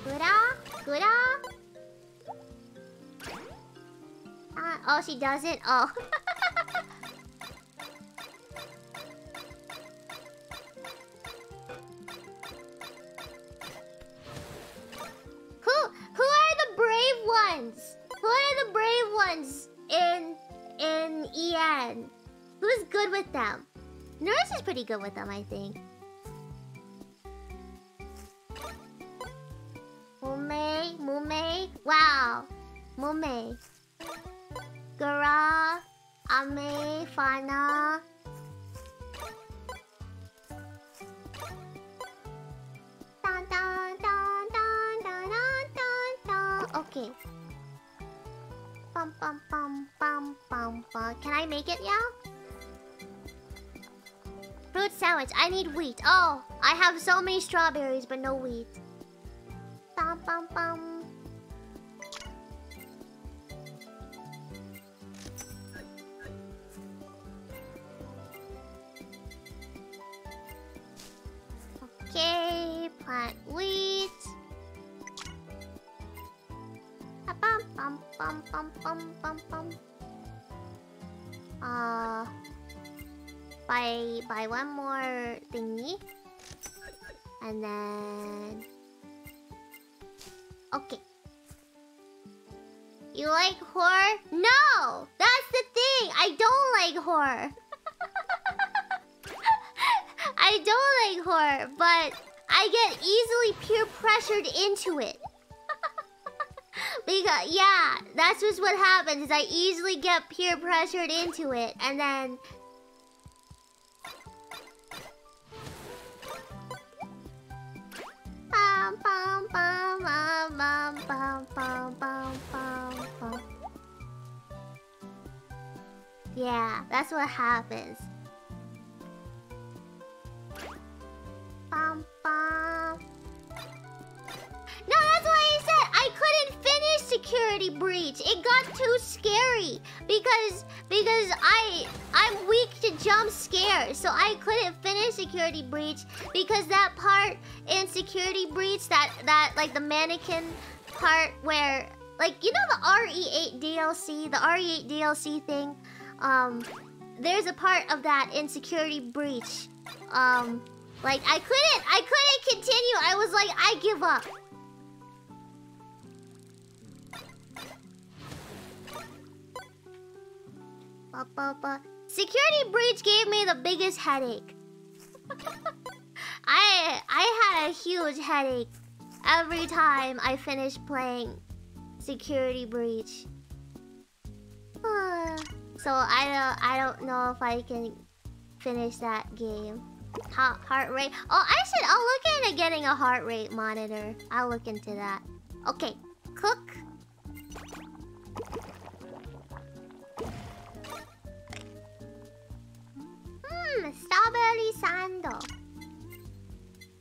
Gura? Gura? Uh, oh, she doesn't? Oh. ones in in EN? Who's good with them? Nurse is pretty good with them, I think. Mumei, Mumei, wow, Mumei, Gura, Ame, Fauna. Dun, dun, dun, dun, dun. Okay. Bum bum bum bum bum bum. Can I make it, yeah? Fruit sandwich. I need wheat. Oh, I have so many strawberries, but no wheat. Bum bum bum. Okay, plant wheat. Bum bum bum bum bum bum bum. Uh, buy buy one more thingy, and then okay. You like horror? No, that's the thing. I don't like horror. I don't like horror, but I get easily peer pressured into it. Because, yeah, that's just what happens. Is I easily get peer pressured into it, and then... Yeah, that's what happens. No, that's what he said! Couldn't finish Security Breach. It got too scary because because I I'm weak to jump scares, so I couldn't finish Security Breach because that part in Security Breach that that like the mannequin part where like you know the RE8 DLC, the RE8 DLC thing, um there's a part of that in Security Breach. Um like I couldn't I couldn't continue. I was like I give up. Ba, ba, ba. Security breach gave me the biggest headache. I I had a huge headache every time I finished playing Security Breach. so I don't I don't know if I can finish that game. Heart, heart rate. Oh, I should. I'll look into getting a heart rate monitor. I'll look into that. Okay, cook. Strawberry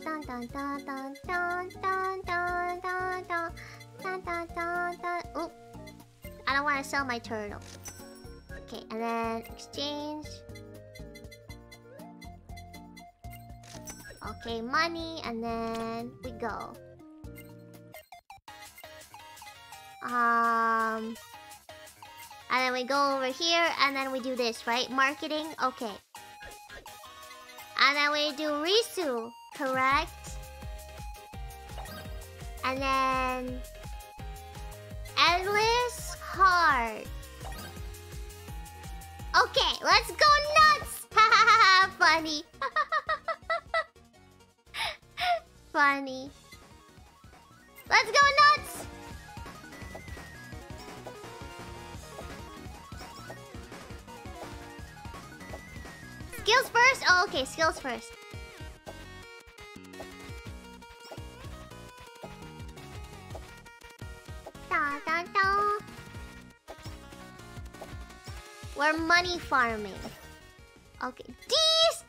dun dun dun dun dun dun dun Dun, dun, dun, dun. Oh, I don't want to sell my turtle. Okay, and then exchange. Okay, money, and then we go. Um, and then we go over here, and then we do this, right? Marketing, okay. And then we do Risu, correct? And then... Endless Heart. Okay, let's go nuts! Funny. Funny. Let's go nuts! Skills first? Oh, okay, skills first. Da, da, da. We're money farming. Okay. These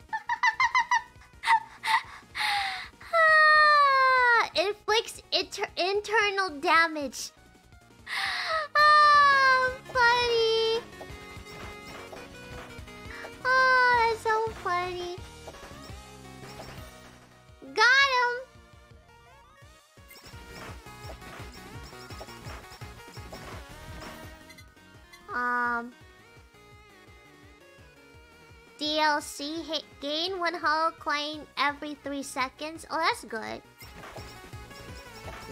ah, inflicts inter internal damage. Ah, funny. Oh, that's so funny. Got him. Um. DLC hit gain one HoloCoin every three seconds. Oh, that's good.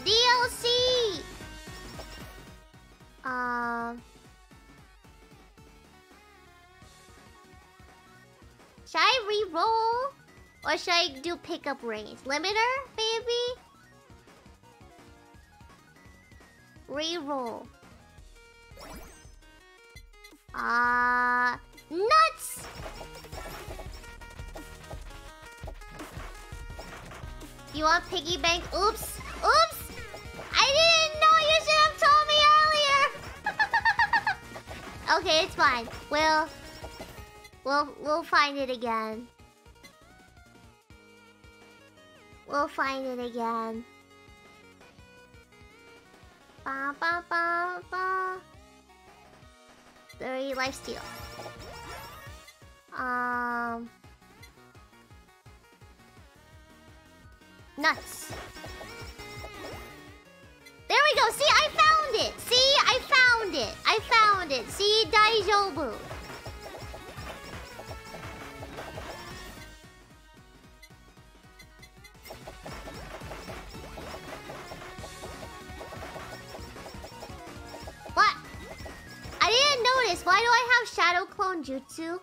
DLC. Um. Should I re-roll? Or should I do pickup range? Limiter, maybe? Re-roll. Ah, uh, nuts! You want piggy bank? Oops! Oops! I didn't know you should have told me earlier! okay, it's fine. We'll... We'll, we'll find it again. We'll find it again. Ba ba ba ba. 30 life steal. Um. Nuts. There we go. See, I found it. See, I found it. I found it. See, Daijobu. Notice. Why do I have Shadow Clone Jutsu?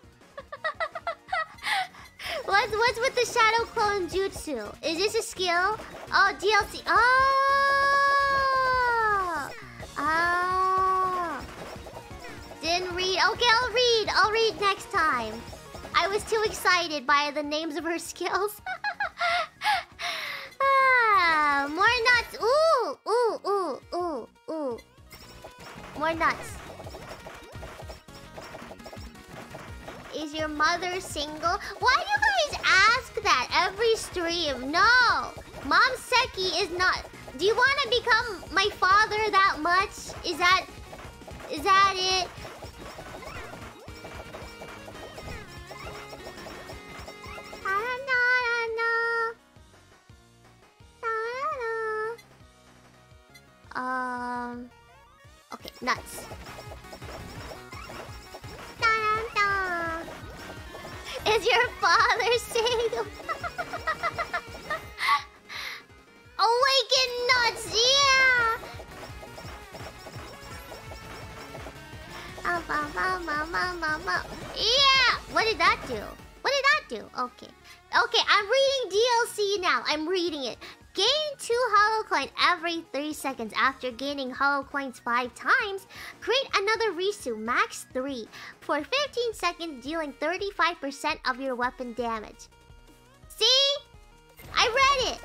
what's what's with the Shadow Clone Jutsu? Is this a skill? Oh, DLC. Oh! Oh! Didn't read. Okay, I'll read. I'll read next time. I was too excited by the names of her skills. ah, more nuts. Ooh, ooh, ooh, ooh, ooh. More nuts. Is your mother single? Why do you guys ask that every stream? No! Mom Seki is not... Do you want to become my father that much? Is that... Is that it? Um... Okay, nuts. Is your father single? Awaken nuts, yeah! Yeah! What did that do? What did that do? Okay. Okay, I'm reading DLC now. I'm reading it. Gain 2 HoloCoin every 3 seconds after gaining HoloCoins 5 times. Create another Risu, max 3, for 15 seconds dealing 35% of your weapon damage. See? I read it!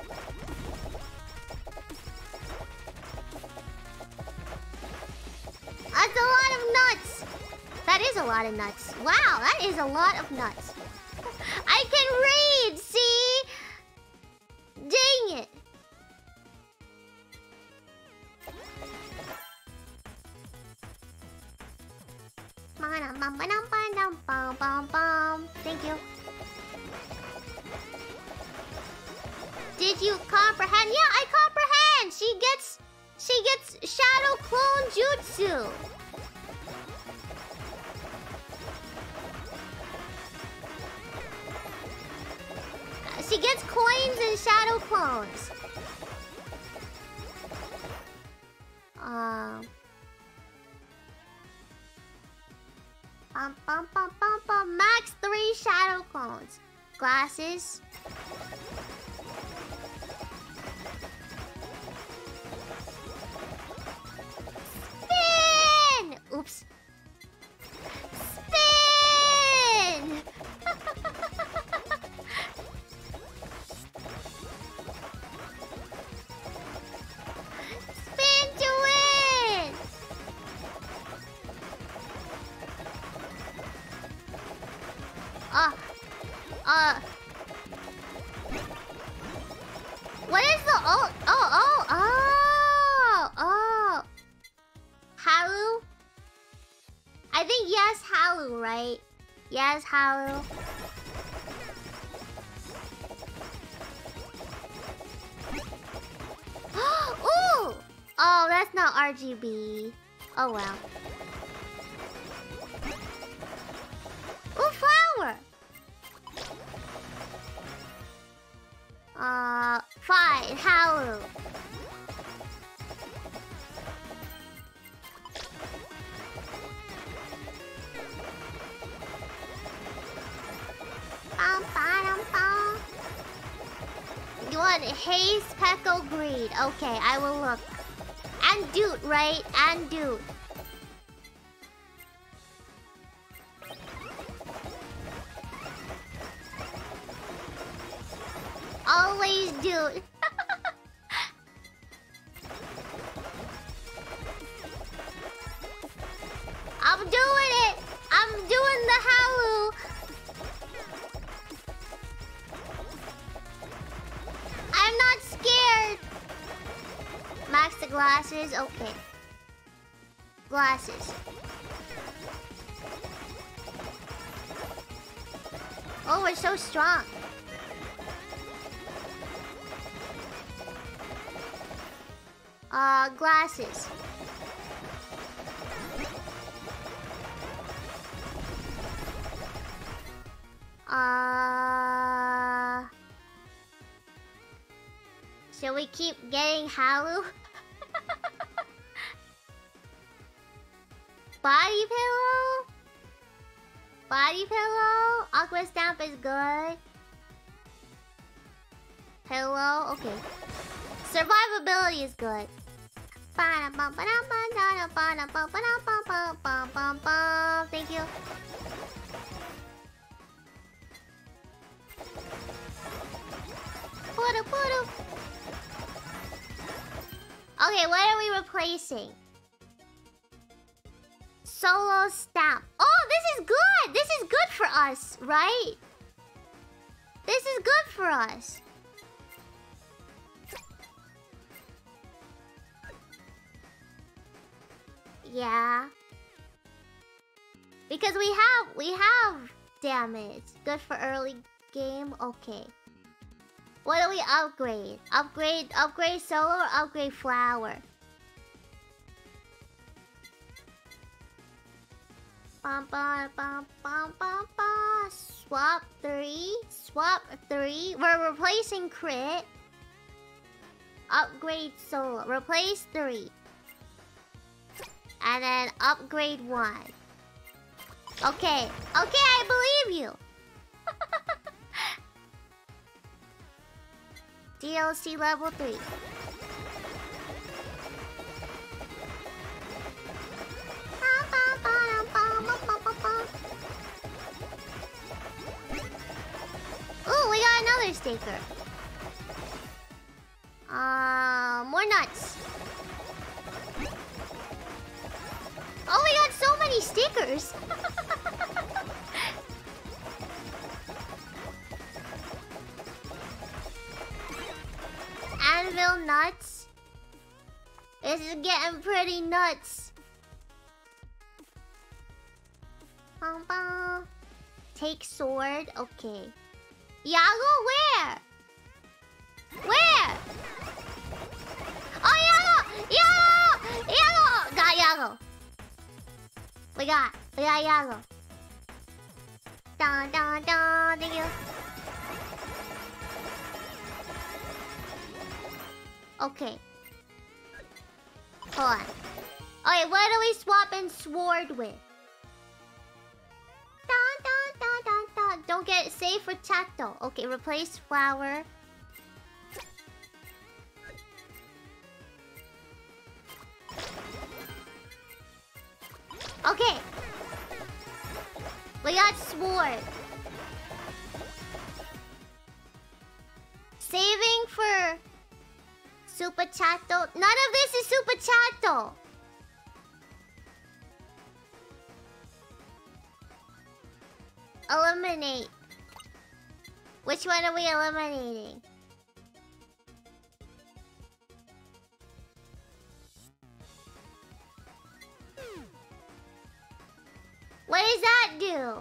That's a lot of nuts! That is a lot of nuts. Wow, that is a lot of nuts. I can read, see? Dang it. Thank you. Did you comprehend? Yeah, I comprehend. She gets, she gets shadow clone jutsu. She gets coins and shadow clones. Um. Bum, bum, bum, bum, bum. Max three shadow clones. Glasses. Oh well. Ooh, flower! Uh, fine, how? Bum, ba-dum, bum. You want haste, Pecco, greed. Okay, I will look. And dude, right? And dude. We keep getting Halu? Body pillow? Body pillow? Aqua stamp is good. Pillow? Okay. Survivability is good. Thank you. Replacing? Solo stamp. Oh, this is good! This is good for us, right? This is good for us. Yeah. Because we have we have damage. Good for early game. Okay. What do we upgrade? Upgrade upgrade solo or upgrade flower? Bum, bum, bum, bum, bum, bum. Swap three. Swap three. We're replacing crit. Upgrade solo. Replace three. And then upgrade one. Okay. Okay, I believe you. DLC level 3. Another sticker. Uh, more nuts. Oh, we got so many stickers. Anvil nuts. This is getting pretty nuts. Take sword. Okay. Yagoo, where? Where? Oh, Yagoo! Yagoo! Yagoo! Got Yagoo. We got. We got Yagoo. Dun, dun, dun. Thank you. Okay. Hold on. Okay, what do we swap in sword with? Dun, dun, dun, dun, Don't get save for chat though. Okay, replace flower. Okay. We got sword. Saving for super chat though. None of this is super chat though. Eliminate. Which one are we eliminating? What does that do?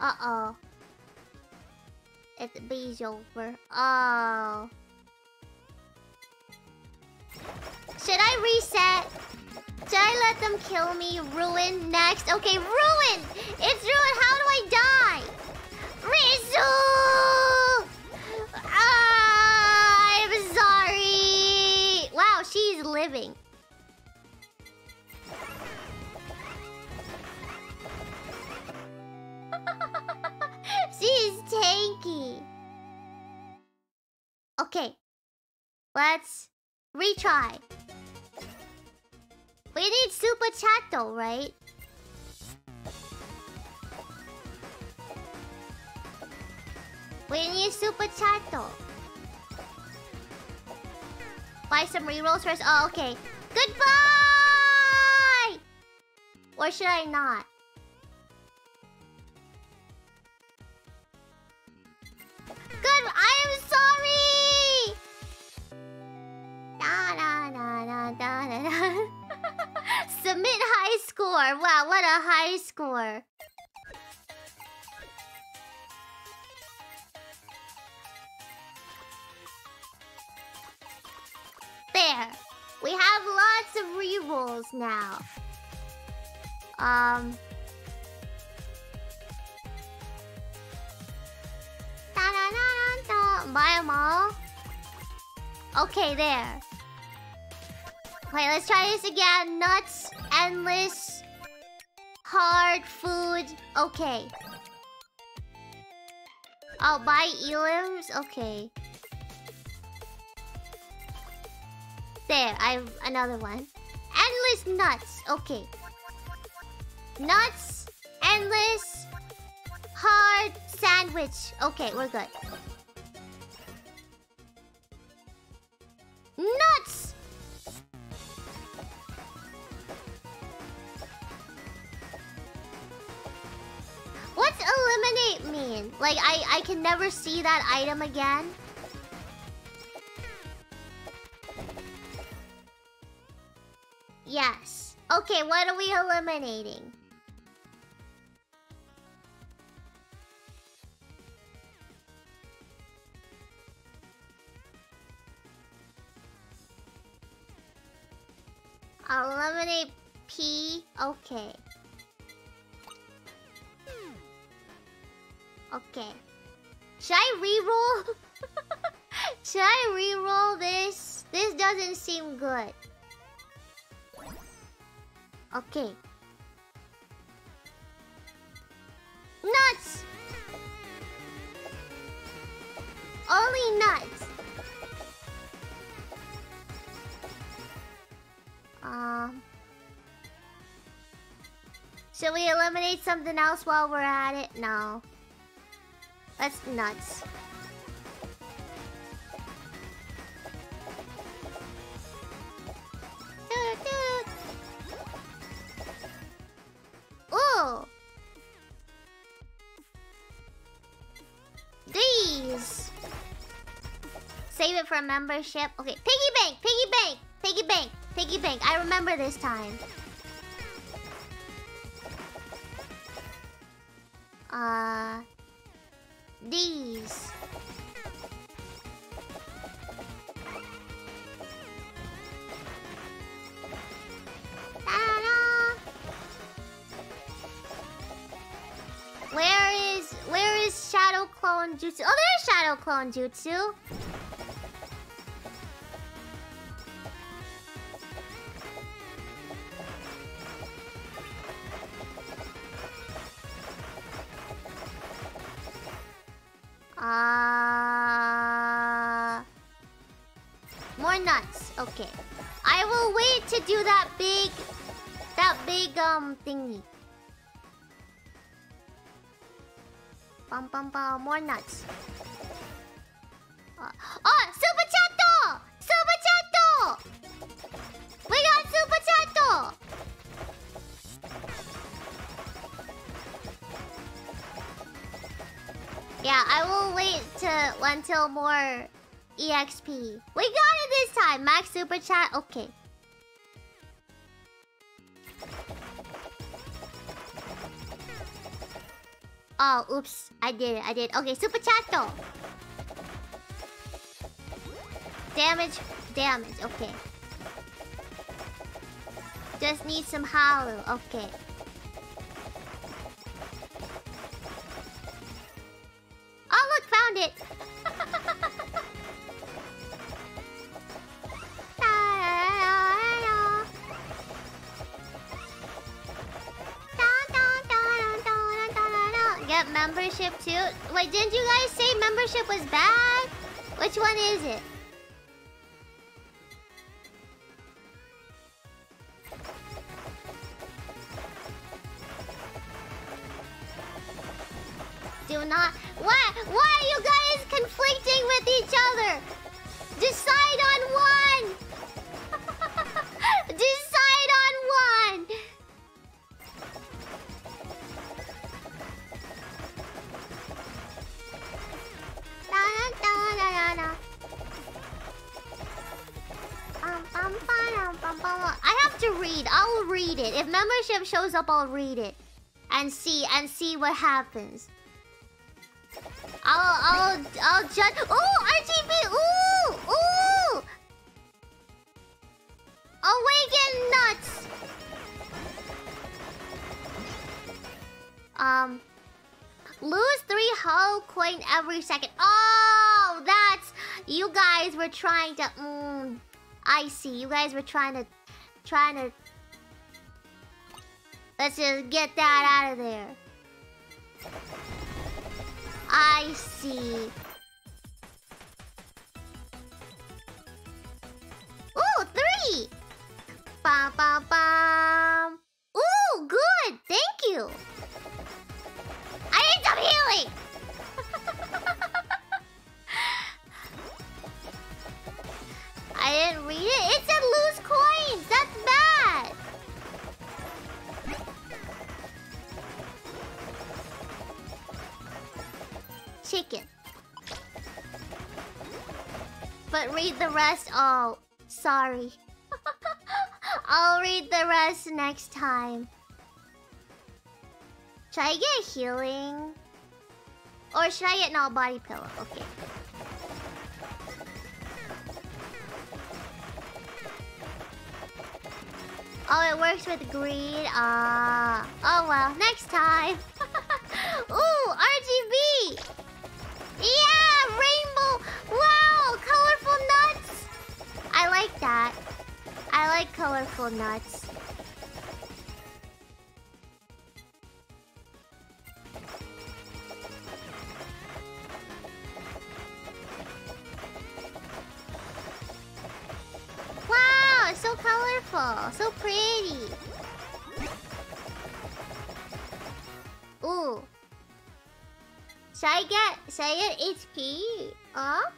Uh-oh. It's bees over. Oh. Should I reset? Should I let them kill me? Ruin next? Okay, ruin! It's ruin! How do I die? Risu! I'm sorry! Wow, she's living. she's tanky. Okay. Let's retry. We need super chat though, right? We need super chat though. Buy some rerolls first. Oh, okay. Goodbye! Or should I not? Good. I am sorry. Da da da da da da. Submit high score. Wow, what a high score. There. We have lots of rerolls now. Um. Da da da da. Buy them all. Okay, there. Okay, let's try this again. Nuts, endless, hard food. Okay. I'll buy elims. Okay. There, I have another one. Endless nuts. Okay. Nuts, endless, hard sandwich. Okay, we're good. Nuts! What's eliminate mean? Like I I can never see that item again? Yes. Okay, what are we eliminating? I'll eliminate P. Okay. Okay. Should I re-roll? Should I re-roll this? This doesn't seem good. Okay. Nuts! Only nuts. Um. Should we eliminate something else while we're at it? No. That's nuts. Ooh! These! Save it for membership. Okay, piggy bank, piggy bank, piggy bank, piggy bank. I remember this time. Uh these. Where is where is Shadow Clone Jutsu? Oh, there's Shadow Clone Jutsu. More nuts. Uh, oh, super chat! Super chat! We got super chatto! Yeah, I will wait to until more EXP. We got it this time. Max super chat. Okay. Oh, oops. I did it. I did. Okay, super chat though. Damage, damage. Okay. Just need some hollow. Okay. Membership shows up, I'll read it and see and see what happens. I'll I'll I'll judge. Oh, RGB. Ooh, ooh. Awaken nuts. Um, lose three HoloCoin every second. Oh, that's you guys were trying to. Mm, I see. You guys were trying to, trying to. Let's just get that out of there. I see. Oh, sorry. I'll read the rest next time. Should I get healing? Or should I get no body pillow? Okay. Oh, it works with greed. Ah. oh well, next time. Like colorful nuts. Wow, so colorful, so pretty. Ooh. Should I get should I get HP? Huh?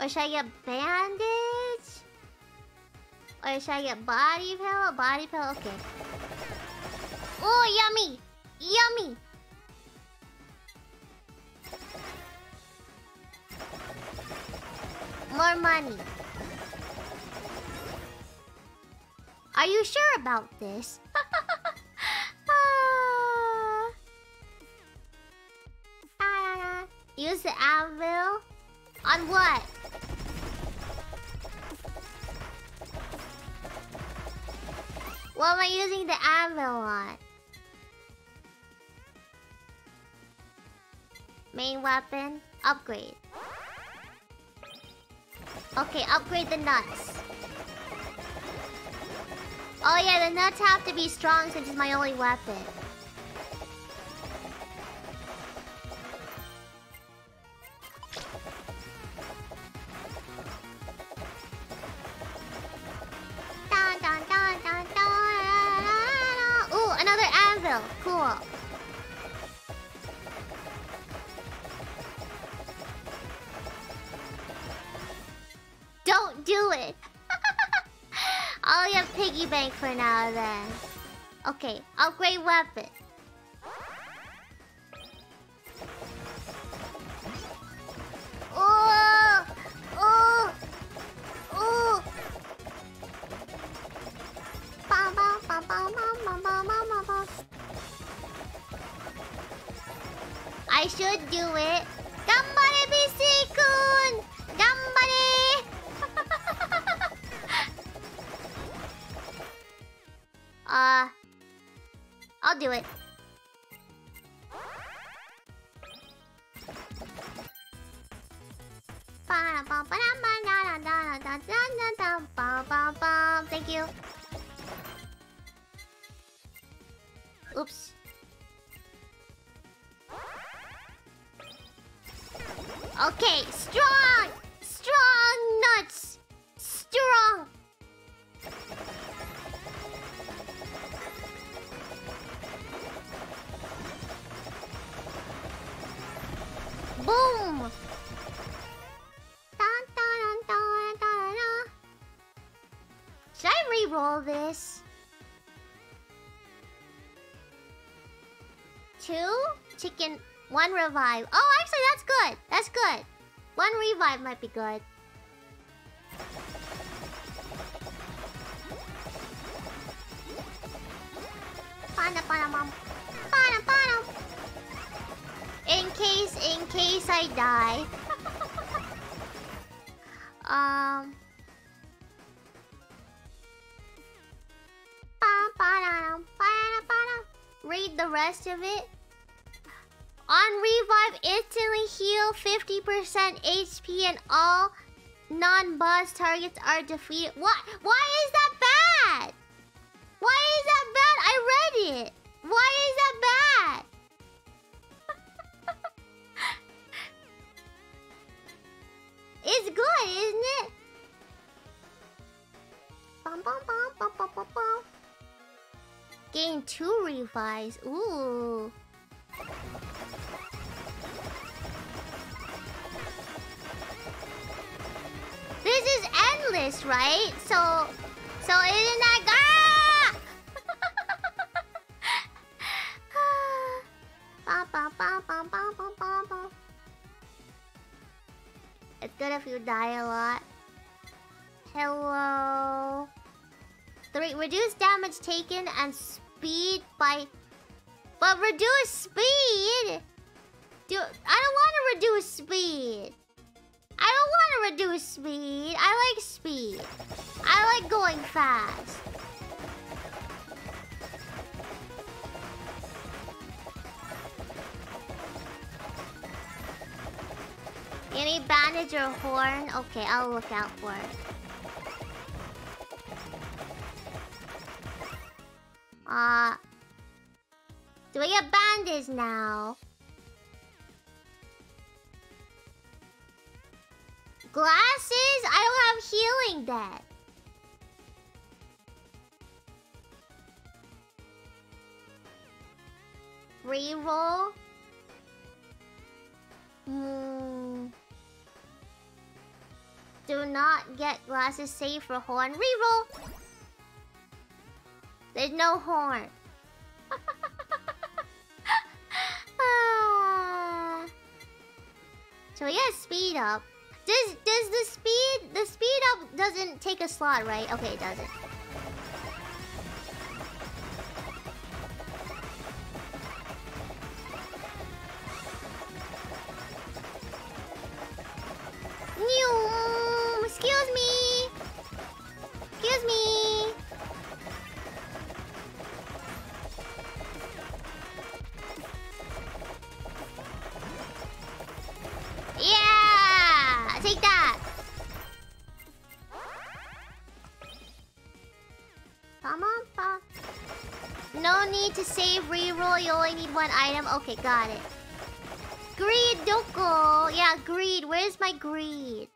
Or should I get bandage? Or should I get body pillow? Body pillow, okay. Oh, yummy! Yummy! More money. Are you sure about this? Ah. Ah. Use the anvil On what? What am I using the anvil on? Main weapon. Upgrade. Okay, upgrade the nuts. Oh yeah, the nuts have to be strong since it's my only weapon. I love it. Re-roll this? Two chicken, one revive. Oh, actually, that's good. That's good. One revive might be good. In case, in case I die. Non-boss targets are defeated. What? Why 3. Reduce damage taken and speed by... But reduce speed? Do I don't want to reduce speed. I don't want to reduce speed. I like speed. I like going fast. Any bandage or horn? Okay, I'll look out for it. Uh, do we get bandage now? Glasses? I don't have healing debt. Reroll? Hmm. Do not get glasses save for horn. Reroll! There's no horn. ah. So we get speed up. Does does the speed the speed up doesn't take a slot, right? Okay, it doesn't. Okay, got it. Greed, don't go. Yeah, greed. Where's my greed?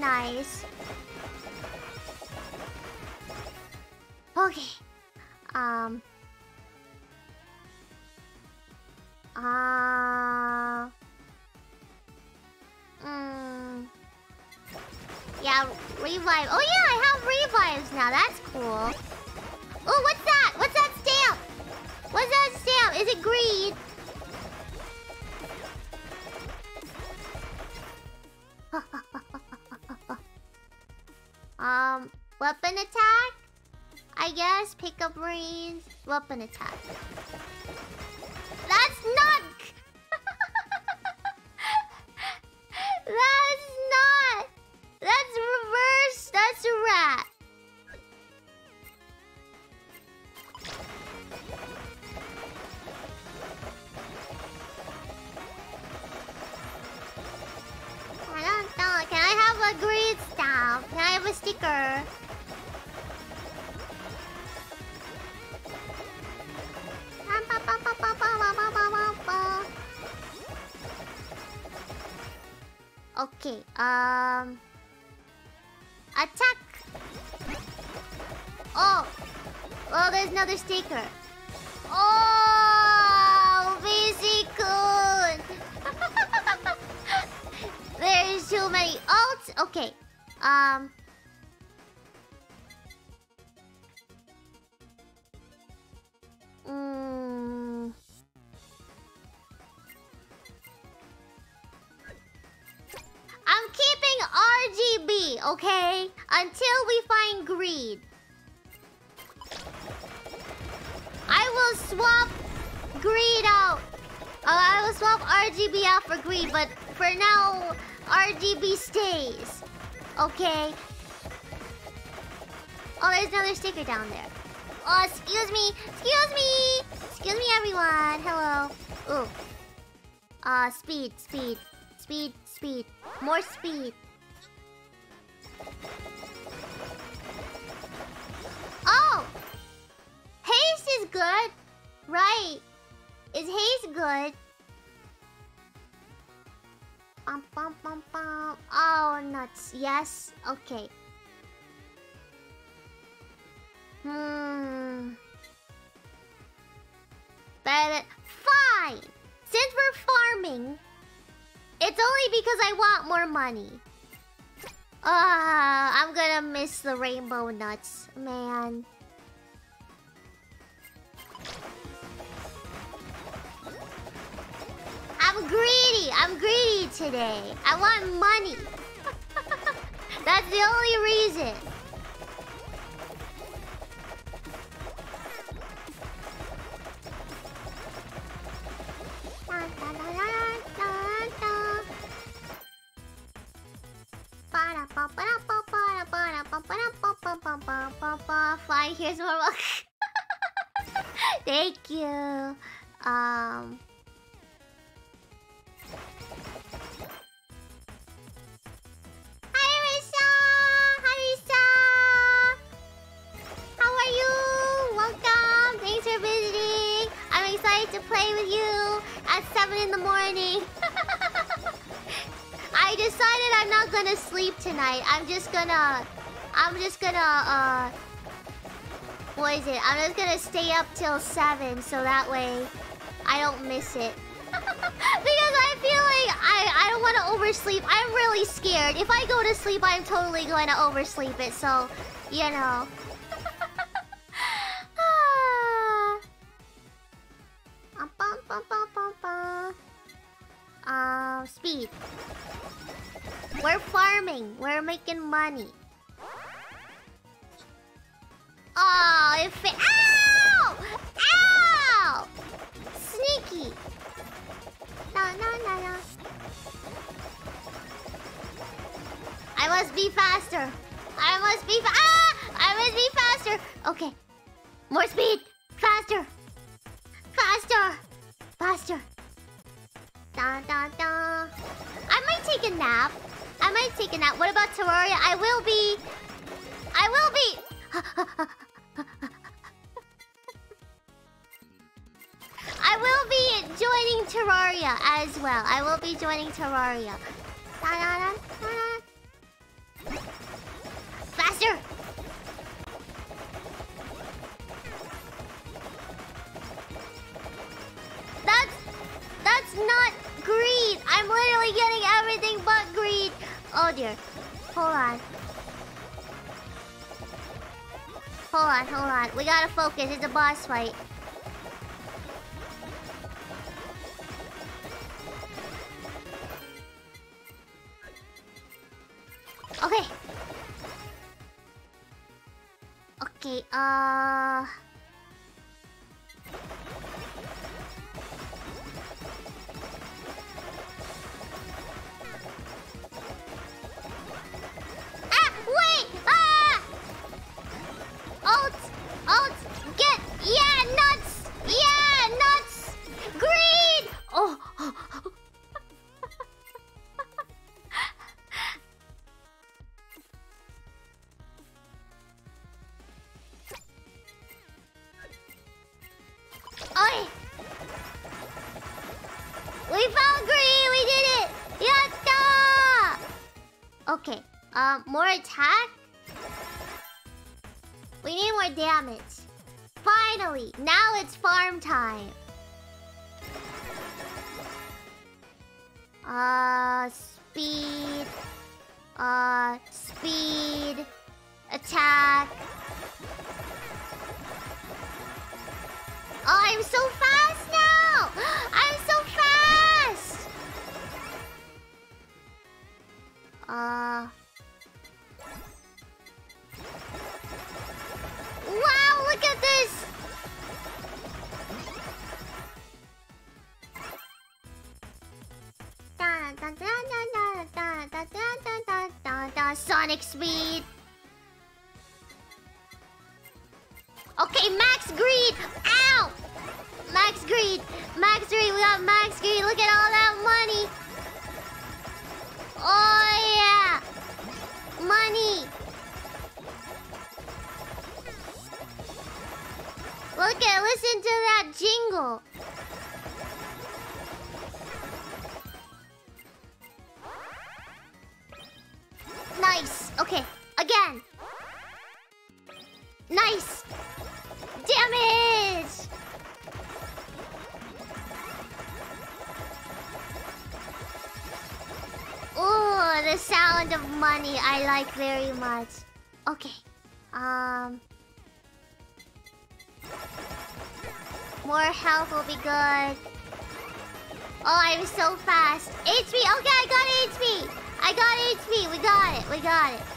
nice. up an attack. Um... Attack! Oh! Well, there's another staker. Okay. Oh, there's another sticker down there. Oh, excuse me. Excuse me. Excuse me, everyone. Hello. Ooh. Uh, speed, speed, speed, speed. More speed. It's only because I want more money. Ah, oh, I'm gonna miss the rainbow nuts, man. I'm greedy. I'm greedy today. I want money. That's the only reason. gonna, uh... What is it? I'm just gonna stay up till 7, so that way I don't miss it. because I feel like I, I don't want to oversleep. I'm really scared. If I go to sleep, I'm totally going to oversleep it, so, you know... gotta focus. It's a boss fight. Um, more attack? We need more damage. Finally! Now it's farm time! Uh, speed. Uh, speed. Attack. Oh, I'm so fast now! I'm so fast! Uh... very much. Okay. Um... More health will be good. Oh, I'm so fast. HP! Okay, I got HP! I got HP! We got it! We got it!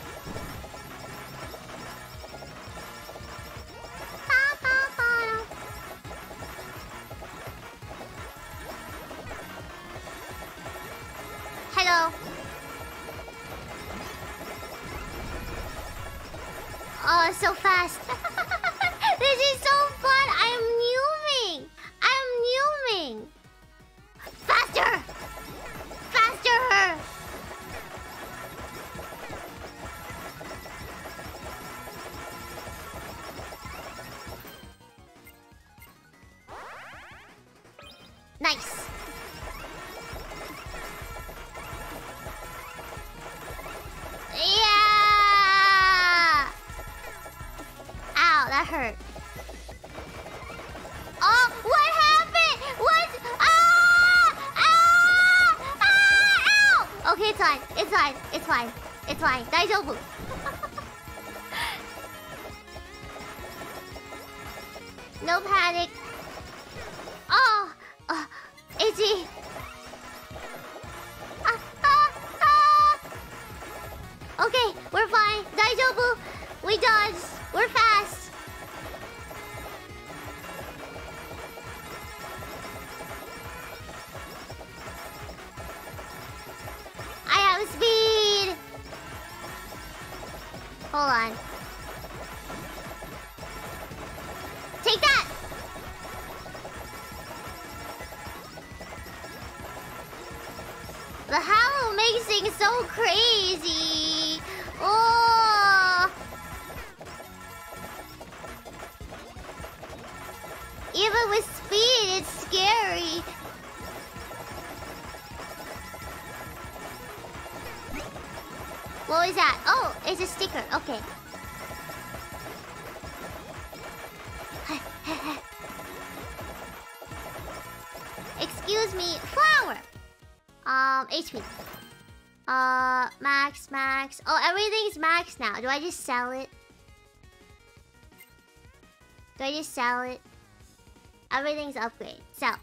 大丈夫。Sell it. Everything's upgrade. Sell.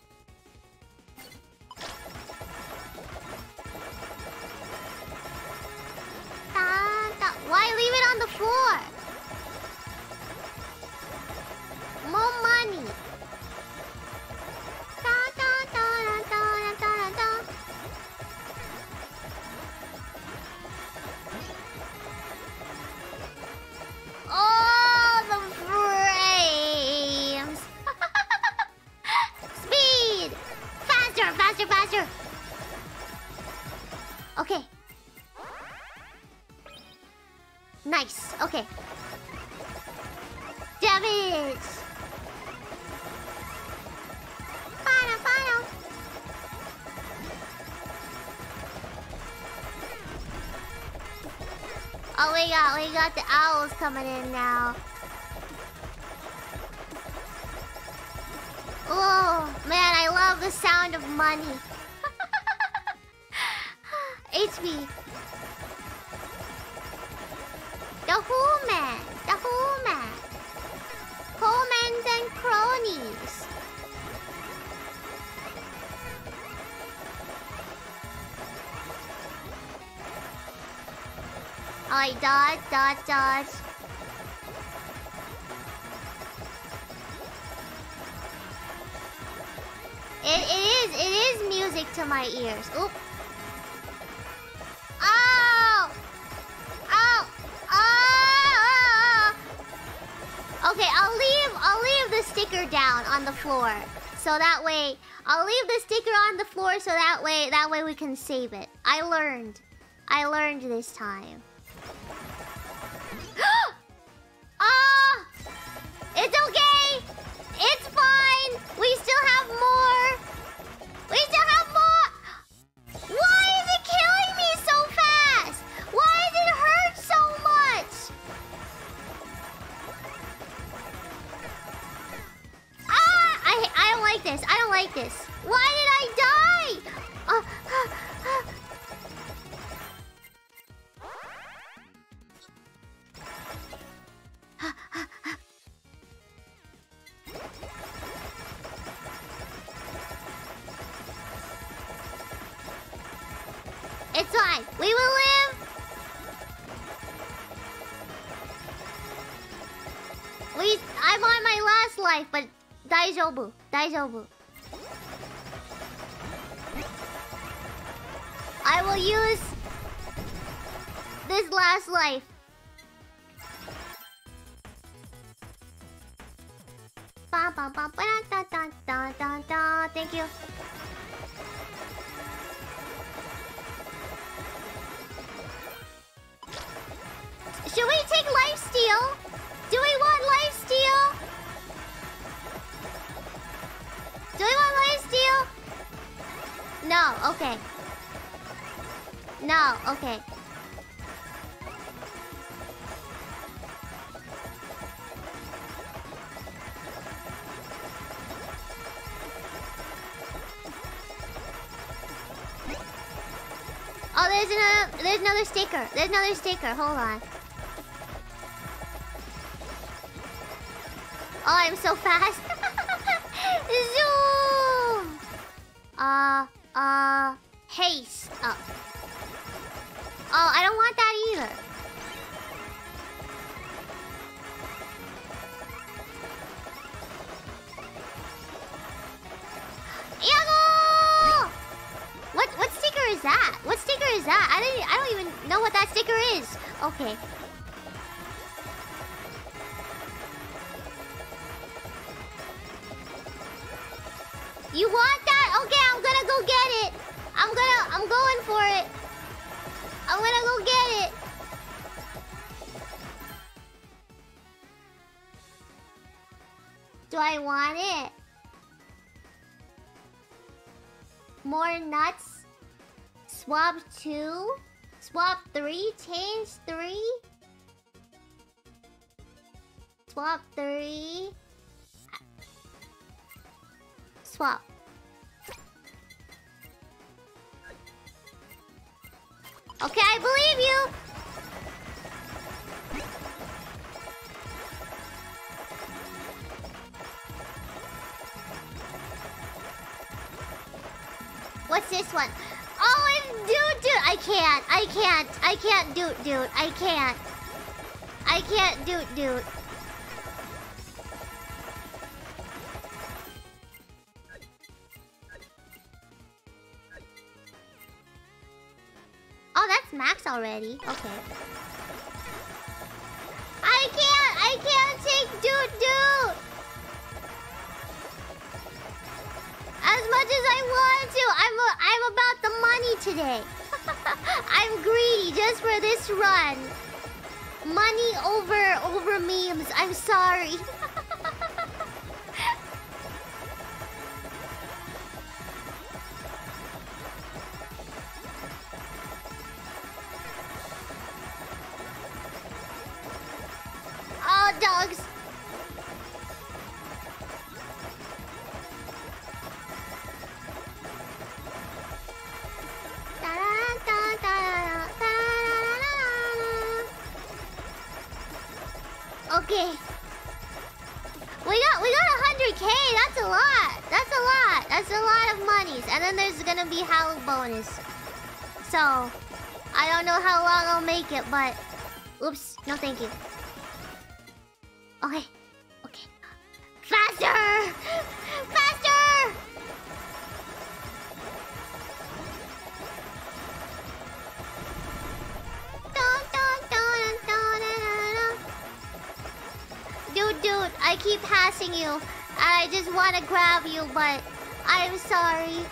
we got the owls coming in now. It, it is, it is music to my ears. Oop. Ow! Ow! Okay, I'll leave, I'll leave the sticker down on the floor. So that way, I'll leave the sticker on the floor so that way, that way we can save it. I learned. I learned this time. Another sticker. There's another sticker. Hold on. Oh, I'm so fast. Swap 3? Swap. Okay, I believe you! What's this one? Oh, dude, dude. I can't. I can't. I can't, dude, dude. I can't. I can't, dude, dude. Already. Okay. I can't. I can't take dude, dude. As much as I want to, I'm a, I'm about the money today. I'm greedy just for this run. Money over over memes. I'm sorry. no thank you. Okay. Okay. Faster! Faster! Dude, dude, I keep passing you. I just want to grab you, but I'm sorry.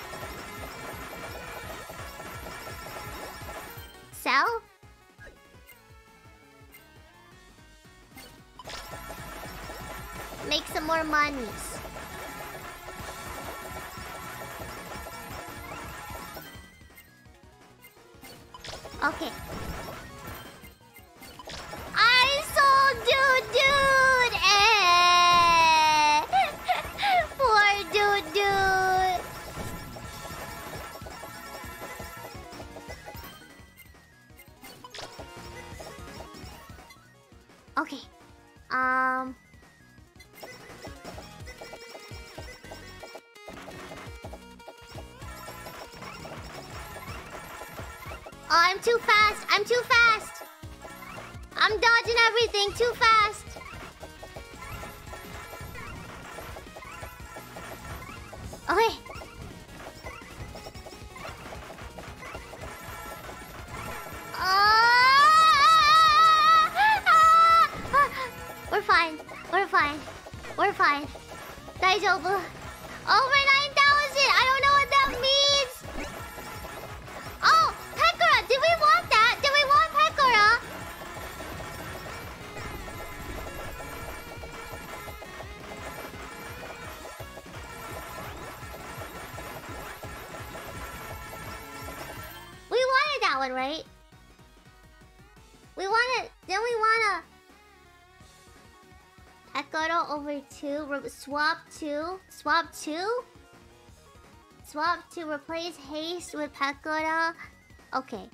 Swap 2. Swap 2? Swap two. replace haste with pagoda. Okay.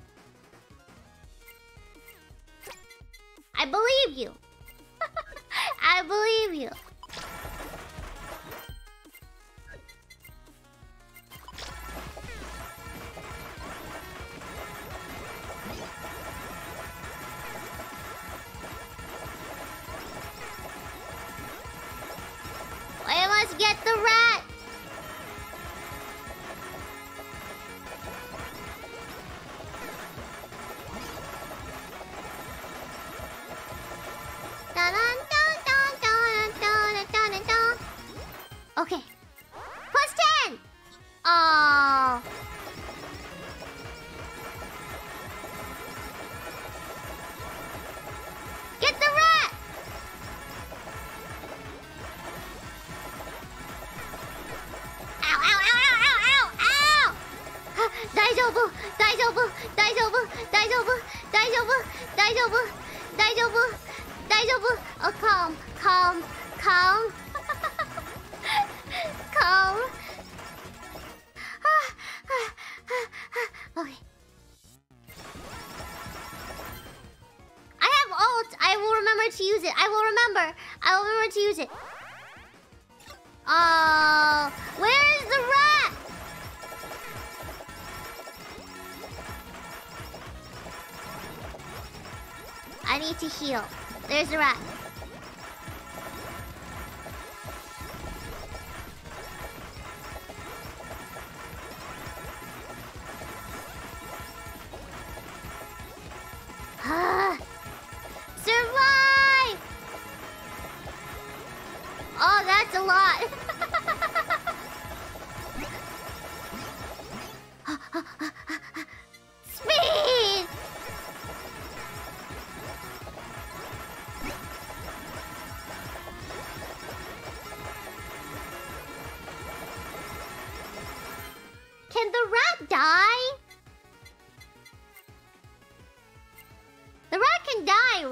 Rizzarat.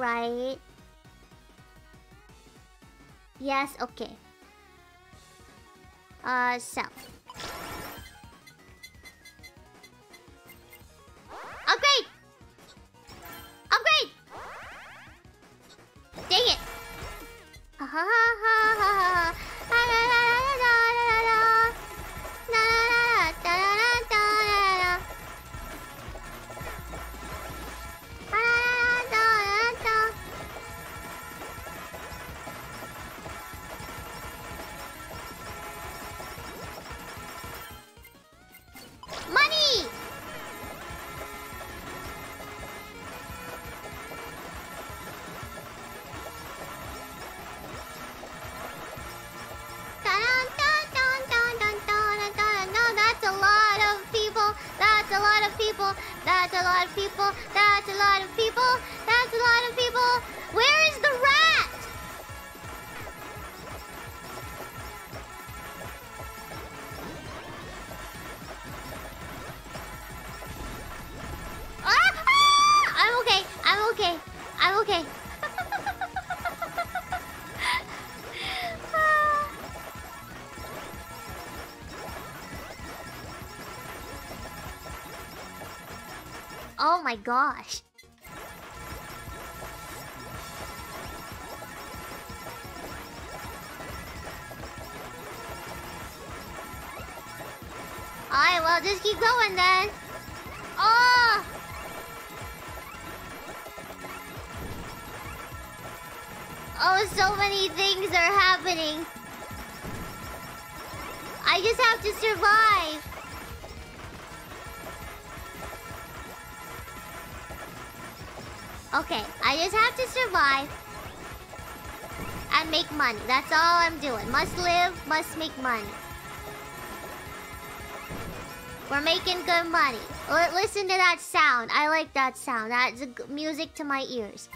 right? Yes, okay. Uh, so. my gosh. Alright, well, just keep going then. That's all I'm doing. Must live, must make money. We're making good money. L listen to that sound. I like that sound. That's music to my ears.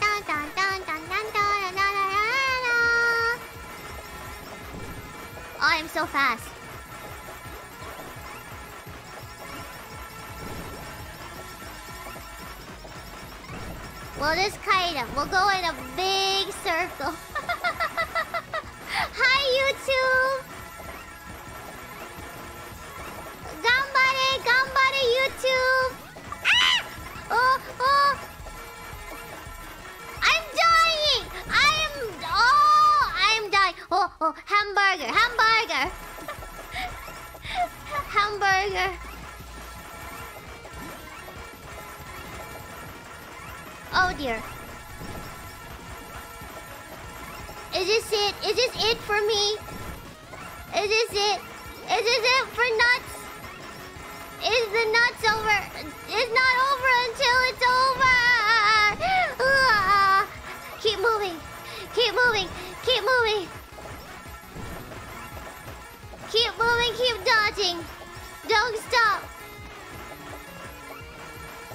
Dun, dun, dun, oh, I'm so fast. Is this it? Is this it for me? Is this it? Is this it for nuts? Is the nuts over? It's not over until it's over. Keep moving. Keep moving. Keep moving. Keep moving. Keep dodging. Don't stop.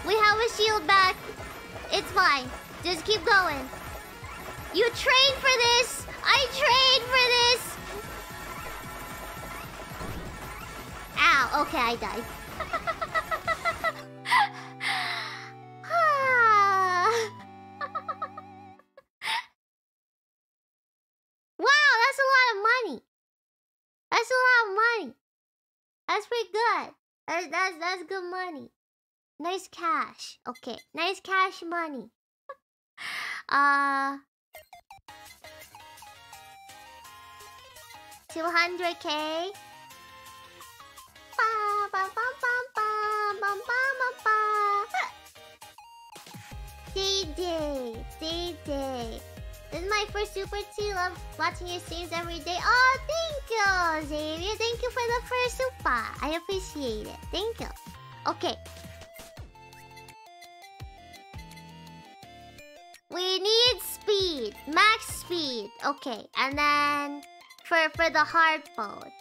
We have a shield back. It's fine. Just keep going. You trained for this! I trained for this! Ow, okay, I died. wow, that's a lot of money. That's a lot of money. That's pretty good. That's, that's, that's good money. Nice cash. Okay, nice cash money. uh... 200k. DJ, DJ. This is my first super tea. Love watching your streams every day. Oh, thank you, Xavier. Thank you for the first super. I appreciate it. Thank you. Okay. We need speed. Max speed. Okay. And then for for the hard mode.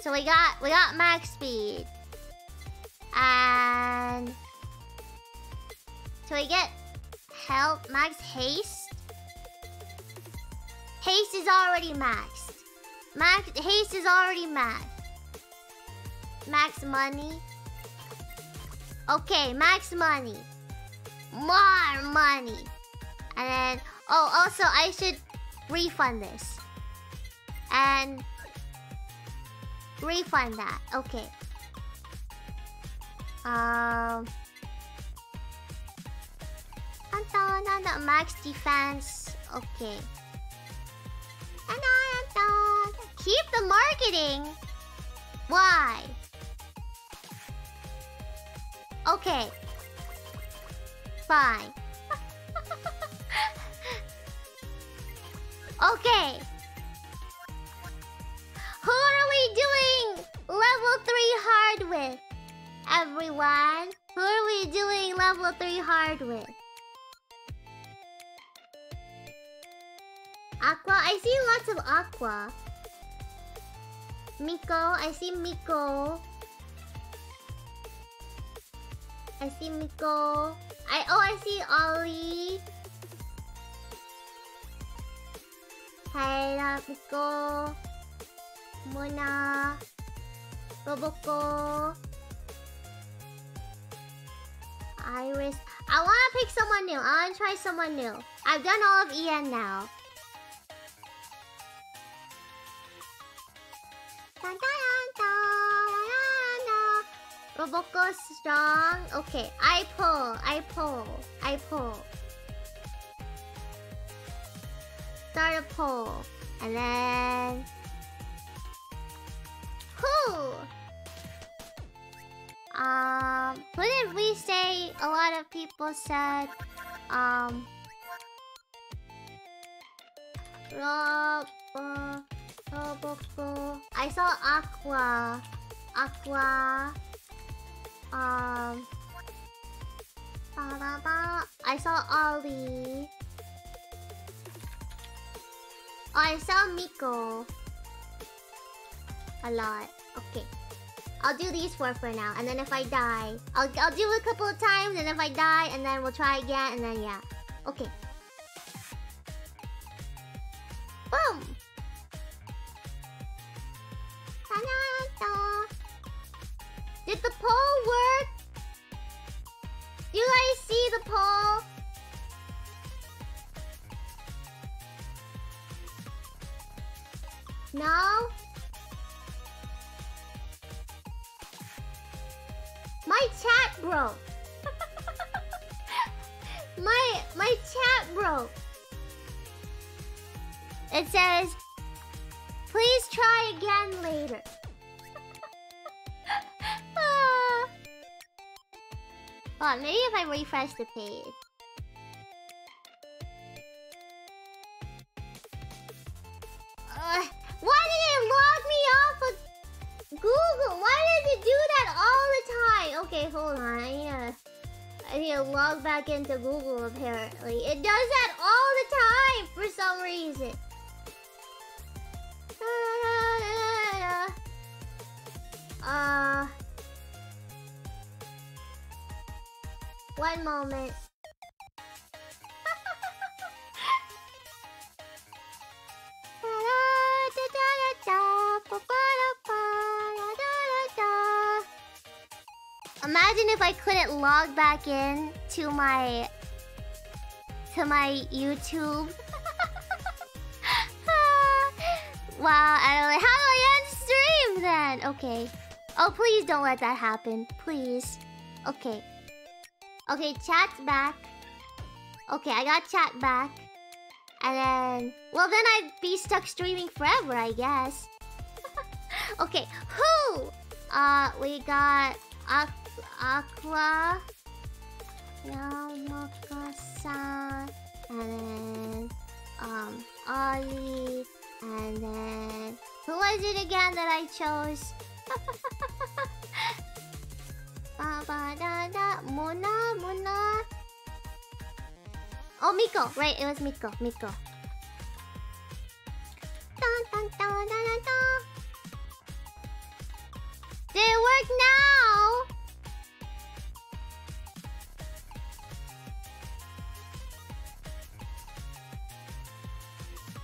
So we got we got max speed. And so we get help max haste. Haste is already maxed. Max haste is already maxed. Max money. Okay, max money more money. And then, oh, also, I should refund this. And refund that. Okay. Um. Max defense. Okay. Keep the marketing. Why? Okay fine. Okay. Who are we doing level 3 hard with? Everyone? Who are we doing level 3 hard with? Aqua? I see lots of Aqua. Miko? I see Miko. I see Miko. I oh I see Ollie. Hairabiko. Moona. Roboco. Iris. I wanna pick someone new. I wanna try someone new. I've done all of EN now. Roboco strong. Okay, I pull. I pull. I pull. Start a poll. And then... Who? Um, what did we say? A lot of people said, um... Robo... Roboco... I saw Aqua. Aqua... Um. Ba, ba, ba. I saw Ollie. I saw Miko. A lot. Okay. I'll do these four for now, and then if I die, I'll I'll do a couple of times, and if I die, and then we'll try again, and then yeah. Okay. Boom. Did the poll work? You guys see the poll? No? My chat broke. my my chat broke. It says, please try again later. ah. Oh, maybe if I refresh the page. Did it log me off of Google? Why does it do that all the time? Okay, hold on. I need to, I need to log back into Google apparently. It does that all the time for some reason. Uh... One moment. Imagine if I couldn't log back in to my to my YouTube. wow, I don't. How do I end stream then? Okay. Oh, please don't let that happen. Please. Okay. Okay, chat's back. Okay, I got chat back. And then... Well, then I'd be stuck streaming forever, I guess. okay, who? Uh, we got... Aqu Aqua... Yamaka-san... And then... Um, Ollie... And then... Who was it again that I chose? ba ba da da Moona Moona Oh Miko, right, it was Miko, Miko. Dun, dun, dun, dun, dun. Did it work now?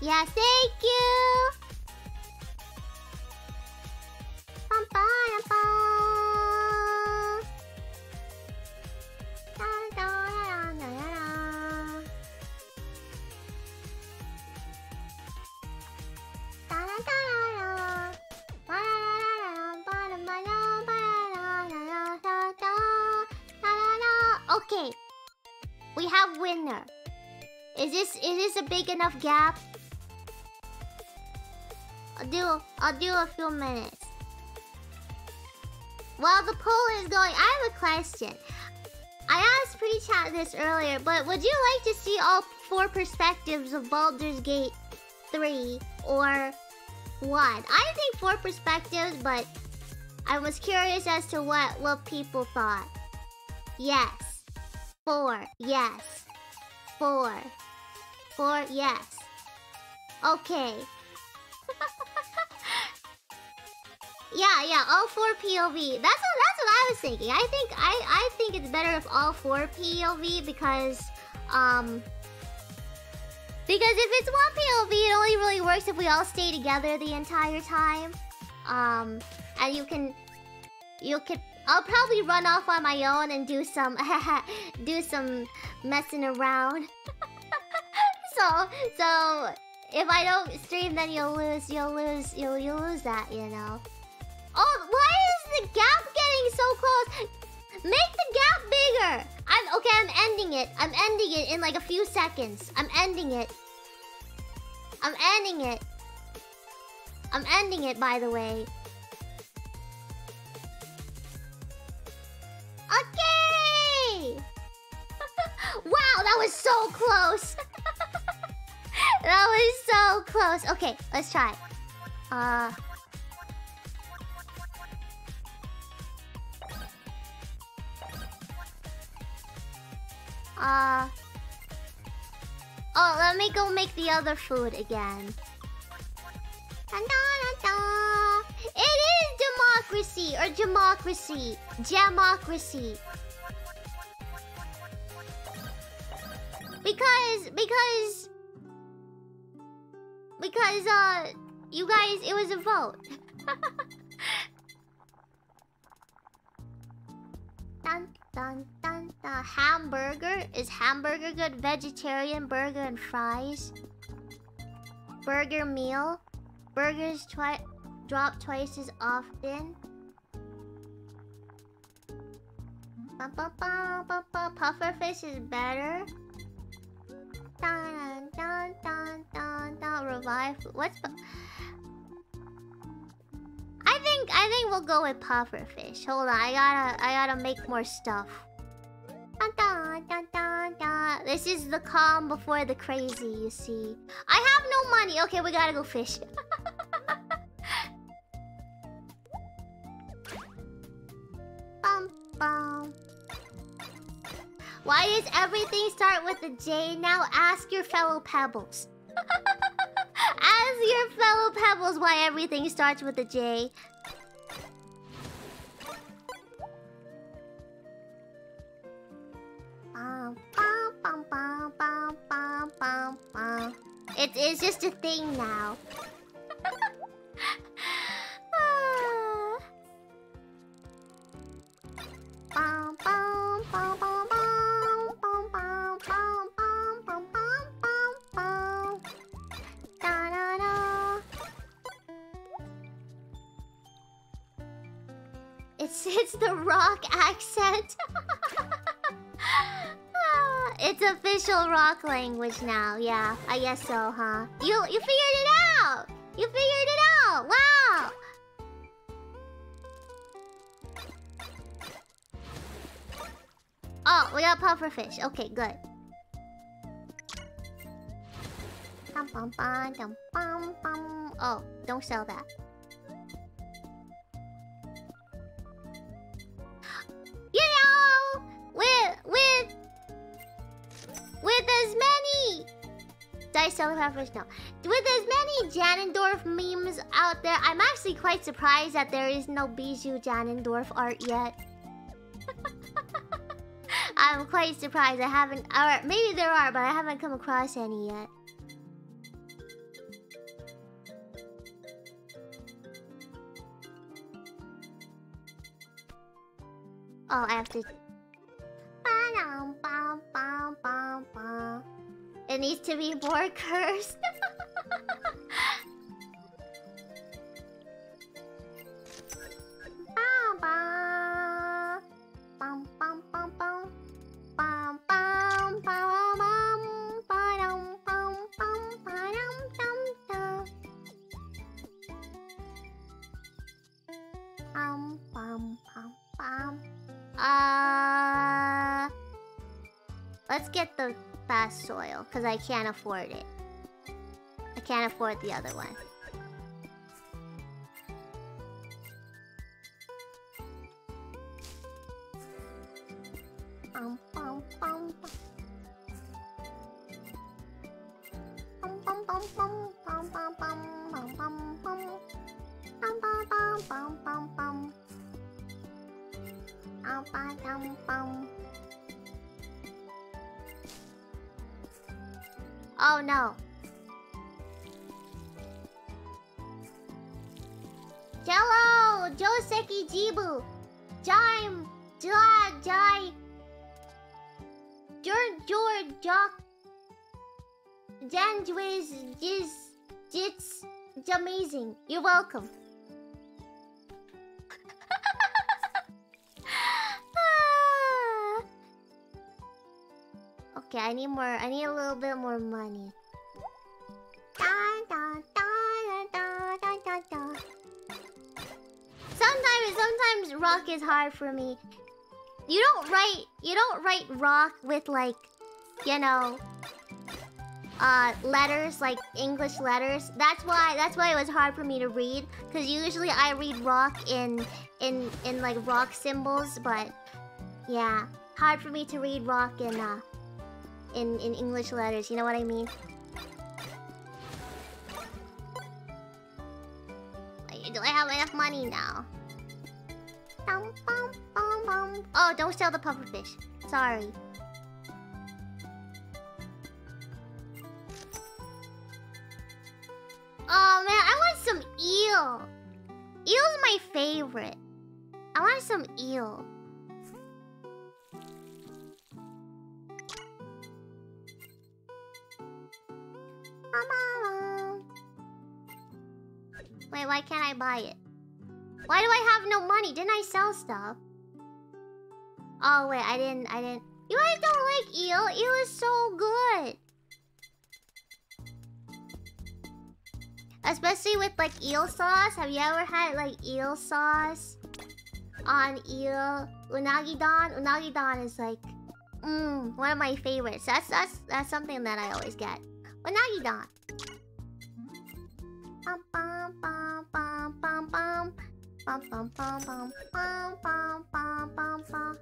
Yeah, thank you. Bum, da, bum. Okay, we have winner. Is this is this a big enough gap? I'll do I'll do a few minutes. While the poll is going, I have a question. I asked pre-chat this earlier, but would you like to see all four perspectives of Baldur's Gate 3 or what? I think four perspectives, but I was curious as to what what people thought. Yes. Four. Yes. Four. Four. Yes. Okay. Yeah, yeah, all four POV. That's what that's what I was thinking. I think I I think it's better if all four POV because um because if it's one POV, it only really works if we all stay together the entire time. Um, and you can you can I'll probably run off on my own and do some do some messing around. so so if I don't stream, then you'll lose. You'll lose. You'll you'll lose that. You know. Oh, why is the gap getting so close? Make the gap bigger. I'm okay. I'm ending it. I'm ending it in like a few seconds. I'm ending it. I'm ending it. I'm ending it, by the way. Okay! wow, that was so close! that was so close. Okay, let's try. Uh... Uh... Oh, let me go make the other food again. It is democracy or democracy. Democracy. Because, because, because, uh, you guys, it was a vote. dun, dun, dun, dun. Hamburger? Is hamburger good? Vegetarian burger and fries? Burger meal? Burgers twi drop twice as often? Ba -ba -ba Pufferfish is better? Dun, dun, dun, dun, dun. Revive. What's I think I think we'll go with pufferfish. Hold on, I gotta I gotta make more stuff. Dun, dun, dun. This is the calm before the crazy, you see. I have no money. Okay, we gotta go fish. Why does everything start with a J? Now ask your fellow pebbles. ask your fellow pebbles why everything starts with a J. It is just a thing now. It's it's the rock accent. it's official rock language now. Yeah, I guess so, huh? You you figured it out. You figured it out. Wow. Oh, we got pufferfish. Okay, good. Oh, don't sell that. With with with as many did sell pufferfish? No. With as many Ganondorf memes out there, I'm actually quite surprised that there is no Bijou Ganondorf art yet. I'm quite surprised I haven't... Or maybe there are, but I haven't come across any yet. Oh, I have to... It needs to be more cursed. Let's get the fast soil because I can't afford it. I can't afford the other one. Bum, bum, bum, Oh no. Jello! Joseki Jibu! Jime! Jai! Jai! George George Jock Janjwiz Jiz Jits It's amazing. You're welcome. okay, I need more I need a little bit more money. Sometimes sometimes rock is hard for me. You don't write you don't write rock with like you know uh letters like English letters. That's why that's why it was hard for me to read cuz usually I read rock in in in like rock symbols, but yeah, hard for me to read rock in uh in, in English letters, you know what I mean? Do I have enough money now? Oh, don't sell the pufferfish. Sorry. Oh man, I want some eel. Eel's my favorite. I want some eel. Wait, why can't I buy it? Why do I have no money? Didn't I sell stuff? Oh wait, I didn't I didn't You guys don't like eel? Eel is so good. Especially with like eel sauce. Have you ever had like eel sauce on eel? Unagi don? Unagi don is like mmm, one of my favorites. That's that's that's something that I always get. Unagi don. Bum, bum, bum, bum, bum, bum. Bum, bum, bum, bum, bum, bum, bum, bum, bum.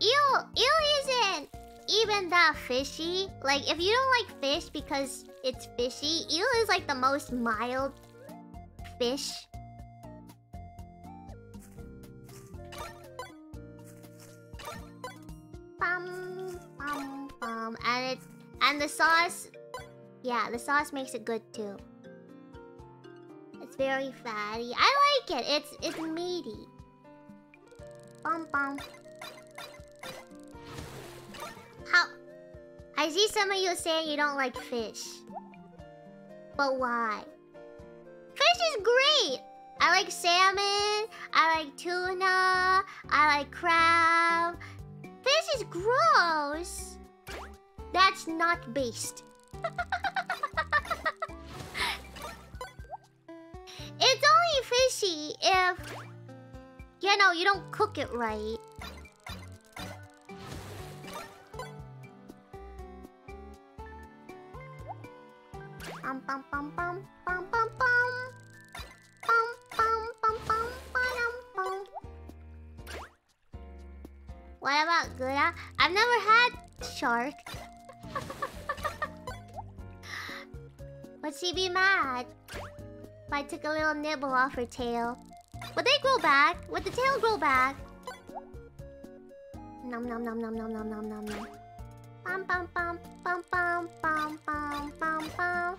Eel, eel isn't even that fishy. Like, if you don't like fish because it's fishy, eel is like the most mild fish. Bum, bum, bum. And it and the sauce Yeah, the sauce makes it good too. It's very fatty. I like it. It's it's meaty. Bum bum. How... I see some of you saying you don't like fish. But why? Fish is great! I like salmon, I like tuna, I like crab. Fish is gross! That's not based. it's only fishy if... You know, you don't cook it right. What about Gura? I've never had shark. Would she be mad if I took a little nibble off her tail? Would they grow back? Would the tail grow back? Nom nom nom nom nom nom nom nom. Bum bum bum bum bum bum bum bum bum.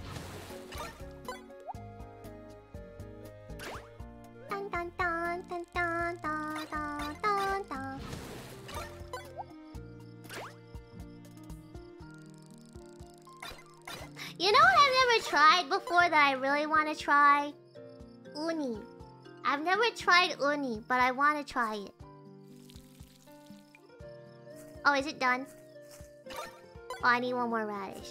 Dun dun dun dun dun dun dun dun dun. You know what I've never tried before that I really want to try? Uni. I've never tried uni, but I want to try it. Oh, is it done? Oh, I need one more radish.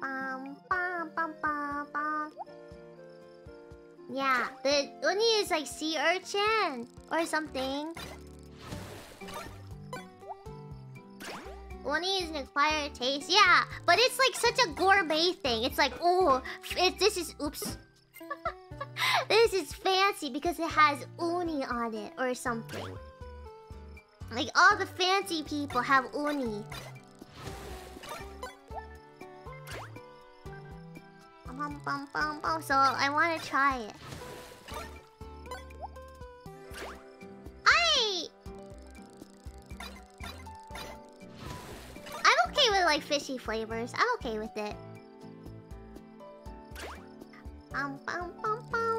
Bum, bum, bum, bum. Yeah, the uni is like sea urchin or something. Uni is an acquired taste. Yeah, but it's like such a gourmet thing. It's like, oh, it, this is oops. this is fancy because it has uni on it or something. Like all the fancy people have uni. So I want to try it. I. I'm okay with like fishy flavors. I'm okay with it. Bum, bum, bum, bum.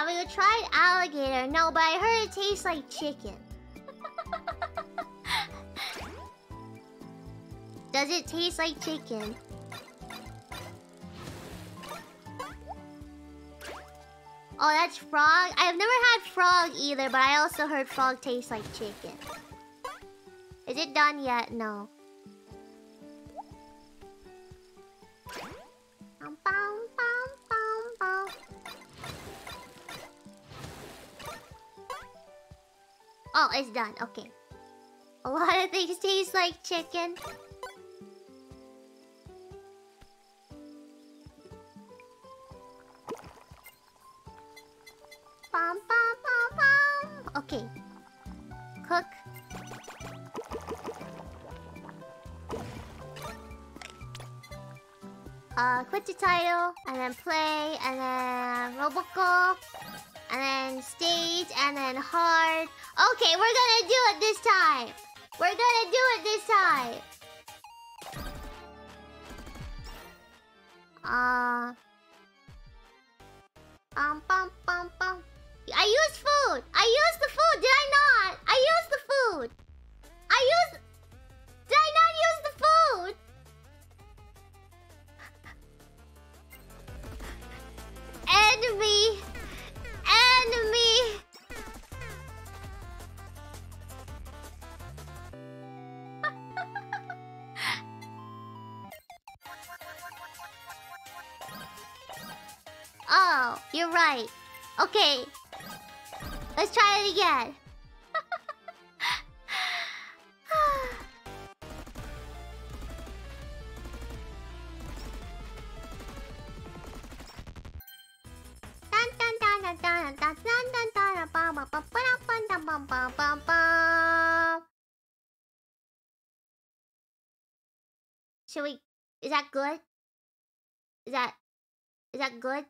Have you tried alligator? No, but I heard it tastes like chicken. Does it taste like chicken? Oh, that's frog? I've never had frog either, but I also heard frog tastes like chicken. Is it done yet? No. Oh, it's done. Okay. A lot of things taste like chicken. Bum, bum, bum, okay. Cook. Uh, quit the title, and then play, and then Robocop and then stage, and then hard. Okay, we're gonna do it this time. We're gonna do it this time. Uh. Bum bum bum bum. I used food. I used the food. Did I not? I used the food. I used. Did I not use the food? Enemy. You're right. Okay. Let's try it again. Should we... Is that good? Is that... Is that good?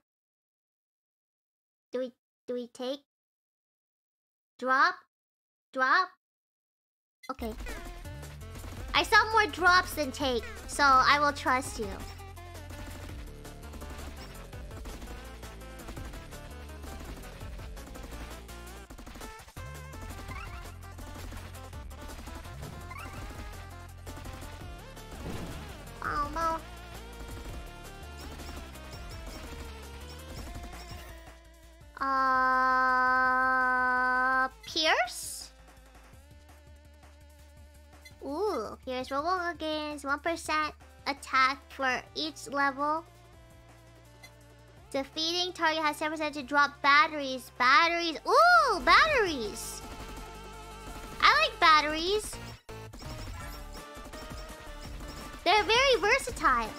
Do we? Do we take? Drop? Drop? Okay. I saw more drops than take, so I will trust you. Gains 1% attack for each level. Defeating target has 10% to drop batteries. Batteries. Ooh, batteries. I like batteries. They're very versatile.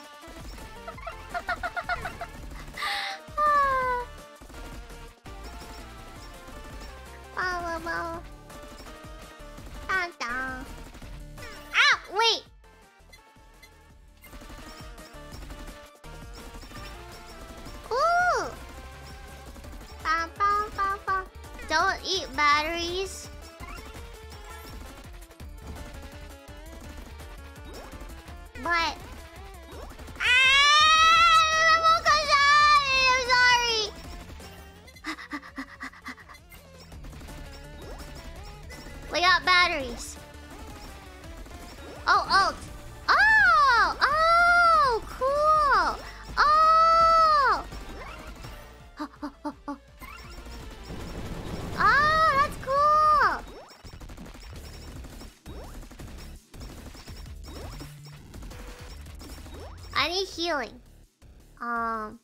Healing. Um...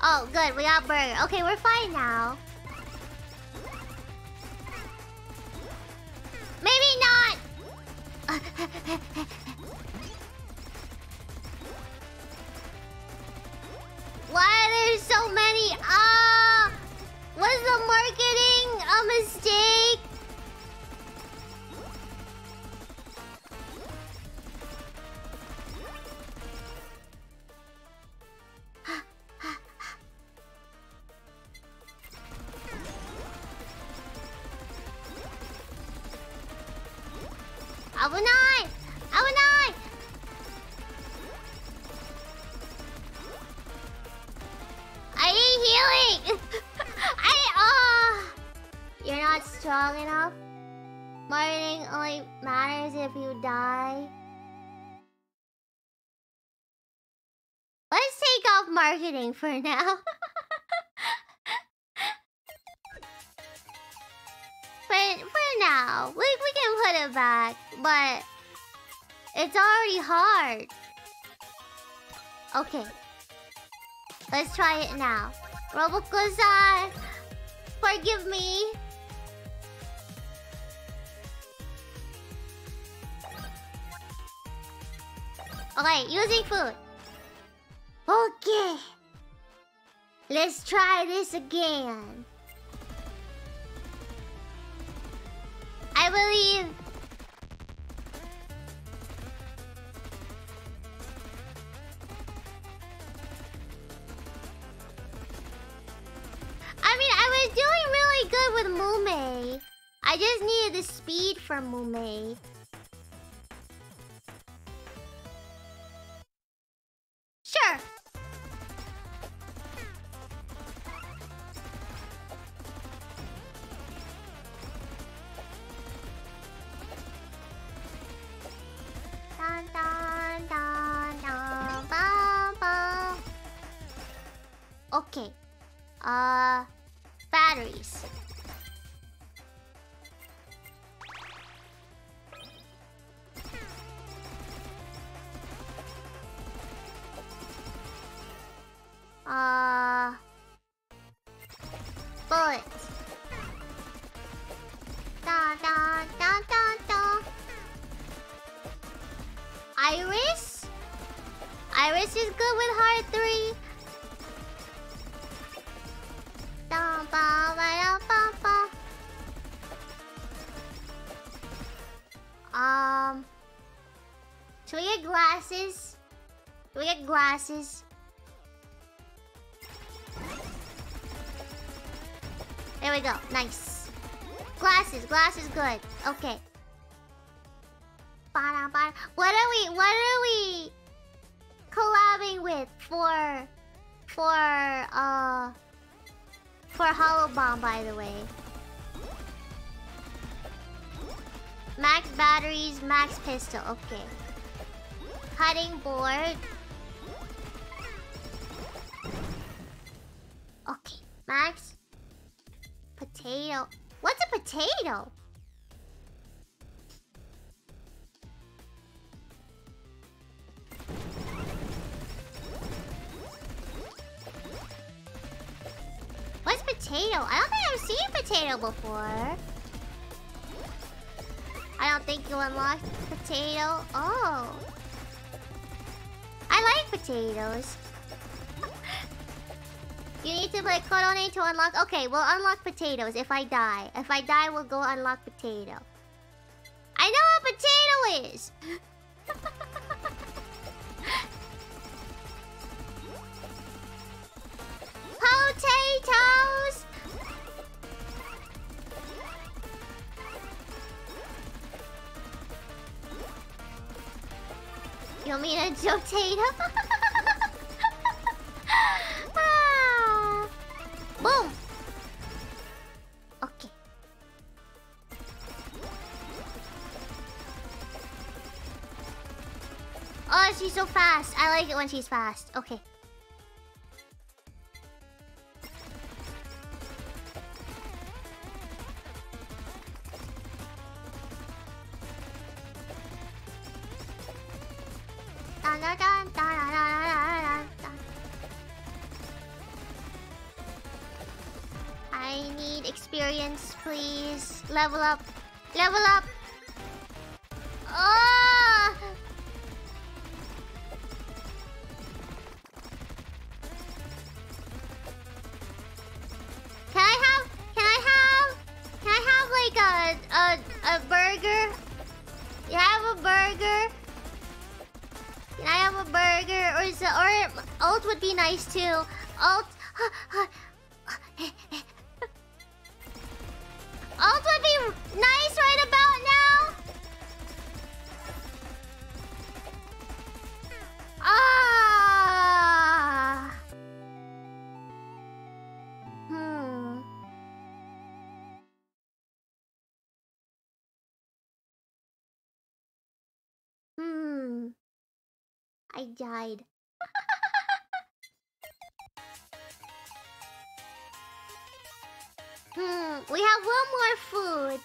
Oh, good. We got burger. Okay, we're fine now. For now. But for now, we, we can put it back. But it's already hard. Okay. Let's try it now. Robokozai, forgive me. Okay, using food. Okay. Let's try this again. I believe I mean, I was doing really good with Mumei. I just needed the speed from Mumei. Okay. Uh, batteries. We go. Nice. Glasses. Glasses good. Okay. What are we what are we collabing with for for uh for Holo Bomb by the way? Max batteries, max pistol, okay. Cutting board. Before. I don't think you unlocked potato. Oh. I like potatoes. You need to play Korone to unlock... Okay, we'll unlock potatoes if I die. If I die, we'll go unlock potato. I know what potato is! Potato? Boom! Okay. Oh, she's so fast. I like it when she's fast. Okay. Level up. Level up. Oh! Can I have? Can I have? Can I have like a a a burger? You have a burger? Can I have a burger or is it, or alt would be nice too. Alt. Alt would be nice right about now. Ah. Hmm. Hmm. I died. Hmm, we have one more food.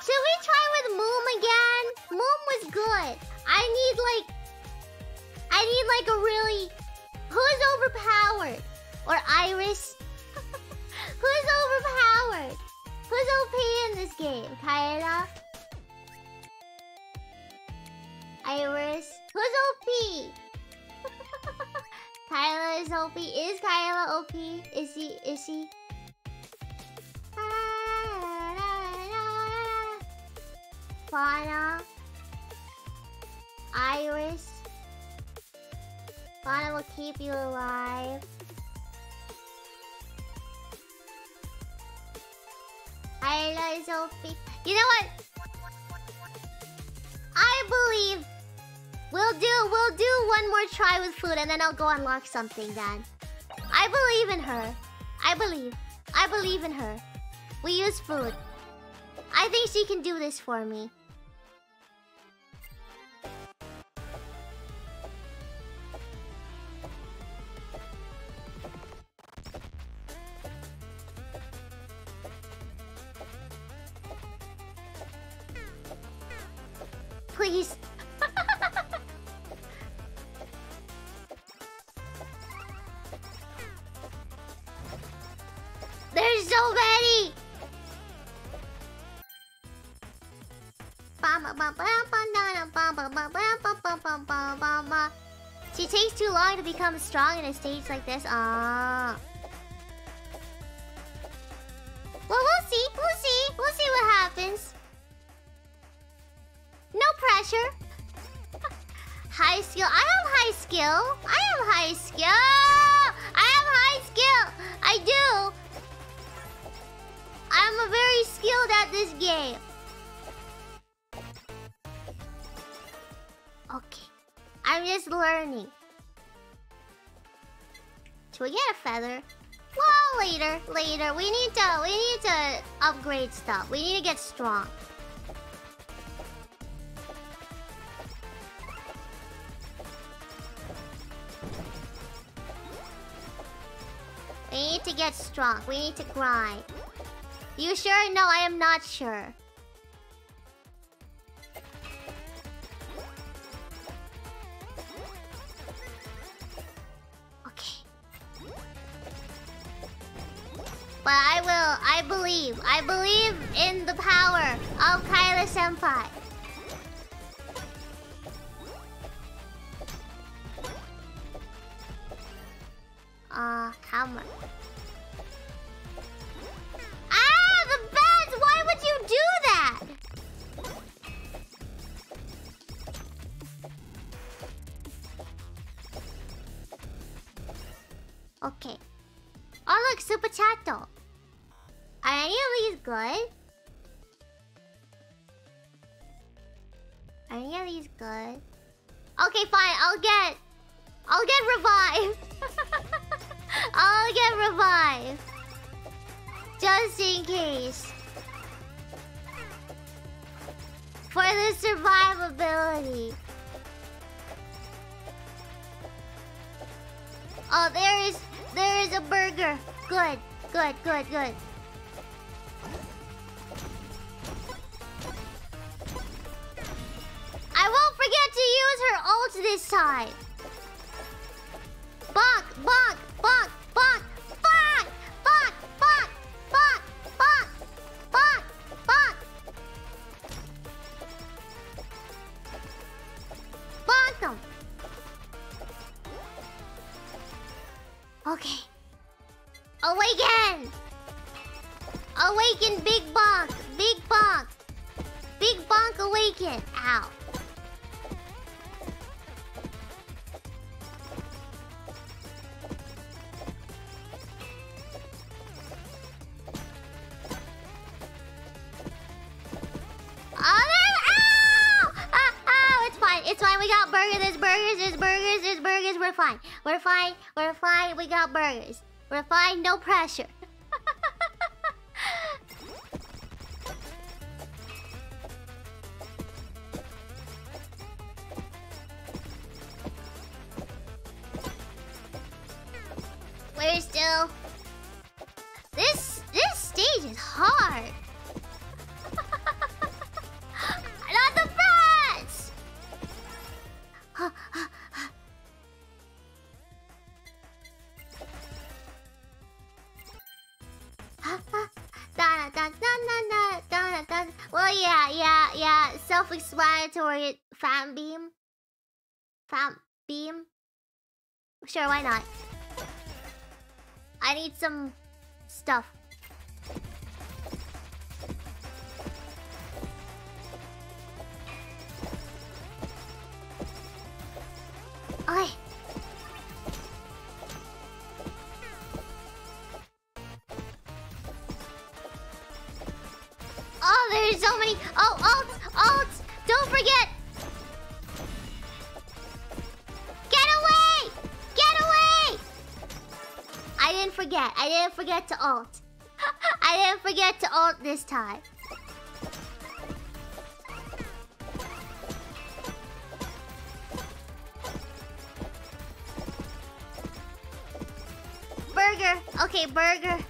Should we try with Moom again? Moom was good. I need like... I need like a really... Who's overpowered? Or Iris? Who's overpowered? Who's OP in this game? Kaela? Iris? Who's OP? Kaela is OP. Is Kaela OP? Is she? Is she? Fauna. Iris. Fauna will keep you alive. Kaela is OP. You know what? I believe we'll do we'll do one more try with food and then I'll go unlock something then. I believe in her. I believe. I believe in her. We use food. I think she can do this for me. To become strong in a stage like this. Ah. We need to, we need to upgrade stuff. We need to get strong. We need to get strong. We need to grind. You sure? No, I am not sure. I believe in the power of Kaela Senpai. Uh, how good, Sure, why not? I didn't forget to alt. I didn't forget to alt this time. Burger. Okay, burger.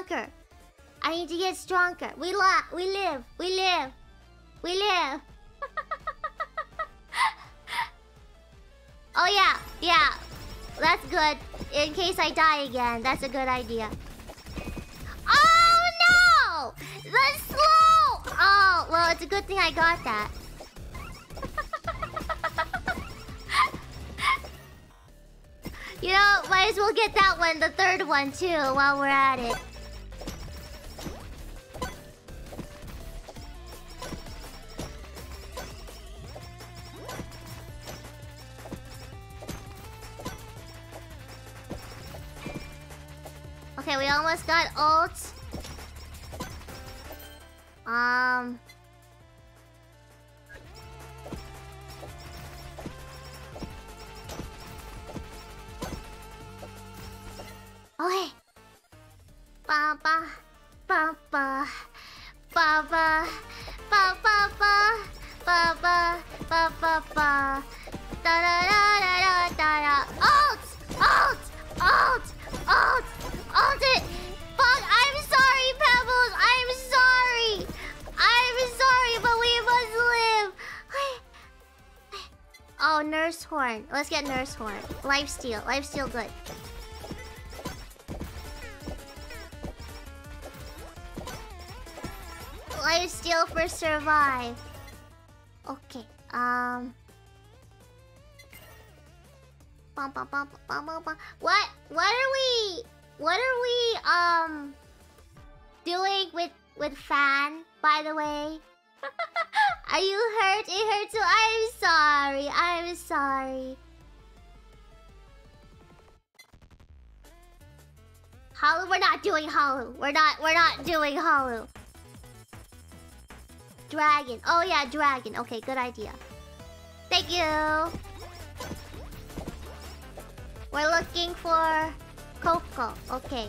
Stronger. I need to get stronger. We la, we live, we live, we live. oh yeah, yeah. That's good. In case I die again, that's a good idea. Oh no! The slow! Oh, well, it's a good thing I got that. you know, might as well get that one, the third one too, while we're at it. get Nurse Horn. Lifesteal. Lifesteal good. Lifesteal for survive. Okay, um... doing hollow. We're not. We're not doing hollow. Dragon. Oh yeah, dragon. Okay, good idea. Thank you. We're looking for Coco. Okay.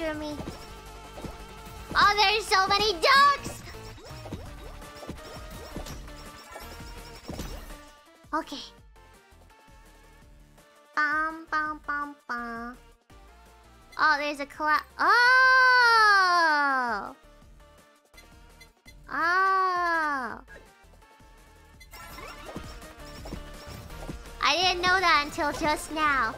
After me. Oh, there's so many ducks! Okay. Bum, bum, bum, bum. Oh, there's a collapse. Oh! Oh! I didn't know that until just now.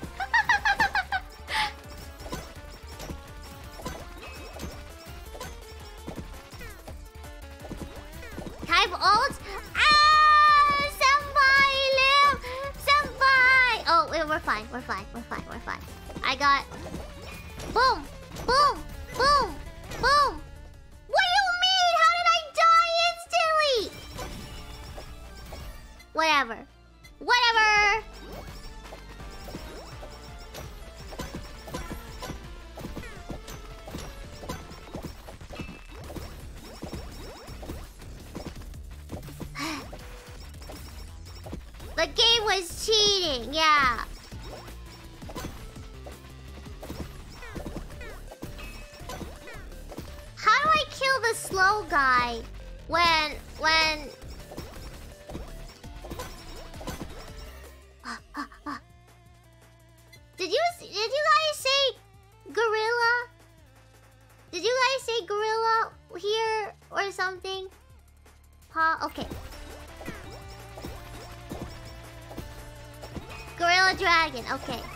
Dragon. Okay.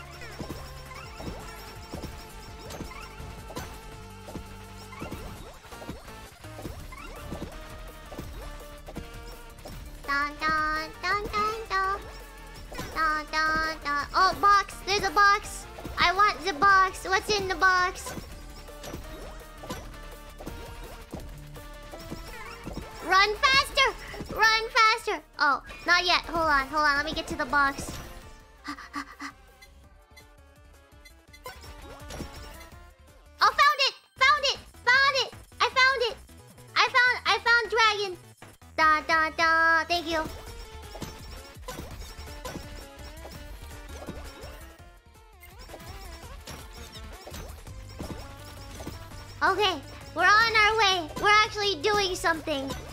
thing.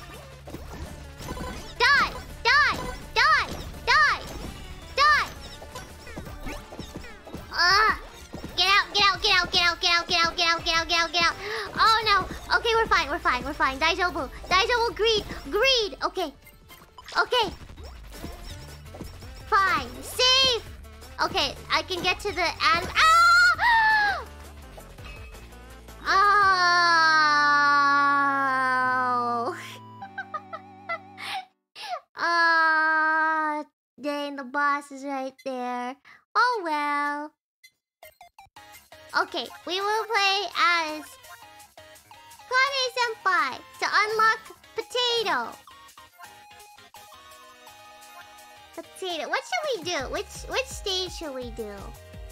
We do?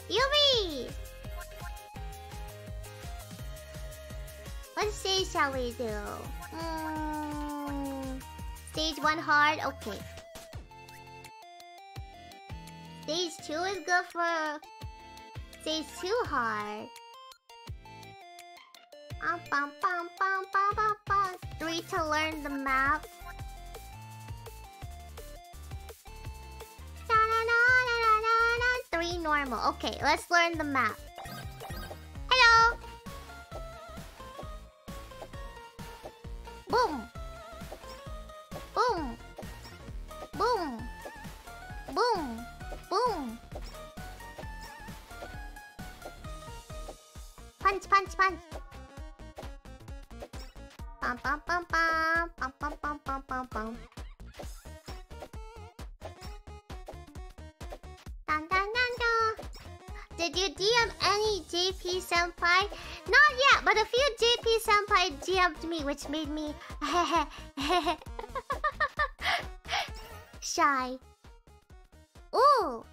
Yumi! What stage shall we do? Hmm, stage one hard. Okay. Stage two is good for. Stage two hard. Um, bum, bum, bum, bum, bum, bum. Three to learn the map. Okay, let's learn the map. Senpai? Not yet, but a few JP Senpai DM'd me, which made me shy. Ooh!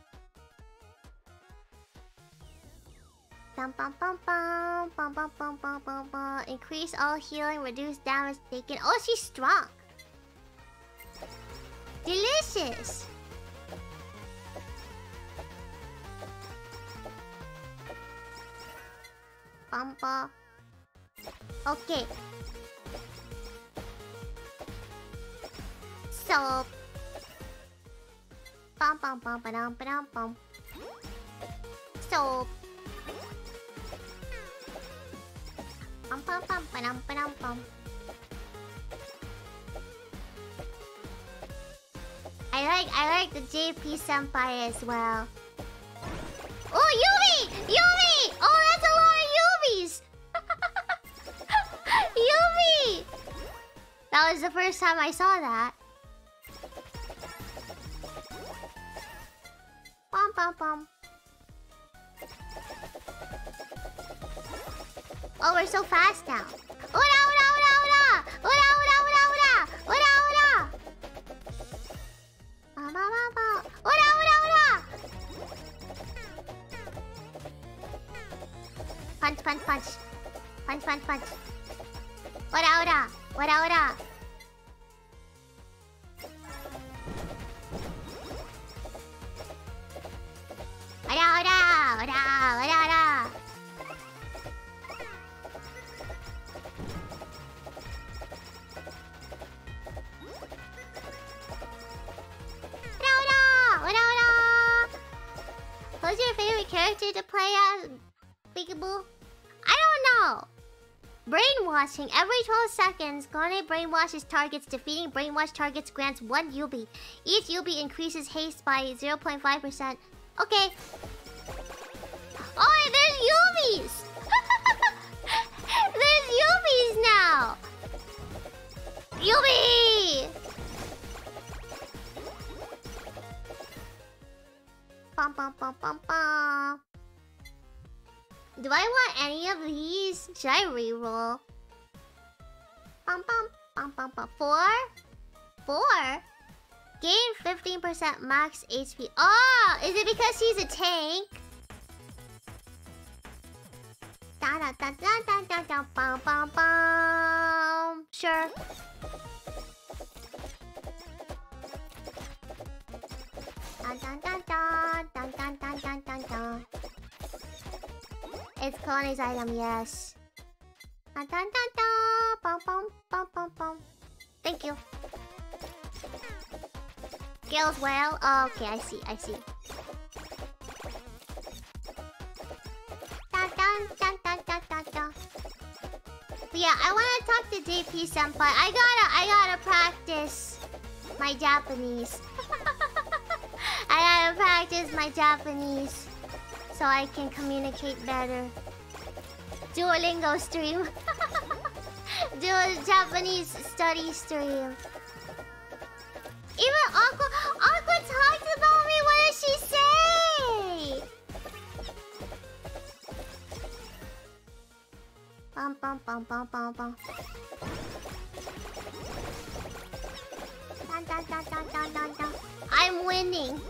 Increase all healing, reduce damage taken. Oh, she's strong. Delicious. Bumpa. Okay. So. Bum bum bum ba dum ba. So. Bum bum bum ba dum ba. I like I like the JP senpai as well. Oh Yumi! Yumi! That was the first time I saw that. Bum bum bum. Oh, we're so fast now. Brainwashing. Every 12 seconds, Gane brainwashes targets. Defeating brainwash targets grants 1 Yubi. Each Yubi increases haste by 0.5%. Okay. 15% max HP. Oh, is it because she's a tank? Sure. It's Connie's item, yes. Thank you. Gale's well. Oh, okay, I see, I see. Dun dun dun yeah, I wanna talk to JP Senpai. I gotta, I gotta practice my Japanese. I gotta practice my Japanese so I can communicate better. Duolingo stream. Do a Japanese study stream. Bum bum bum bum bum bum. Dun, dun, dun, dun, dun, dun, dun. I'm winning.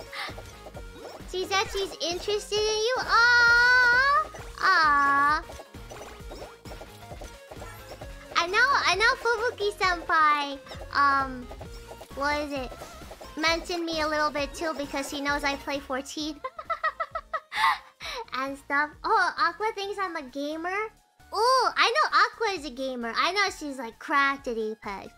she said she's interested in you. Aww. Aww. I know, I know Fubuki Senpai, um, what is it? Mentioned me a little bit too because she knows I play 14. and stuff. Oh, Aqua thinks I'm a gamer? Oh, I know Aqua is a gamer. I know she's like cracked at Apex.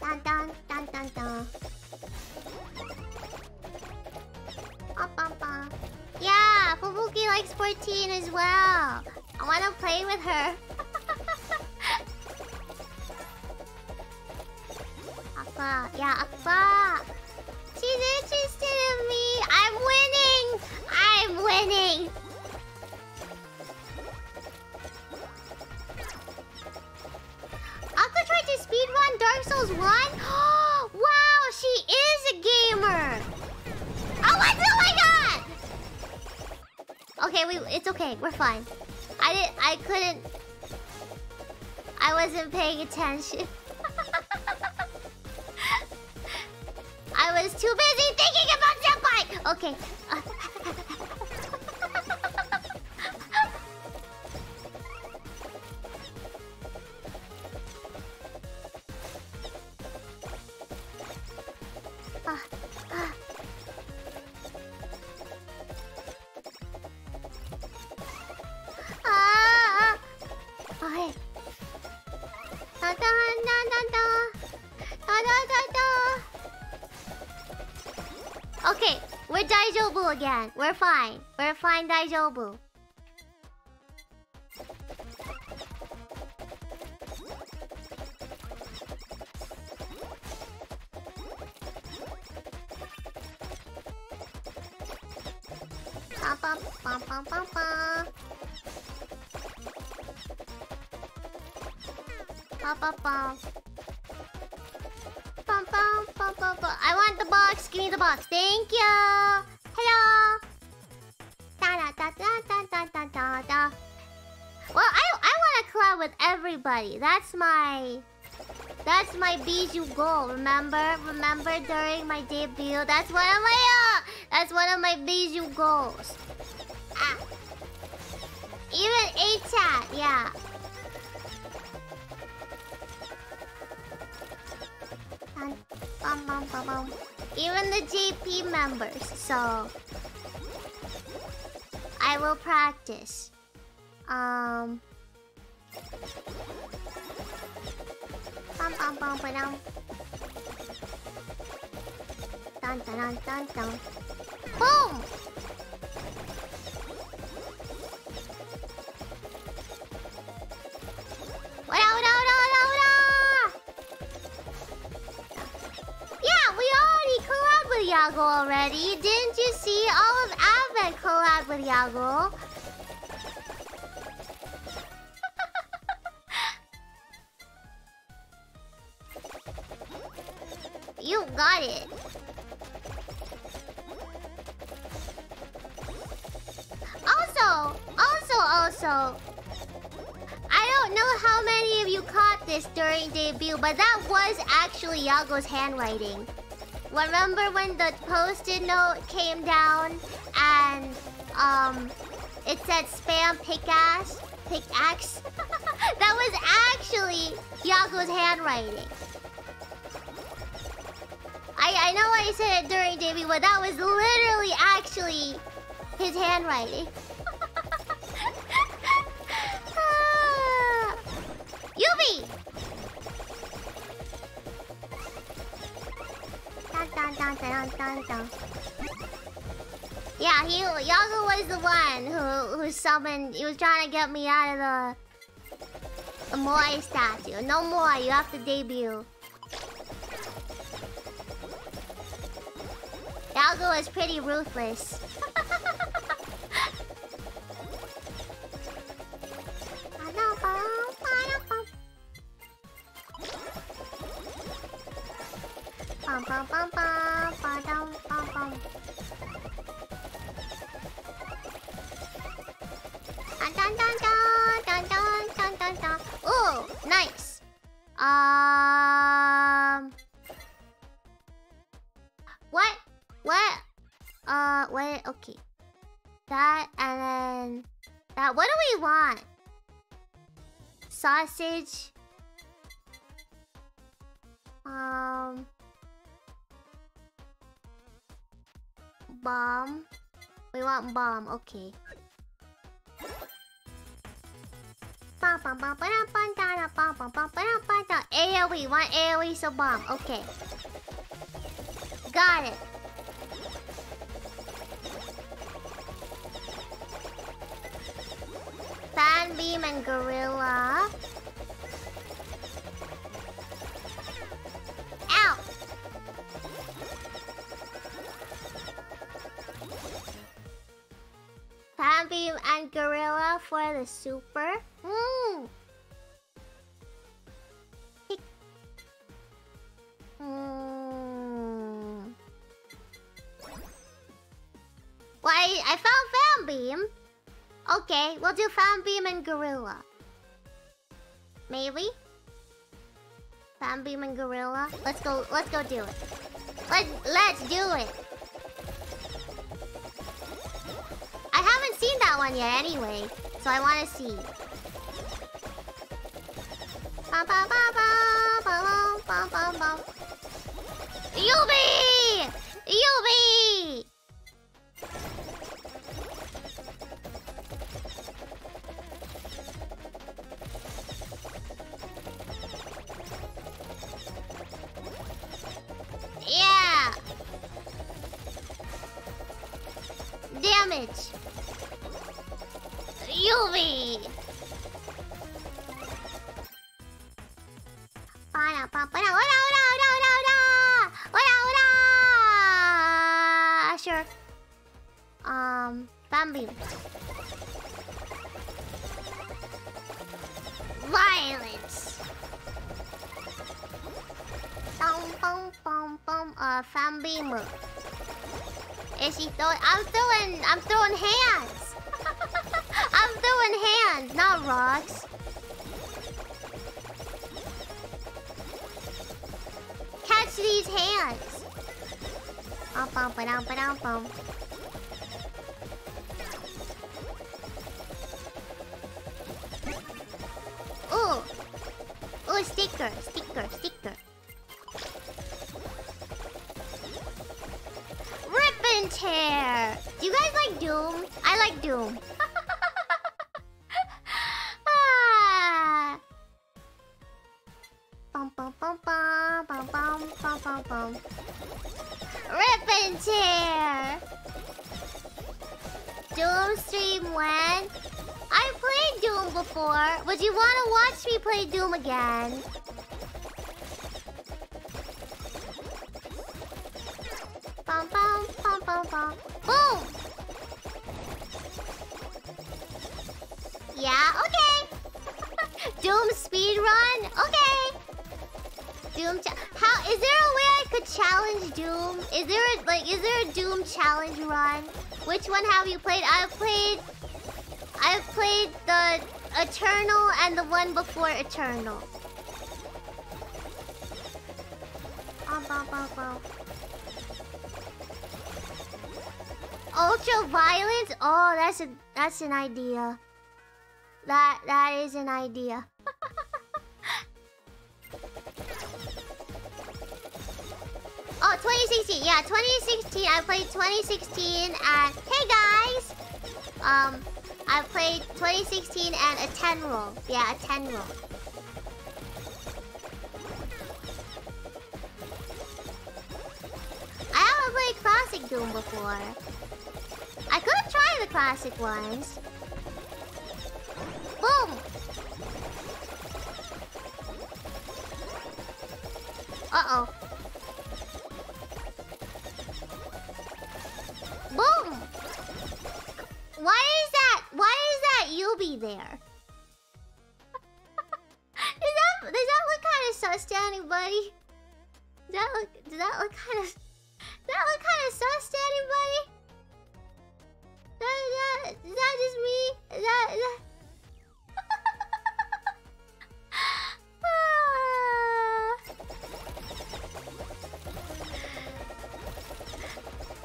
Dun dun dun dun dun. Bum, bum, bum. Yeah, Fubuki likes 14 as well. I wanna play with her. Aqua, yeah, Aqua. She's interested in me. I'm winning. I'm winning. Aqua tried to speedrun Dark Souls 1? wow, she is a gamer. Oh, what? Oh my god! Okay, we it's okay. We're fine. I didn't I couldn't I wasn't paying attention. too busy thinking about Senpai! Okay. Again. We're fine. We're fine, Daijobu. Remember, remember during my debut. That's one of my uh, that's one of my Bijou goals. Ah. Even A chat, yeah. Dun, bum, bum, bum, bum. Even the JP members, so I will practice. Um. Bum, bum, bum. Dun dun dun dun. Boom! Yeah, we already collabed with Yagoo already. Didn't you see all of Advent collab with Yagoo? During debut, but that was actually Yagoo's handwriting. Remember when the post-it note came down and um it said spam pickaxe? Pickaxe? that was actually Yagoo's handwriting. I, I know I said it during debut, but that was literally actually his handwriting. Ah. Yubi! Dun, dun, dun, dun, dun. Yeah, he Yagoo was the one who who summoned. He was trying to get me out of the the Moai statue. No more. You have to debut. Yagoo is pretty ruthless. Ooh, nice. Um, what? What? Uh, what? Okay. That and then that. What do we want? Sausage. Um. bomb? We want bomb, okay. AoE, want AoE, so bomb, okay. Got it. Fan beam and gorilla. Ow! Fan beam and gorilla for the super. Hmm. Hmm. Well, I, found fan beam. Okay, we'll do fan beam and gorilla. Maybe. Fan beam and gorilla. Let's go. Let's go do it. Let Let's do it. Haven't seen that one yet, anyway. So I want to see. Yubi! Yubi! Yeah! Damage! Para, pa, para, ora, ora, ora, ora, ora! Ora, ora! Sure. Um, Bambi. Violence! Bum, bum, bum, bum. Uh, fan beam. Is he throwing? I'm throwing. I'm throwing hands. I'm throwing hands, not rocks. Catch these hands. Ooh. Ooh, sticker, sticker, sticker. chair. Do you guys like Doom? I like Doom. ah. Chair. Doom stream when? I played Doom before. Would you want to watch me play Doom again? Boom! Yeah, okay. Doom speed run? Okay. Doom How is there a way I could challenge Doom? Is there a, like is there a Doom challenge run? Which one have you played? I've played I've played the Eternal and the one before Eternal. Ultra violence? Oh, that's a that's an idea. That that is an idea. oh, 2016. Yeah, 2016. I played 2016 and hey guys. Um, I played 2016 and Eternal. Yeah, Eternal. I haven't played classic Doom before. I could try the classic ones. Boom! Uh-oh. Boom! Why is that? Why is that you be there? does that does that look kind of sus to anybody? Does that look does that look kind of does that look kind of sus to anybody? That, that, that me? Is that, is that...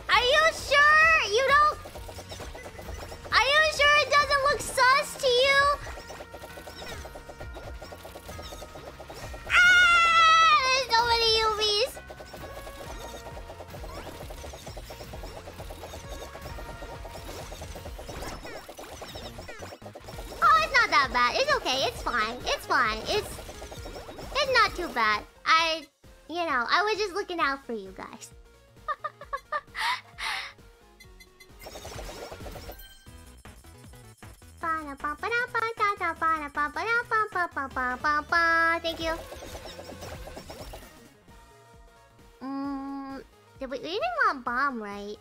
Are you sure you don't... Are you sure it doesn't look sus to you? Okay. It's fine. It's fine. It's... It's not too bad. I... You know, I was just looking out for you guys. Thank you. Mm, we, we didn't want bomb, right?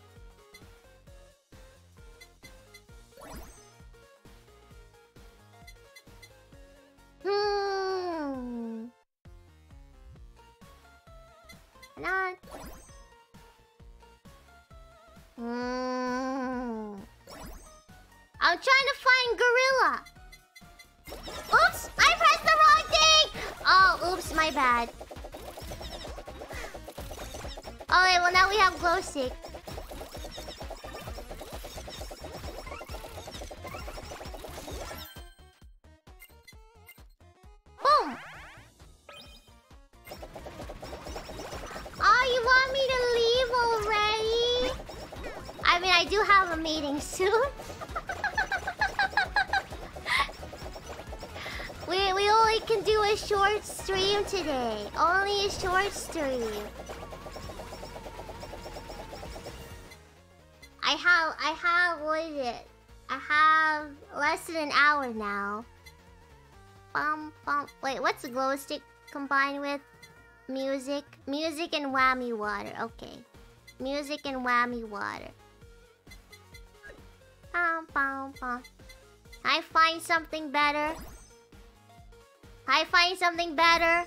Hmm. Not. Hmm. I'm trying to find gorilla. Oops! I pressed the wrong thing! Oh, oops, my bad. Alright, well now we have glow stick. Today. Only a short stream. I have, I have, what is it? I have less than an hour now. Bum, bum. Wait, what's the glow stick combined with? Music. Music and Wamy Water. Okay. Music and Wamy Water. Bum, bum, bum. I find something better. I find something better.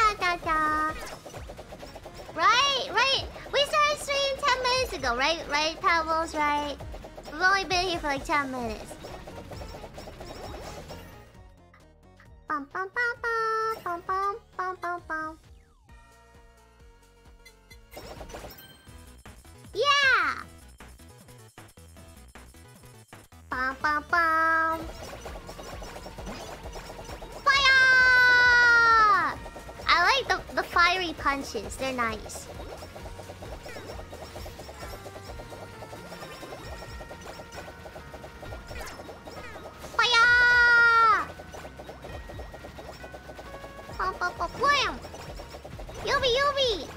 da. Right, right. We started streaming 10 minutes ago, right? Right, Pebbles, right? We've only been here for like 10 minutes. Bum, bum, bum, bum, bum, bum, bum, bum. Yeah! Bum, bum, bum. I like the, the fiery punches. They're nice. Fire! Yubi, yubi!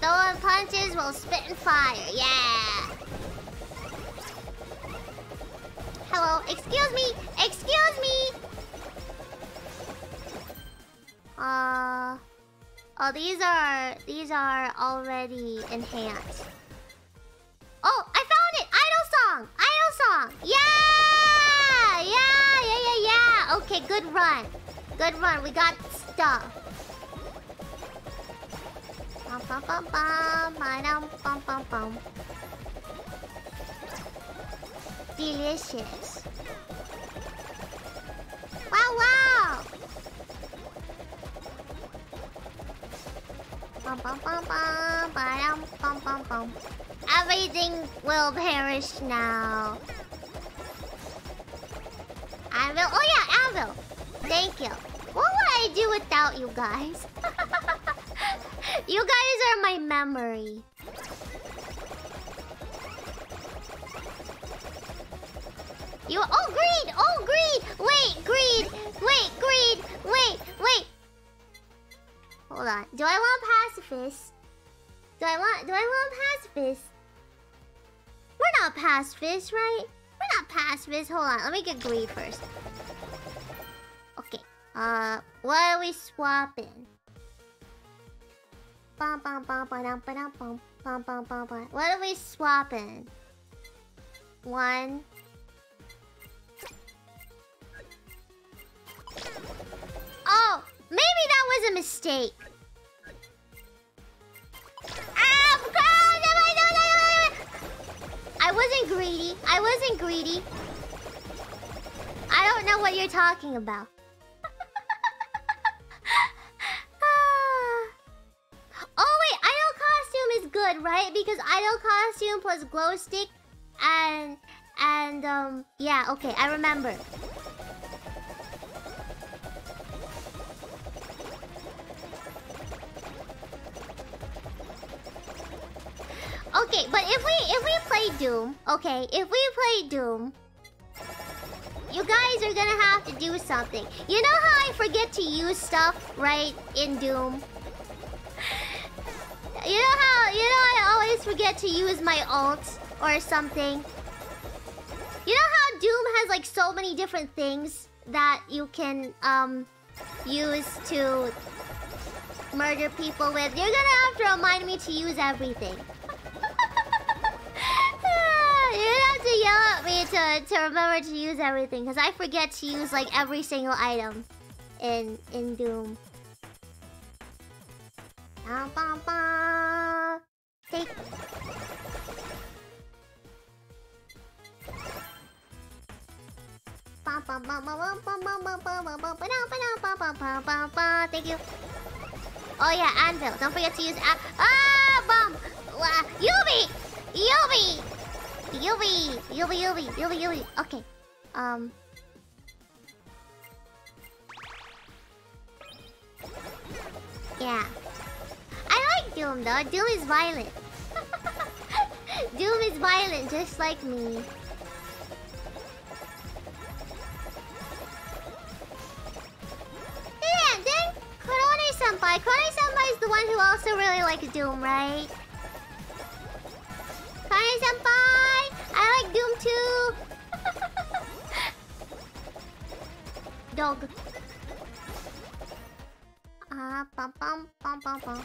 Throwing punches will spit fire. Yeah. Hello. Excuse me. Excuse me. Uh. Oh, these are these are already enhanced. Oh, I found it. Idol song. Idol song. Yeah. Yeah. Yeah. Yeah. Yeah. Okay. Good run. Good run. We got stuff. Bum bum bum bum, ba-dum, bum bum bum. Delicious. Wow wow. Bum bum bum bum, ba-dum, bum bum bum. Everything will perish now. Anvil. Oh yeah, Anvil. Thank you. What would I do without you guys? you guys are my memory. You oh greed! Oh greed! Wait, greed! Wait, greed! Wait, wait! Hold on. Do I want pacifist? Do I want do I want pacifist? We're not pacifist, right? We're not pacifist. Hold on, let me get greed first. Okay. Uh what are we swapping? Bum bum bum ba dum bum bum bum bum bum. What are we swapping? One. Oh, maybe that was a mistake. Ah, I wasn't greedy. I wasn't greedy. I don't know what you're talking about. oh wait, idol costume is good, right? Because idol costume plus glow stick and and um yeah, okay, I remember. Okay, but if we if we play Doom, okay, if we play Doom, you guys are gonna have to do something. You know how I forget to use stuff right in Doom? You know how you know I always forget to use my ult or something. You know how Doom has like so many different things that you can um use to murder people with. You're gonna have to remind me to use everything. You don't have to yell at me to, to remember to use everything, because I forget to use, like, every single item in, in Doom. Ba -ba -ba. Take... Thank you. Oh yeah, anvil. Don't forget to use ah bomb. Yubi, Yubi. Yubi, Yubi, Yubi, Yubi, Yubi. Okay. Um. Yeah. I like Doom though. Doom is violent. Doom is violent, just like me. Yeah, then Korone Senpai. Korone Senpai is the one who also really likes Doom, right? Senpai! I like Doom too! Dog. Ah, pum pum. Pum pum pum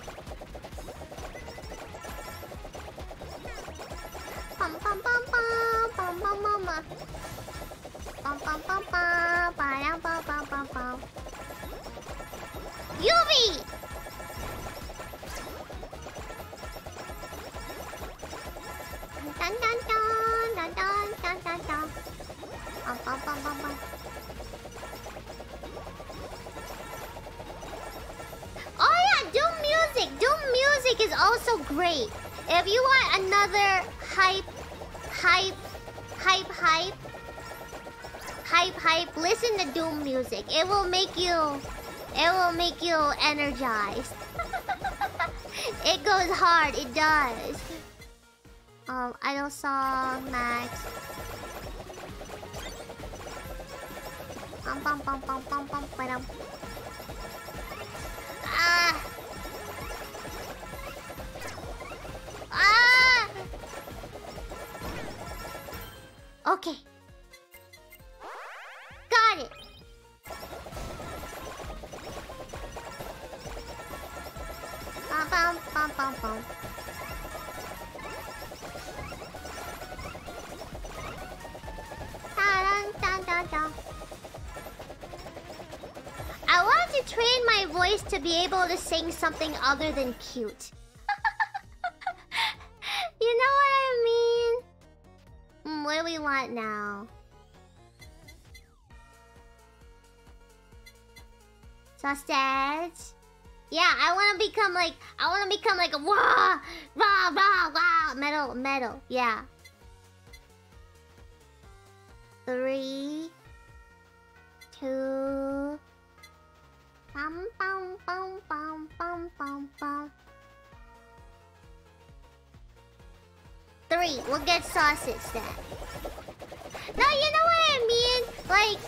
pum pum pum pum pum. Pum pum pum pum pum pum pum pum pum. Yubi! Dun dun dun dun dun dun dun dun. Oh yeah, Doom music, Doom music is also great. If you want another hype, hype, hype, hype, hype, hype, listen to Doom music. It will make you, it will make you energized. it goes hard, it does. Um, idle song, Max. Bum bum. Ah. Ah. Okay. Got it. Bum bum bum bum bum. I want to train my voice to be able to sing something other than cute. you know what I mean? Mm, what do we want now? Sausage? Yeah, I want to become like I want to become like a wah, rah, rah, metal, metal. Yeah. Three, two, bum bum bum bum bum bum bum. Three. We'll get sausage then. No, you know what I mean? Like,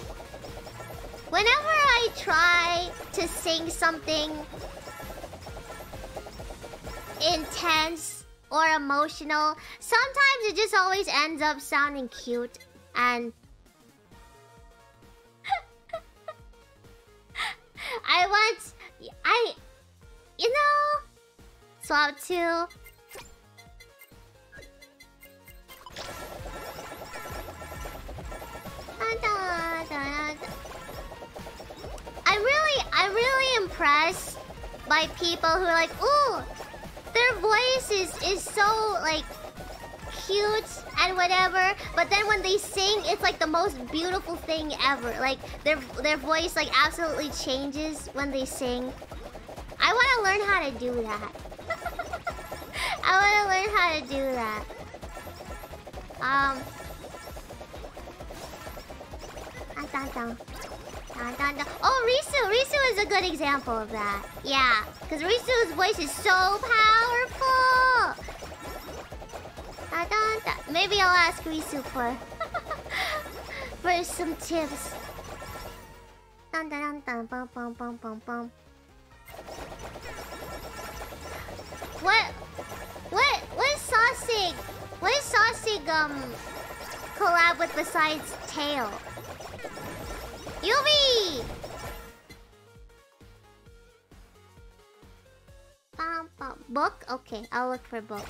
whenever I try to sing something intense or emotional, sometimes it just always ends up sounding cute and I want I you know swap two I'm really I'm really impressed by people who are like, ooh, their voice is is so like cute and whatever, but then when they sing, it's like the most beautiful thing ever. Like their their voice like absolutely changes when they sing. I want to learn how to do that. I want to learn how to do that. Um. Oh, Risu! Risu is a good example of that. Yeah, because Risu's voice is so powerful. Dun, dun. Maybe I'll ask Risu for for some tips. Dun dun dun dun bum bum bum bum. What? What? What is Sausage? What Sausage um collab with besides Tail? Yubi! Bum, bum. Book? Okay, I'll look for book.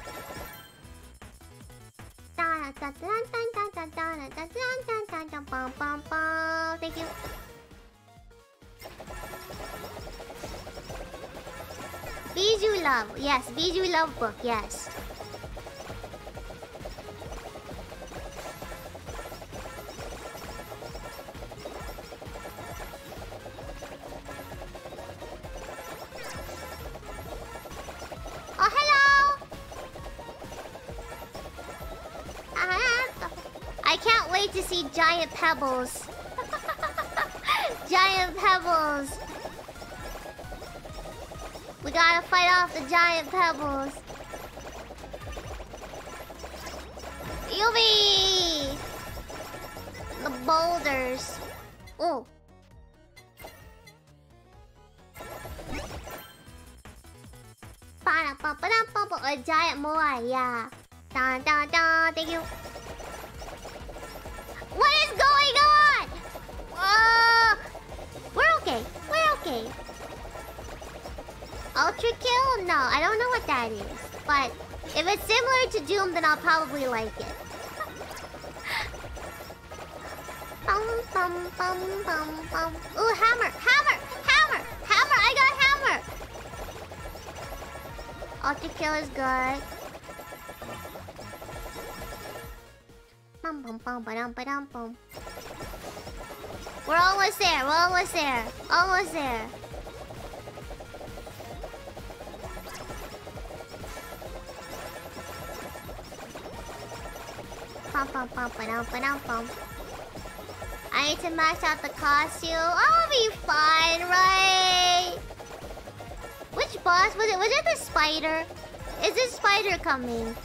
Thank you. Bijou Love. Yes, Bijou Love book. Yes. To see giant pebbles. giant pebbles. We gotta fight off the giant pebbles. Yubi! The boulders. Oh. A giant moai, yeah. Dun dun dun. Thank you. Going on? Uh, we're okay. We're okay. Ultra kill? No, I don't know what that is. But if it's similar to Doom, then I'll probably like it. bum bum bum bum bum. Ooh, hammer, hammer, hammer, hammer! I got hammer. Ultra kill is good. Bum bum bum ba ba dum bum. We're almost there. We're almost there. Almost there. Ba dum ba dum bum. I need to match out the costume. I'll be fine, right? Which boss was it? Was it the spider? Is this spider coming?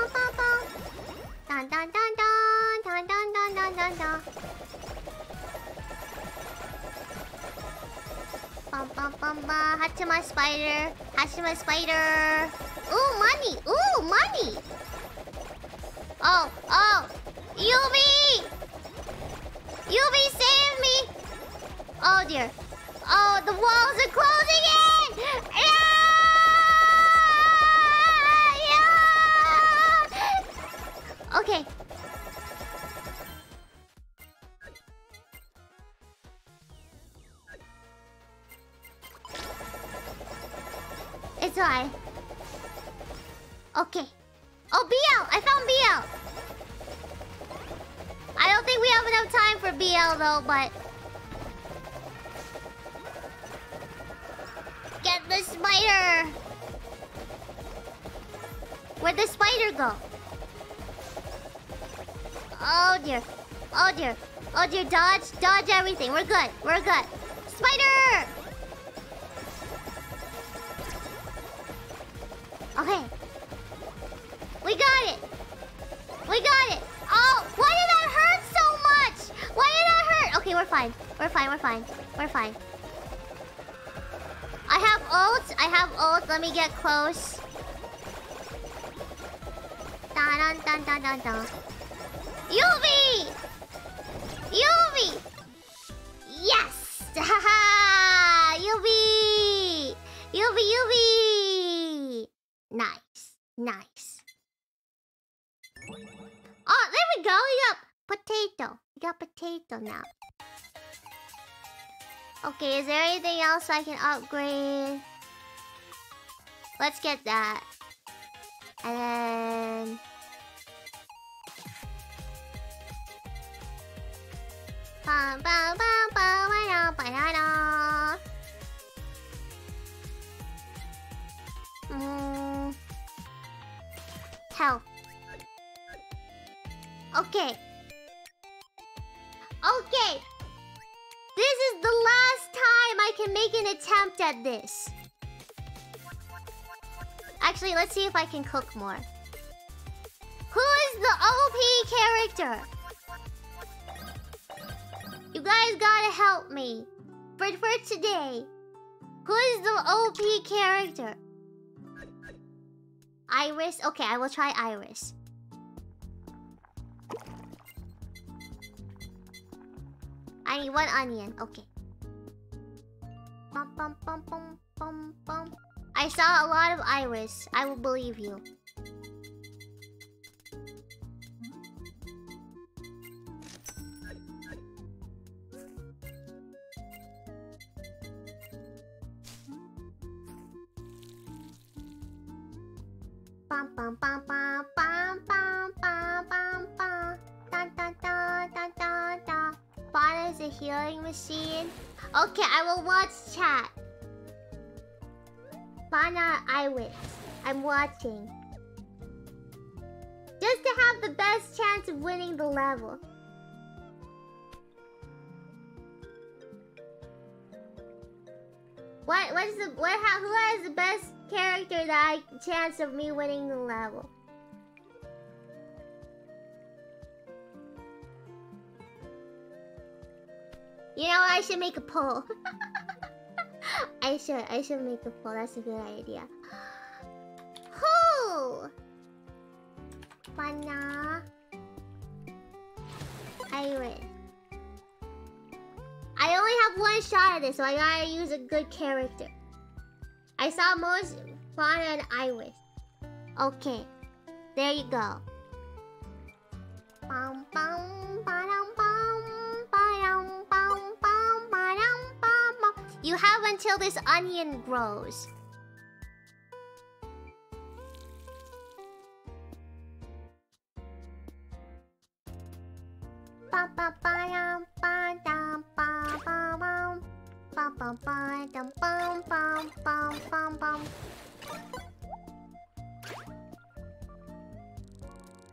Dun, dun, dun, dun, dun, dun, dun, dun, dun, dun. Bum, bum, bum, bum. Spider. Hachima spider. Ooh, money. Ooh, money. Oh, oh. Yubi! Yubi, save me! Oh, dear. Oh, the walls are closing in! Yeah! Okay. It's alright. Okay. Oh, BL! I found BL! I don't think we have enough time for BL though, but... Get the spider! Where'd the spider go? Oh dear. Oh dear. Oh dear, dodge, dodge everything. We're good. We're good. Spider! Okay. We got it. We got it. Oh, why did that hurt so much? Why did that hurt? Okay, we're fine. We're fine. We're fine. We're fine. I have ult. I have ult. Let me get close. Dun dun dun dun dun dun. Yubi! Yubi! Yes! Haha! Yubi! Yubi, Yubi! Nice. Nice. Oh, there we go. We got potato. We got potato now. Okay, is there anything else I can upgrade? Let's get that. And then... Mm. Health. Okay. Okay. This is the last time I can make an attempt at this. Actually, let's see if I can cook more. Who is the OP character? You guys gotta help me. But for today. Who is the OP character? IRyS? Okay, I will try IRyS. I need one onion. Okay. Bum, bum, bum. I saw a lot of IRyS. I will believe you. Bum bum bum bum bum bum bum bum bum. Dun dun dun dun dun dun. Fauna is a healing machine. Okay, I will watch chat. Fauna IRyS. I'm watching. Just to have the best chance of winning the level. What what is the what ha, who has the best character that I chance of me winning the level? You know I should make a poll. I should I should make a poll. That's a good idea. Who? Mana. IRyS. I only have one shot at this, so I gotta use a good character. I saw most Fauna and IRyS. Okay. There you go. Bum, bum, ba-dum, ba-dum, ba-dum. You have until this onion grows. Ba ba ba ba ba ba. Bum bum ba dum bum bum bum bum. bum.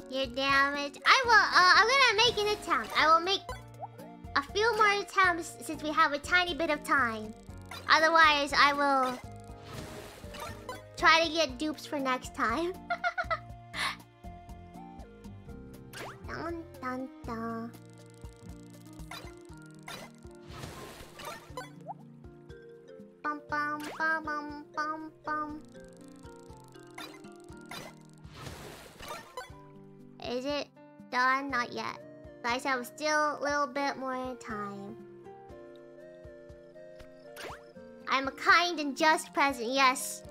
Your damage. I will. Uh, I'm gonna make an attempt. I will make a few more attempts since we have a tiny bit of time. Otherwise, I will try to get dupes for next time. dun dun dun. Bum bum bum bum bum. Is it done? Not yet. Guys, I have still a little bit more time. I'm a kind and just present, yes.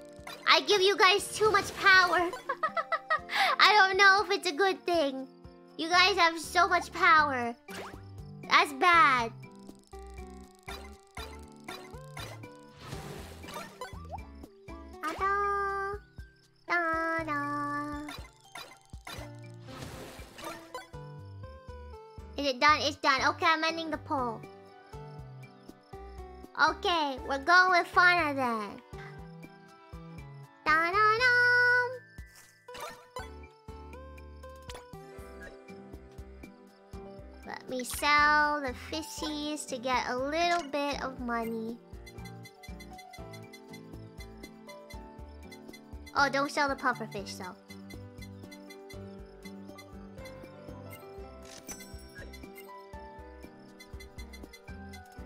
I give you guys too much power. I don't know if it's a good thing. You guys have so much power. That's bad. Is it done? It's done. Okay, I'm ending the poll. Okay, we're going with Fauna then. Da da da. Let me sell the fishies to get a little bit of money. Oh, don't sell the pufferfish though.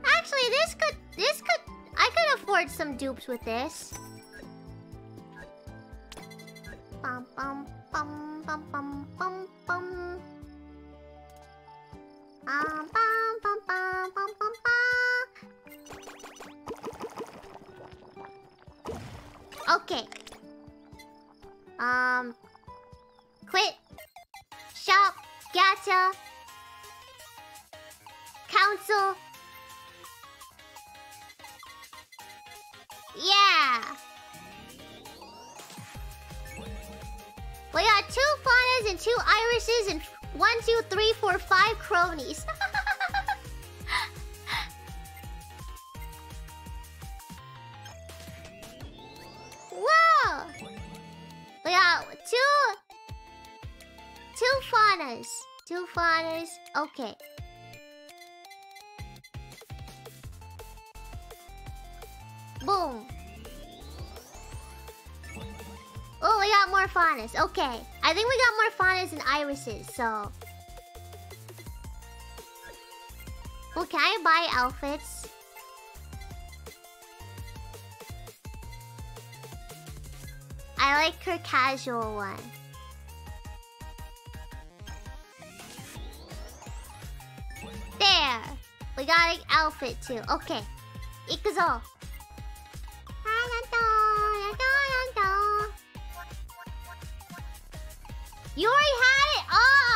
Actually, this could... This could... I could afford some dupes with this. Bum bum bum bum bum. Okay. Um. Quit. Shop. Gacha. Council. Yeah. We got two faunas and two irises and one, two, three, four, five cronies. two faunas, two faunas. Okay. Boom. Oh, we got more faunas. Okay. I think we got more faunas and irises, so... Well, can I buy outfits? I like her casual one. We got an outfit too. Okay. Ikuzo. You already had it? Ah!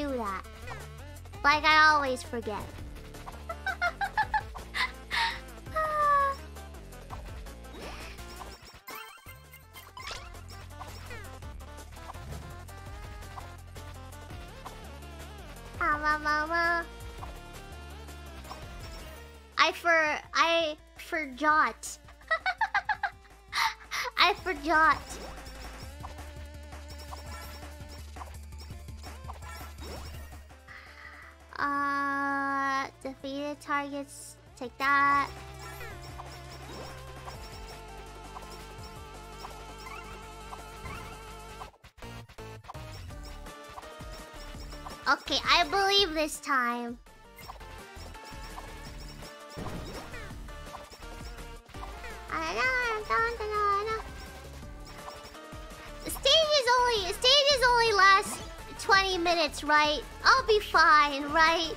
Do that. Like I always forget. Targets. Take that. Okay, I believe this time. Stage is only last 20 minutes, right? I'll be fine, right?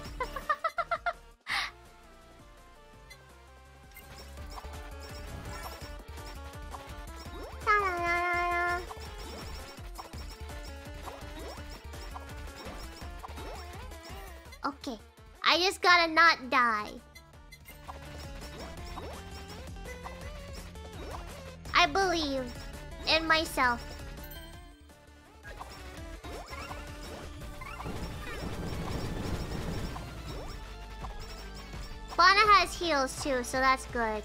Too, so that's good.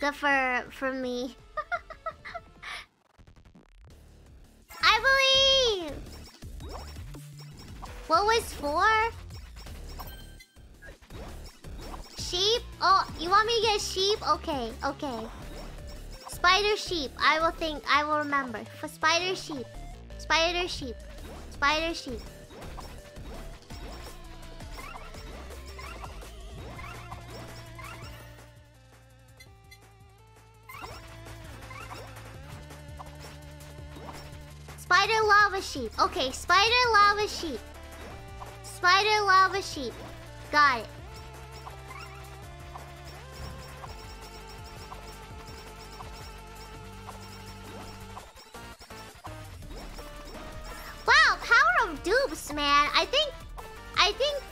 Good for for me. I believe. What was four? Sheep? Oh, you want me to get sheep? Okay, okay. Spider sheep. I will think. I will remember. For spider sheep. Spider sheep. Spider sheep. Sheep. Okay, spider lava sheep. Spider lava sheep. Got it. Wow, power of dupes, man. I think I think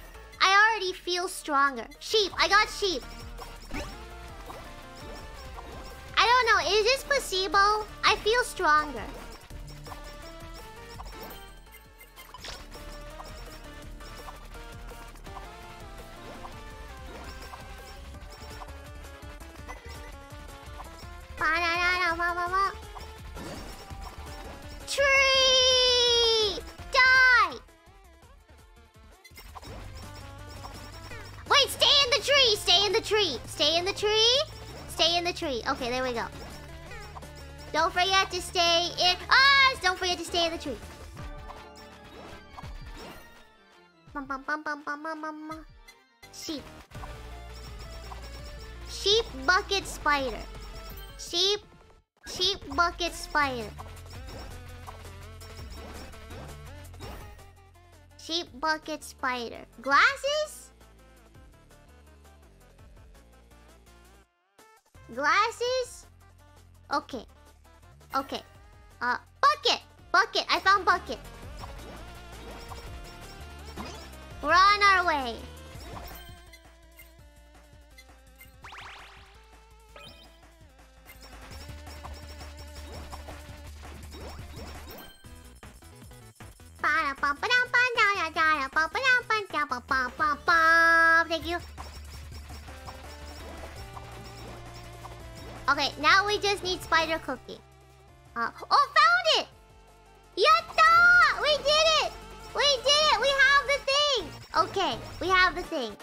I already feel stronger. Sheep, I got sheep. I don't know, is this placebo? I feel stronger. Okay, there we go. Don't forget to stay in... Ah! Don't forget to stay in the tree. Bum, bum, bum, bum, bum, bum, bum. Sheep. Sheep bucket spider. Sheep... Sheep bucket spider. Sheep bucket spider. Glasses? Okay. Uh, bucket! Bucket! I found bucket. We're on our way. Thank you. Okay, now we just need spider cookie. Uh, oh, found it! Yatta! We did it! We did it! We have the thing! Okay, we have the thing.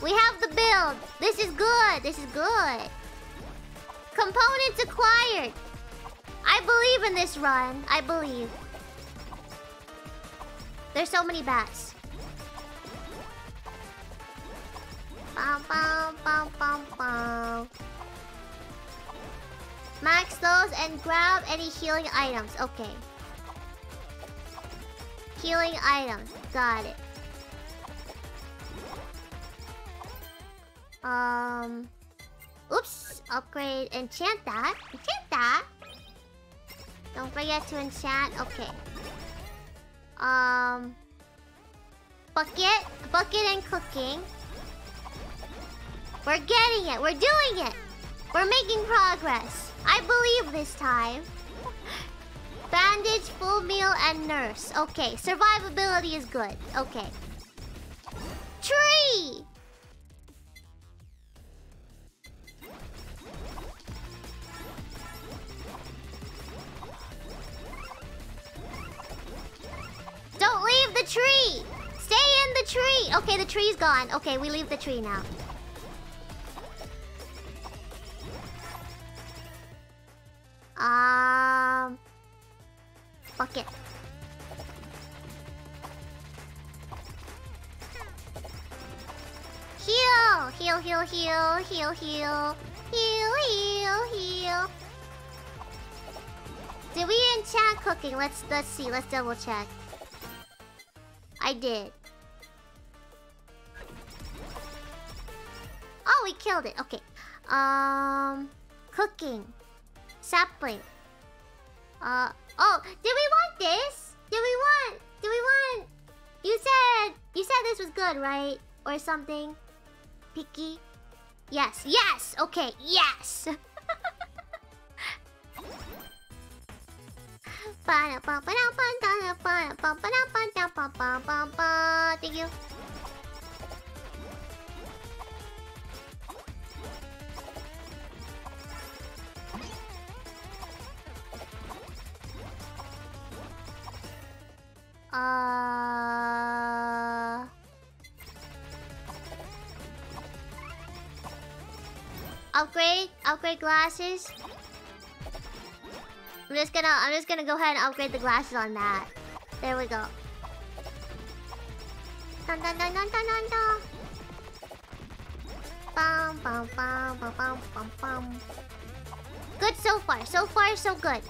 We have the build. This is good. This is good. Components acquired. I believe in this run. I believe. There's so many bats. Grab any healing items. Okay. Healing items. Got it. Um. Oops. Upgrade. Enchant that. Enchant that. Don't forget to enchant. Okay. Um. Bucket. Bucket and cooking. We're getting it. We're doing it. We're making progress. I believe this time. Bandage, full meal, and nurse. Okay, survivability is good. Okay. Tree! Don't leave the tree! Stay in the tree! Okay, the tree's gone. Okay, we leave the tree now. Cooking? Let's let's see. Let's double check. I did. Oh, we killed it. Okay. Um, cooking, sapling. Uh oh, did we want this? Did we want? Did we want? You said you said this was good, right? Or something? Picky? Yes, yes! Okay, yes! Thank you. Uh... Upgrade? Upgrade glasses? I'm just gonna I'm just gonna go ahead and upgrade the glasses on that. There we go. Dun dun dun dun dun dun dun. Bum bum bum bum bum bum bum. Good so far. So far so good.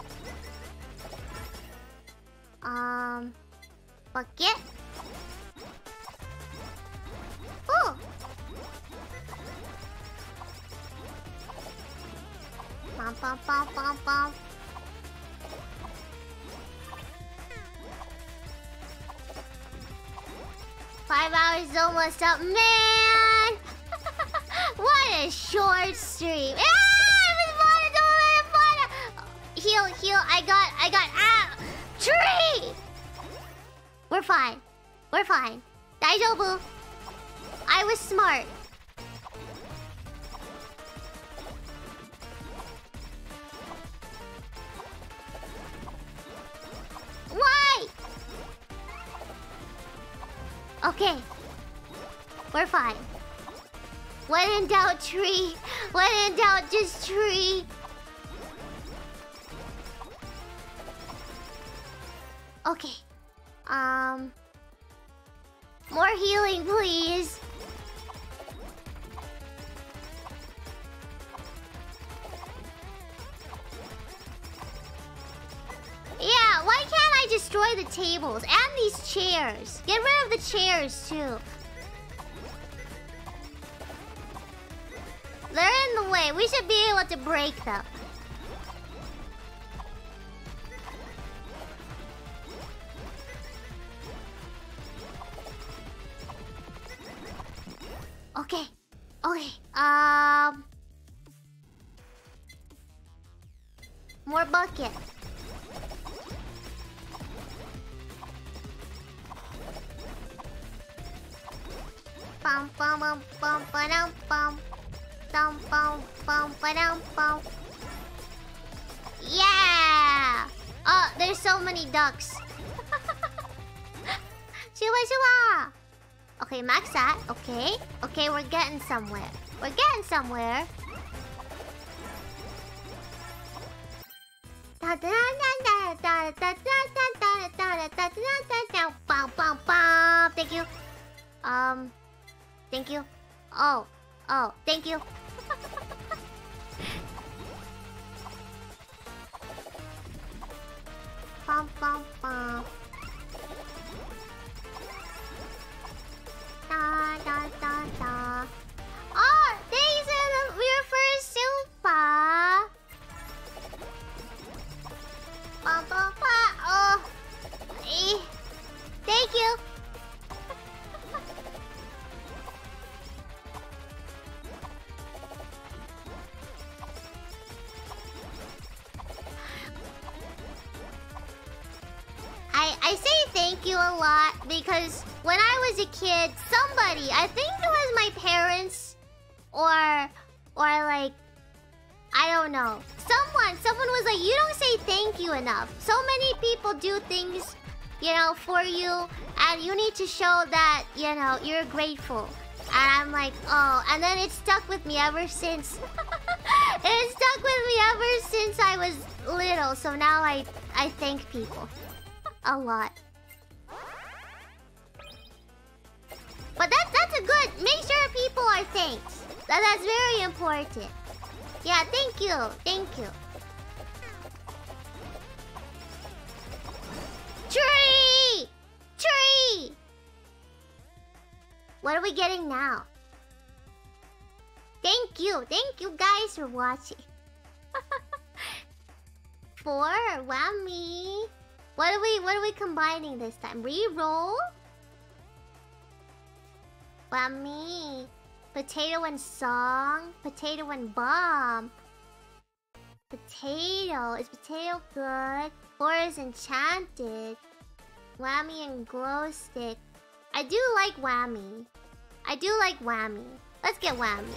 Somewhere. We're getting somewhere. And I'm like, oh, and then it stuck with me ever since. it stuck with me ever since I was little. So now I, I thank people a lot. Thank you. Guys for watching. Four? Whammy. What are we what are we combining this time? Reroll? Whammy. Potato and song. Potato and bomb. Potato. Is potato good? Four is enchanted. Whammy and glow stick. I do like whammy. I do like whammy. Let's get whammy.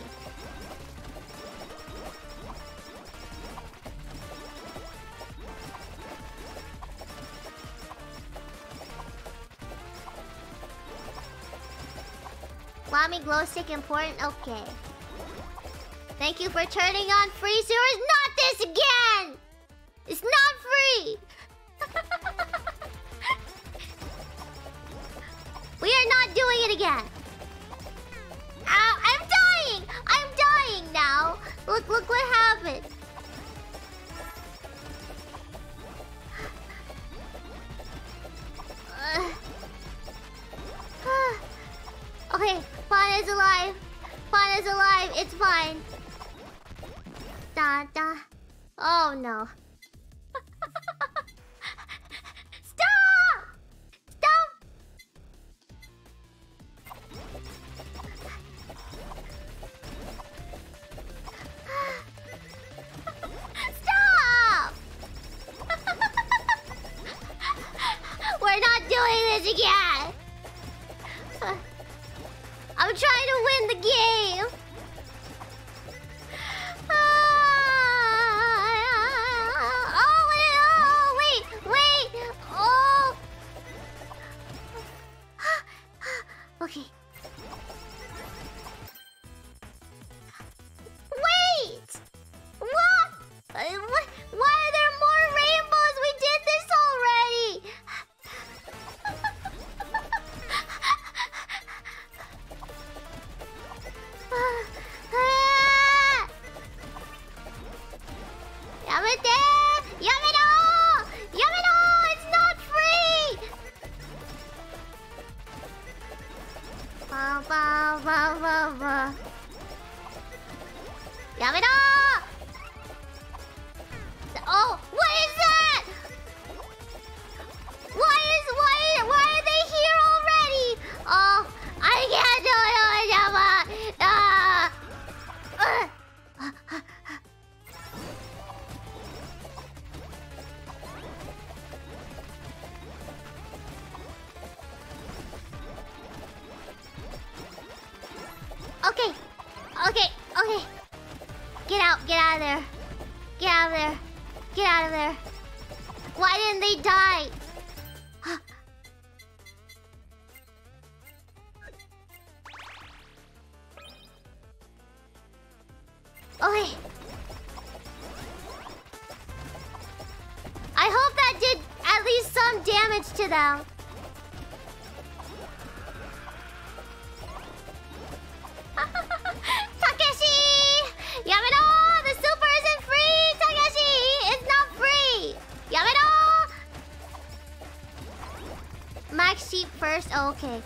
Whammy glow stick important? Okay. Thank you for turning on free sewers. Not this again! It's not free! we are not doing it again. Ow, I'm dying! I'm dying now. Look, look what happened. okay, Fawn is alive. Fawn is alive. It's fine. Da da. Oh no. Stop! Stop! Stop! We're not doing this again. I'm trying to win the game. Ah, oh, wait, oh, wait, wait. Oh. Okay. To them. Takeshi! Yameno! The super isn't free! Takeshi! It's not free! Yameno! Max sheep first? Okay.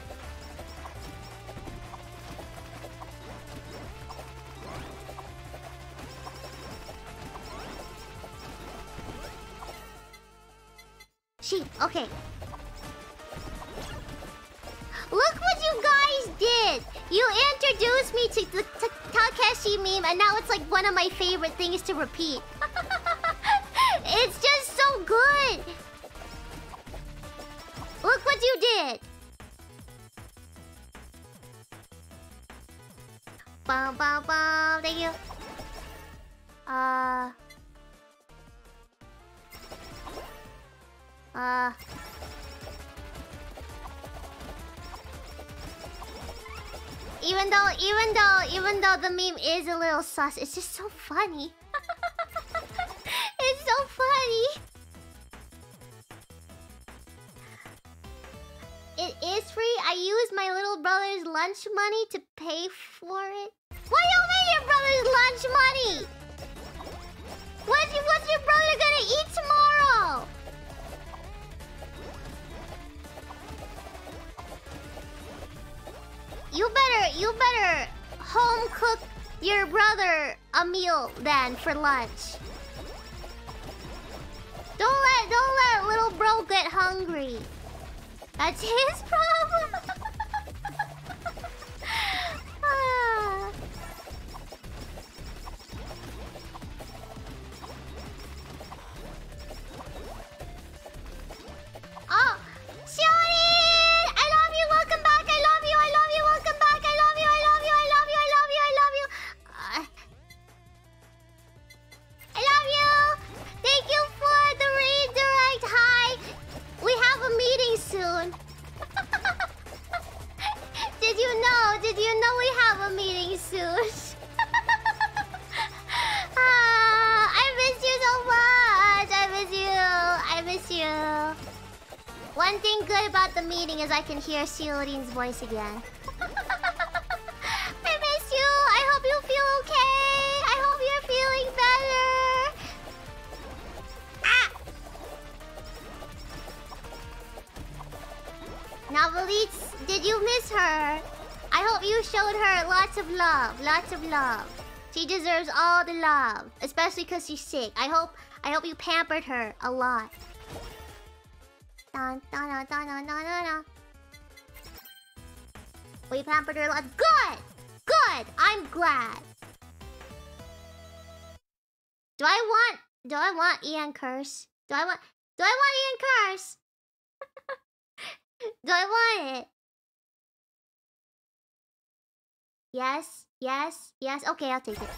Like one of my favorite things to repeat. Is a little sus, it's just so funny. Lunch. Voice again. I miss you. I hope you feel okay. I hope you're feeling better. Ah! Did you miss her? I hope you showed her lots of love. Lots of love. She deserves all the love, especially because she's sick. I hope I hope you pampered her a lot. Lot. Good! Good! I'm glad. Do I want do I want EN's Curse? Do I want do I want EN's Curse? do I want it? Yes, yes, yes. Okay, I'll take it.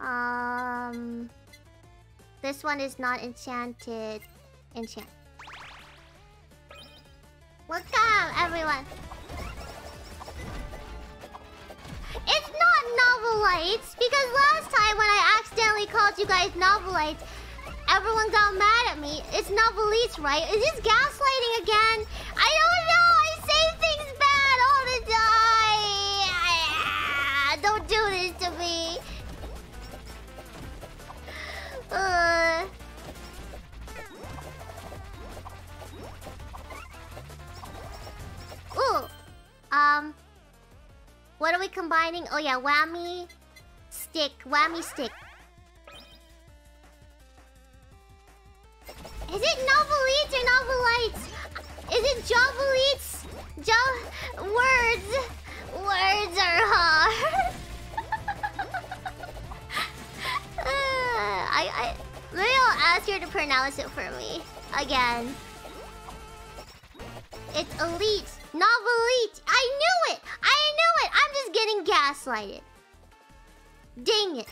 Um, this one is not enchanted. Enchant. Welcome, everyone. It's not novelites because last time when I accidentally called you guys novelites, everyone got mad at me. It's novelites, right? Is this gaslighting again? I don't know. I say things bad all the time. Don't do this to me. Uh. Um. What are we combining? Oh yeah, whammy stick. Whammy stick. Is it novelites or novelites? Is it jovelites? Jo words. Words are hard. I I maybe I'll ask her to pronounce it for me again. It's elite, novelite. I knew it. I knew it. I'm just getting gaslighted. Dang it.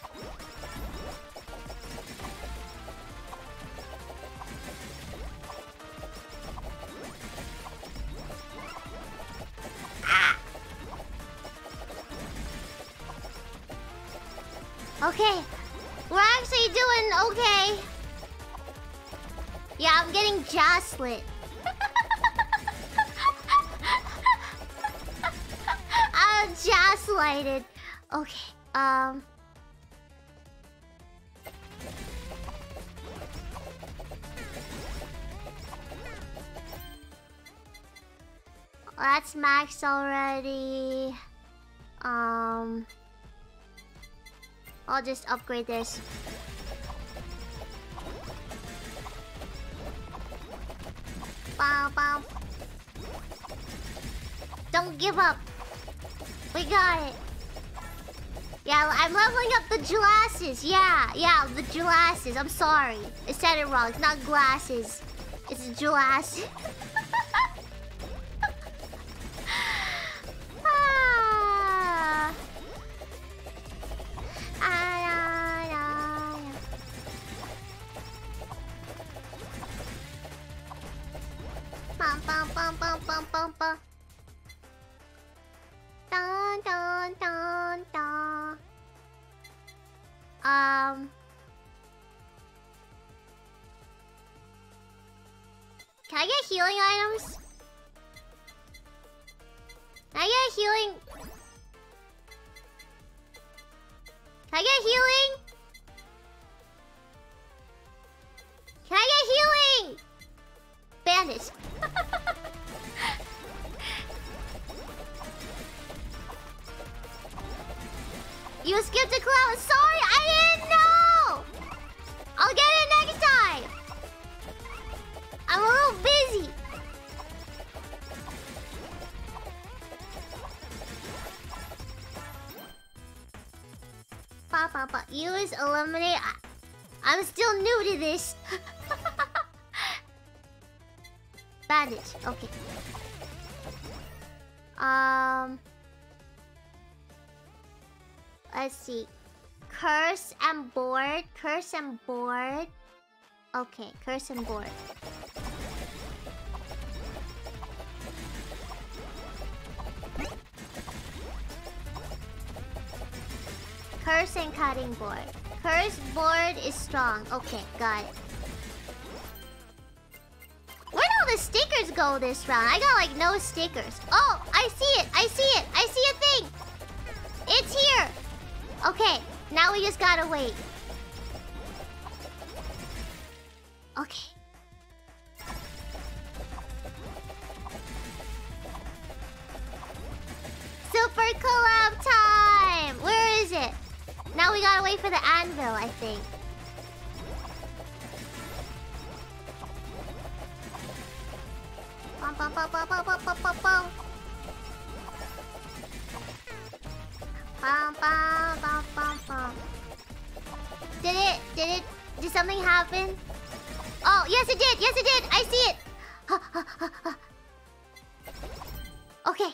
Ah. Okay, we're actually doing okay. Yeah, I'm getting gaslit. I'm gaslighted. Okay, um. That's max already. Um. I'll just upgrade this. Bow, bow. Don't give up. We got it. Yeah, I'm leveling up the glasses. Yeah, yeah, the glasses. I'm sorry. I said it wrong. It's not glasses. It's glasses. ah. Ah, bum, bum, bum, bum, bum, bum. Dun, dun, dun, dun. Um. Can I get healing items? Can I get healing? Can I get healing? Can I get healing? Bandage. you skipped a cloud. Sorry, I didn't know. I'll get it next time. I'm a little busy. Pa, pa, pa. Use eliminate. I, I'm still new to this. Bandage. Okay. Um. Let's see. Curse and board. Curse and board. Okay, curse and board. Curse and cutting board. Curse board is strong. Okay, got it. Where'd all the stickers go this round? I got like no stickers. Oh, I see it. I see it. I see a thing. It's here. Okay, now we just gotta wait. Okay. Super collab time! Where is it? Now we gotta wait for the anvil, I think. Bum, bum, bum, bum, bum, bum, bum, bum. Did it? Did it? Did something happen? Oh, yes it did! Yes it did! I see it! okay.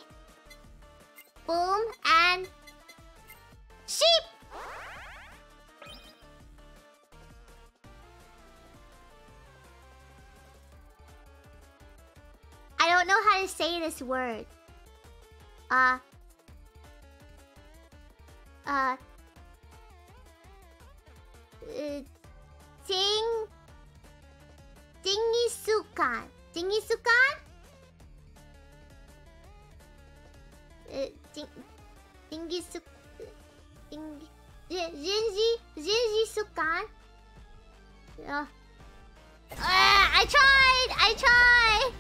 Boom and... Sheep! I don't know how to say this word. Uh... Uh... Uh... Ting... Tingisukan. Tingisukan? Uh, ting... Tingisuk... Ting... Jinji... Jinjisukan? Uh, uh, I tried! I tried!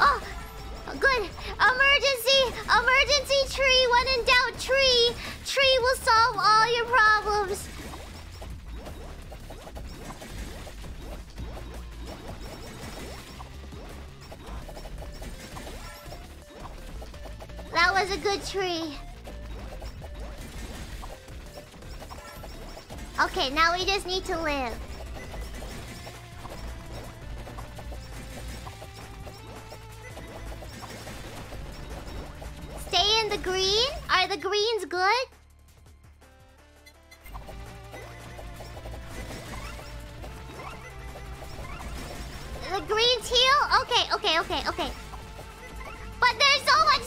Oh! Good! Emergency! Emergency tree! When in doubt, tree! Tree will solve all your problems! That was a good tree. Okay, now we just need to live. Stay in the green? Are the greens good? The greens heal? Okay, okay, okay, okay. But there's so much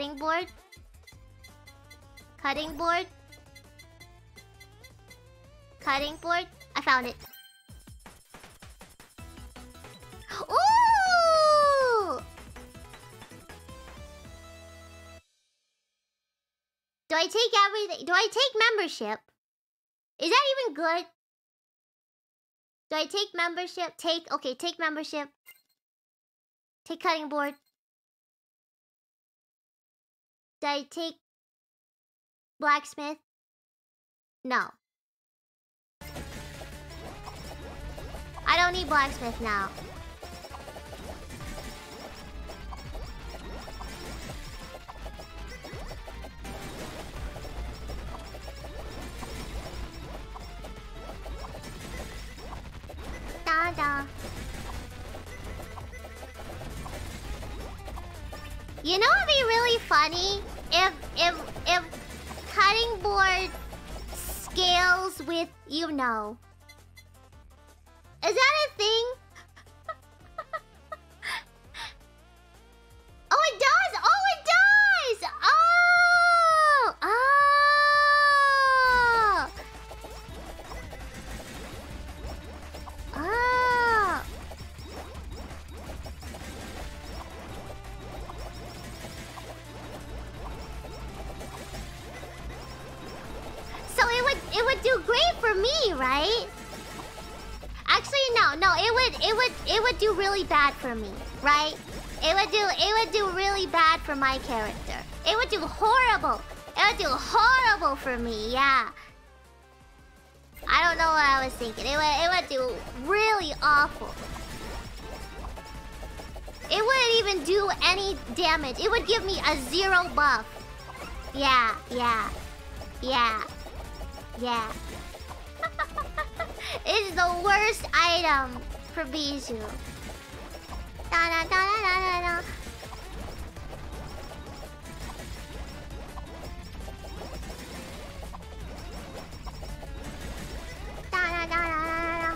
Cutting board. Cutting board. Cutting board. I found it. Ooh! Do I take everything? Do I take membership? Is that even good? Do I take membership? Take, okay, take membership. Take cutting board. Do I take blacksmith? No. I don't need blacksmith now. Da da. You know it'd be really funny if if if cutting board scales with you know. Is that a thing? For me, right? It would do it would do really bad for my character. It would do horrible. It would do horrible for me. Yeah. I don't know what I was thinking. It would it would do really awful. It wouldn't even do any damage. It would give me a zero buff. Yeah, yeah, yeah, yeah. it's the worst item for Bijou. Da da da da da da da. Da da da da.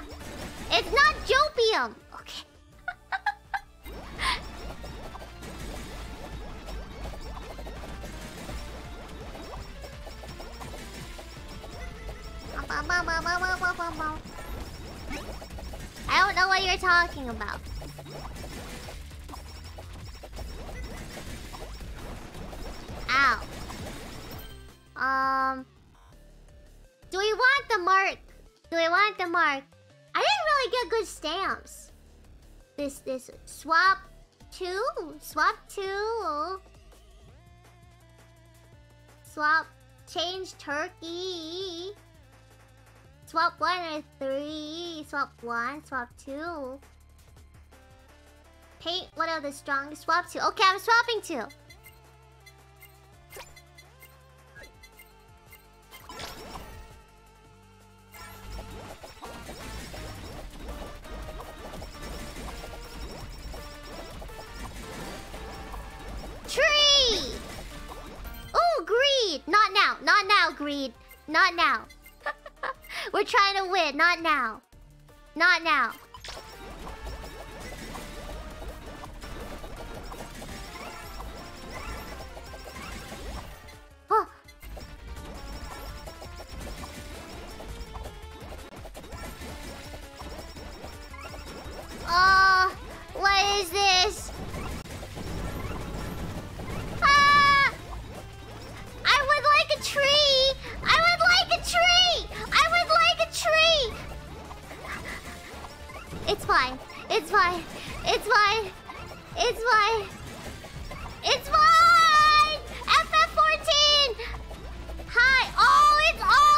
It's not Jopium. Okay. I don't know what you're talking about. Ow. Um. Do we want the mark? Do we want the mark? I didn't really get good stamps. This, this, swap two? Swap two? Swap, change turkey. Swap one and three. Swap one, swap two. Paint one of the strongest. Swap two. Okay, I'm swapping two. Tree! Oh, greed! Not now. Not now, greed. Not now. We're trying to win. Not now. Not now. Uh, what is this? Ah! I would like a tree! I would like a tree! I would like a tree! It's fine. It's fine. It's fine. It's fine. It's fine! FF14! Hi! Oh, it's all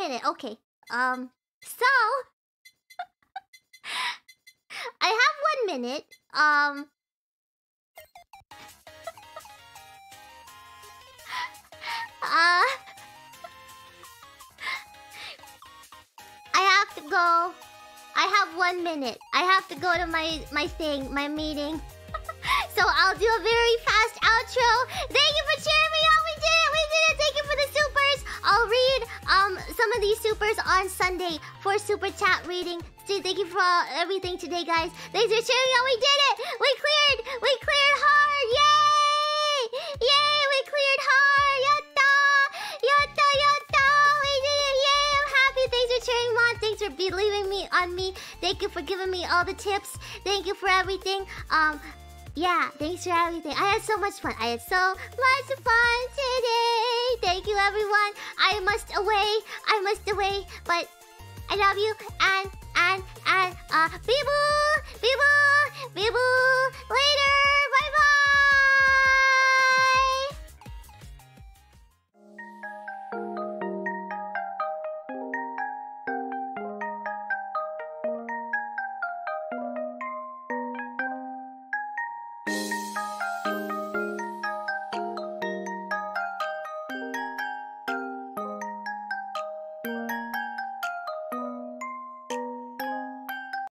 okay. Um, so I have one minute. Um, uh, I have to go. I have one minute. I have to go to my my thing, my meeting. so I'll do a very fast outro. Thank you for cheering some of these supers on Sunday for super chat reading. So thank you for uh, everything today, guys. Thanks for cheering on. We did it. We cleared. We cleared hard. Yay! Yay! We cleared hard. Yatta! Yatta! Yatta! We did it. Yay! I'm happy. Thanks for cheering on. Thanks for believing me on me. Thank you for giving me all the tips. Thank you for everything. Um, yeah, thanks for everything. I had so much fun. I had so much fun today. Thank you, everyone. I must away. I must away. But I love you. And, and, and, uh! Bibu!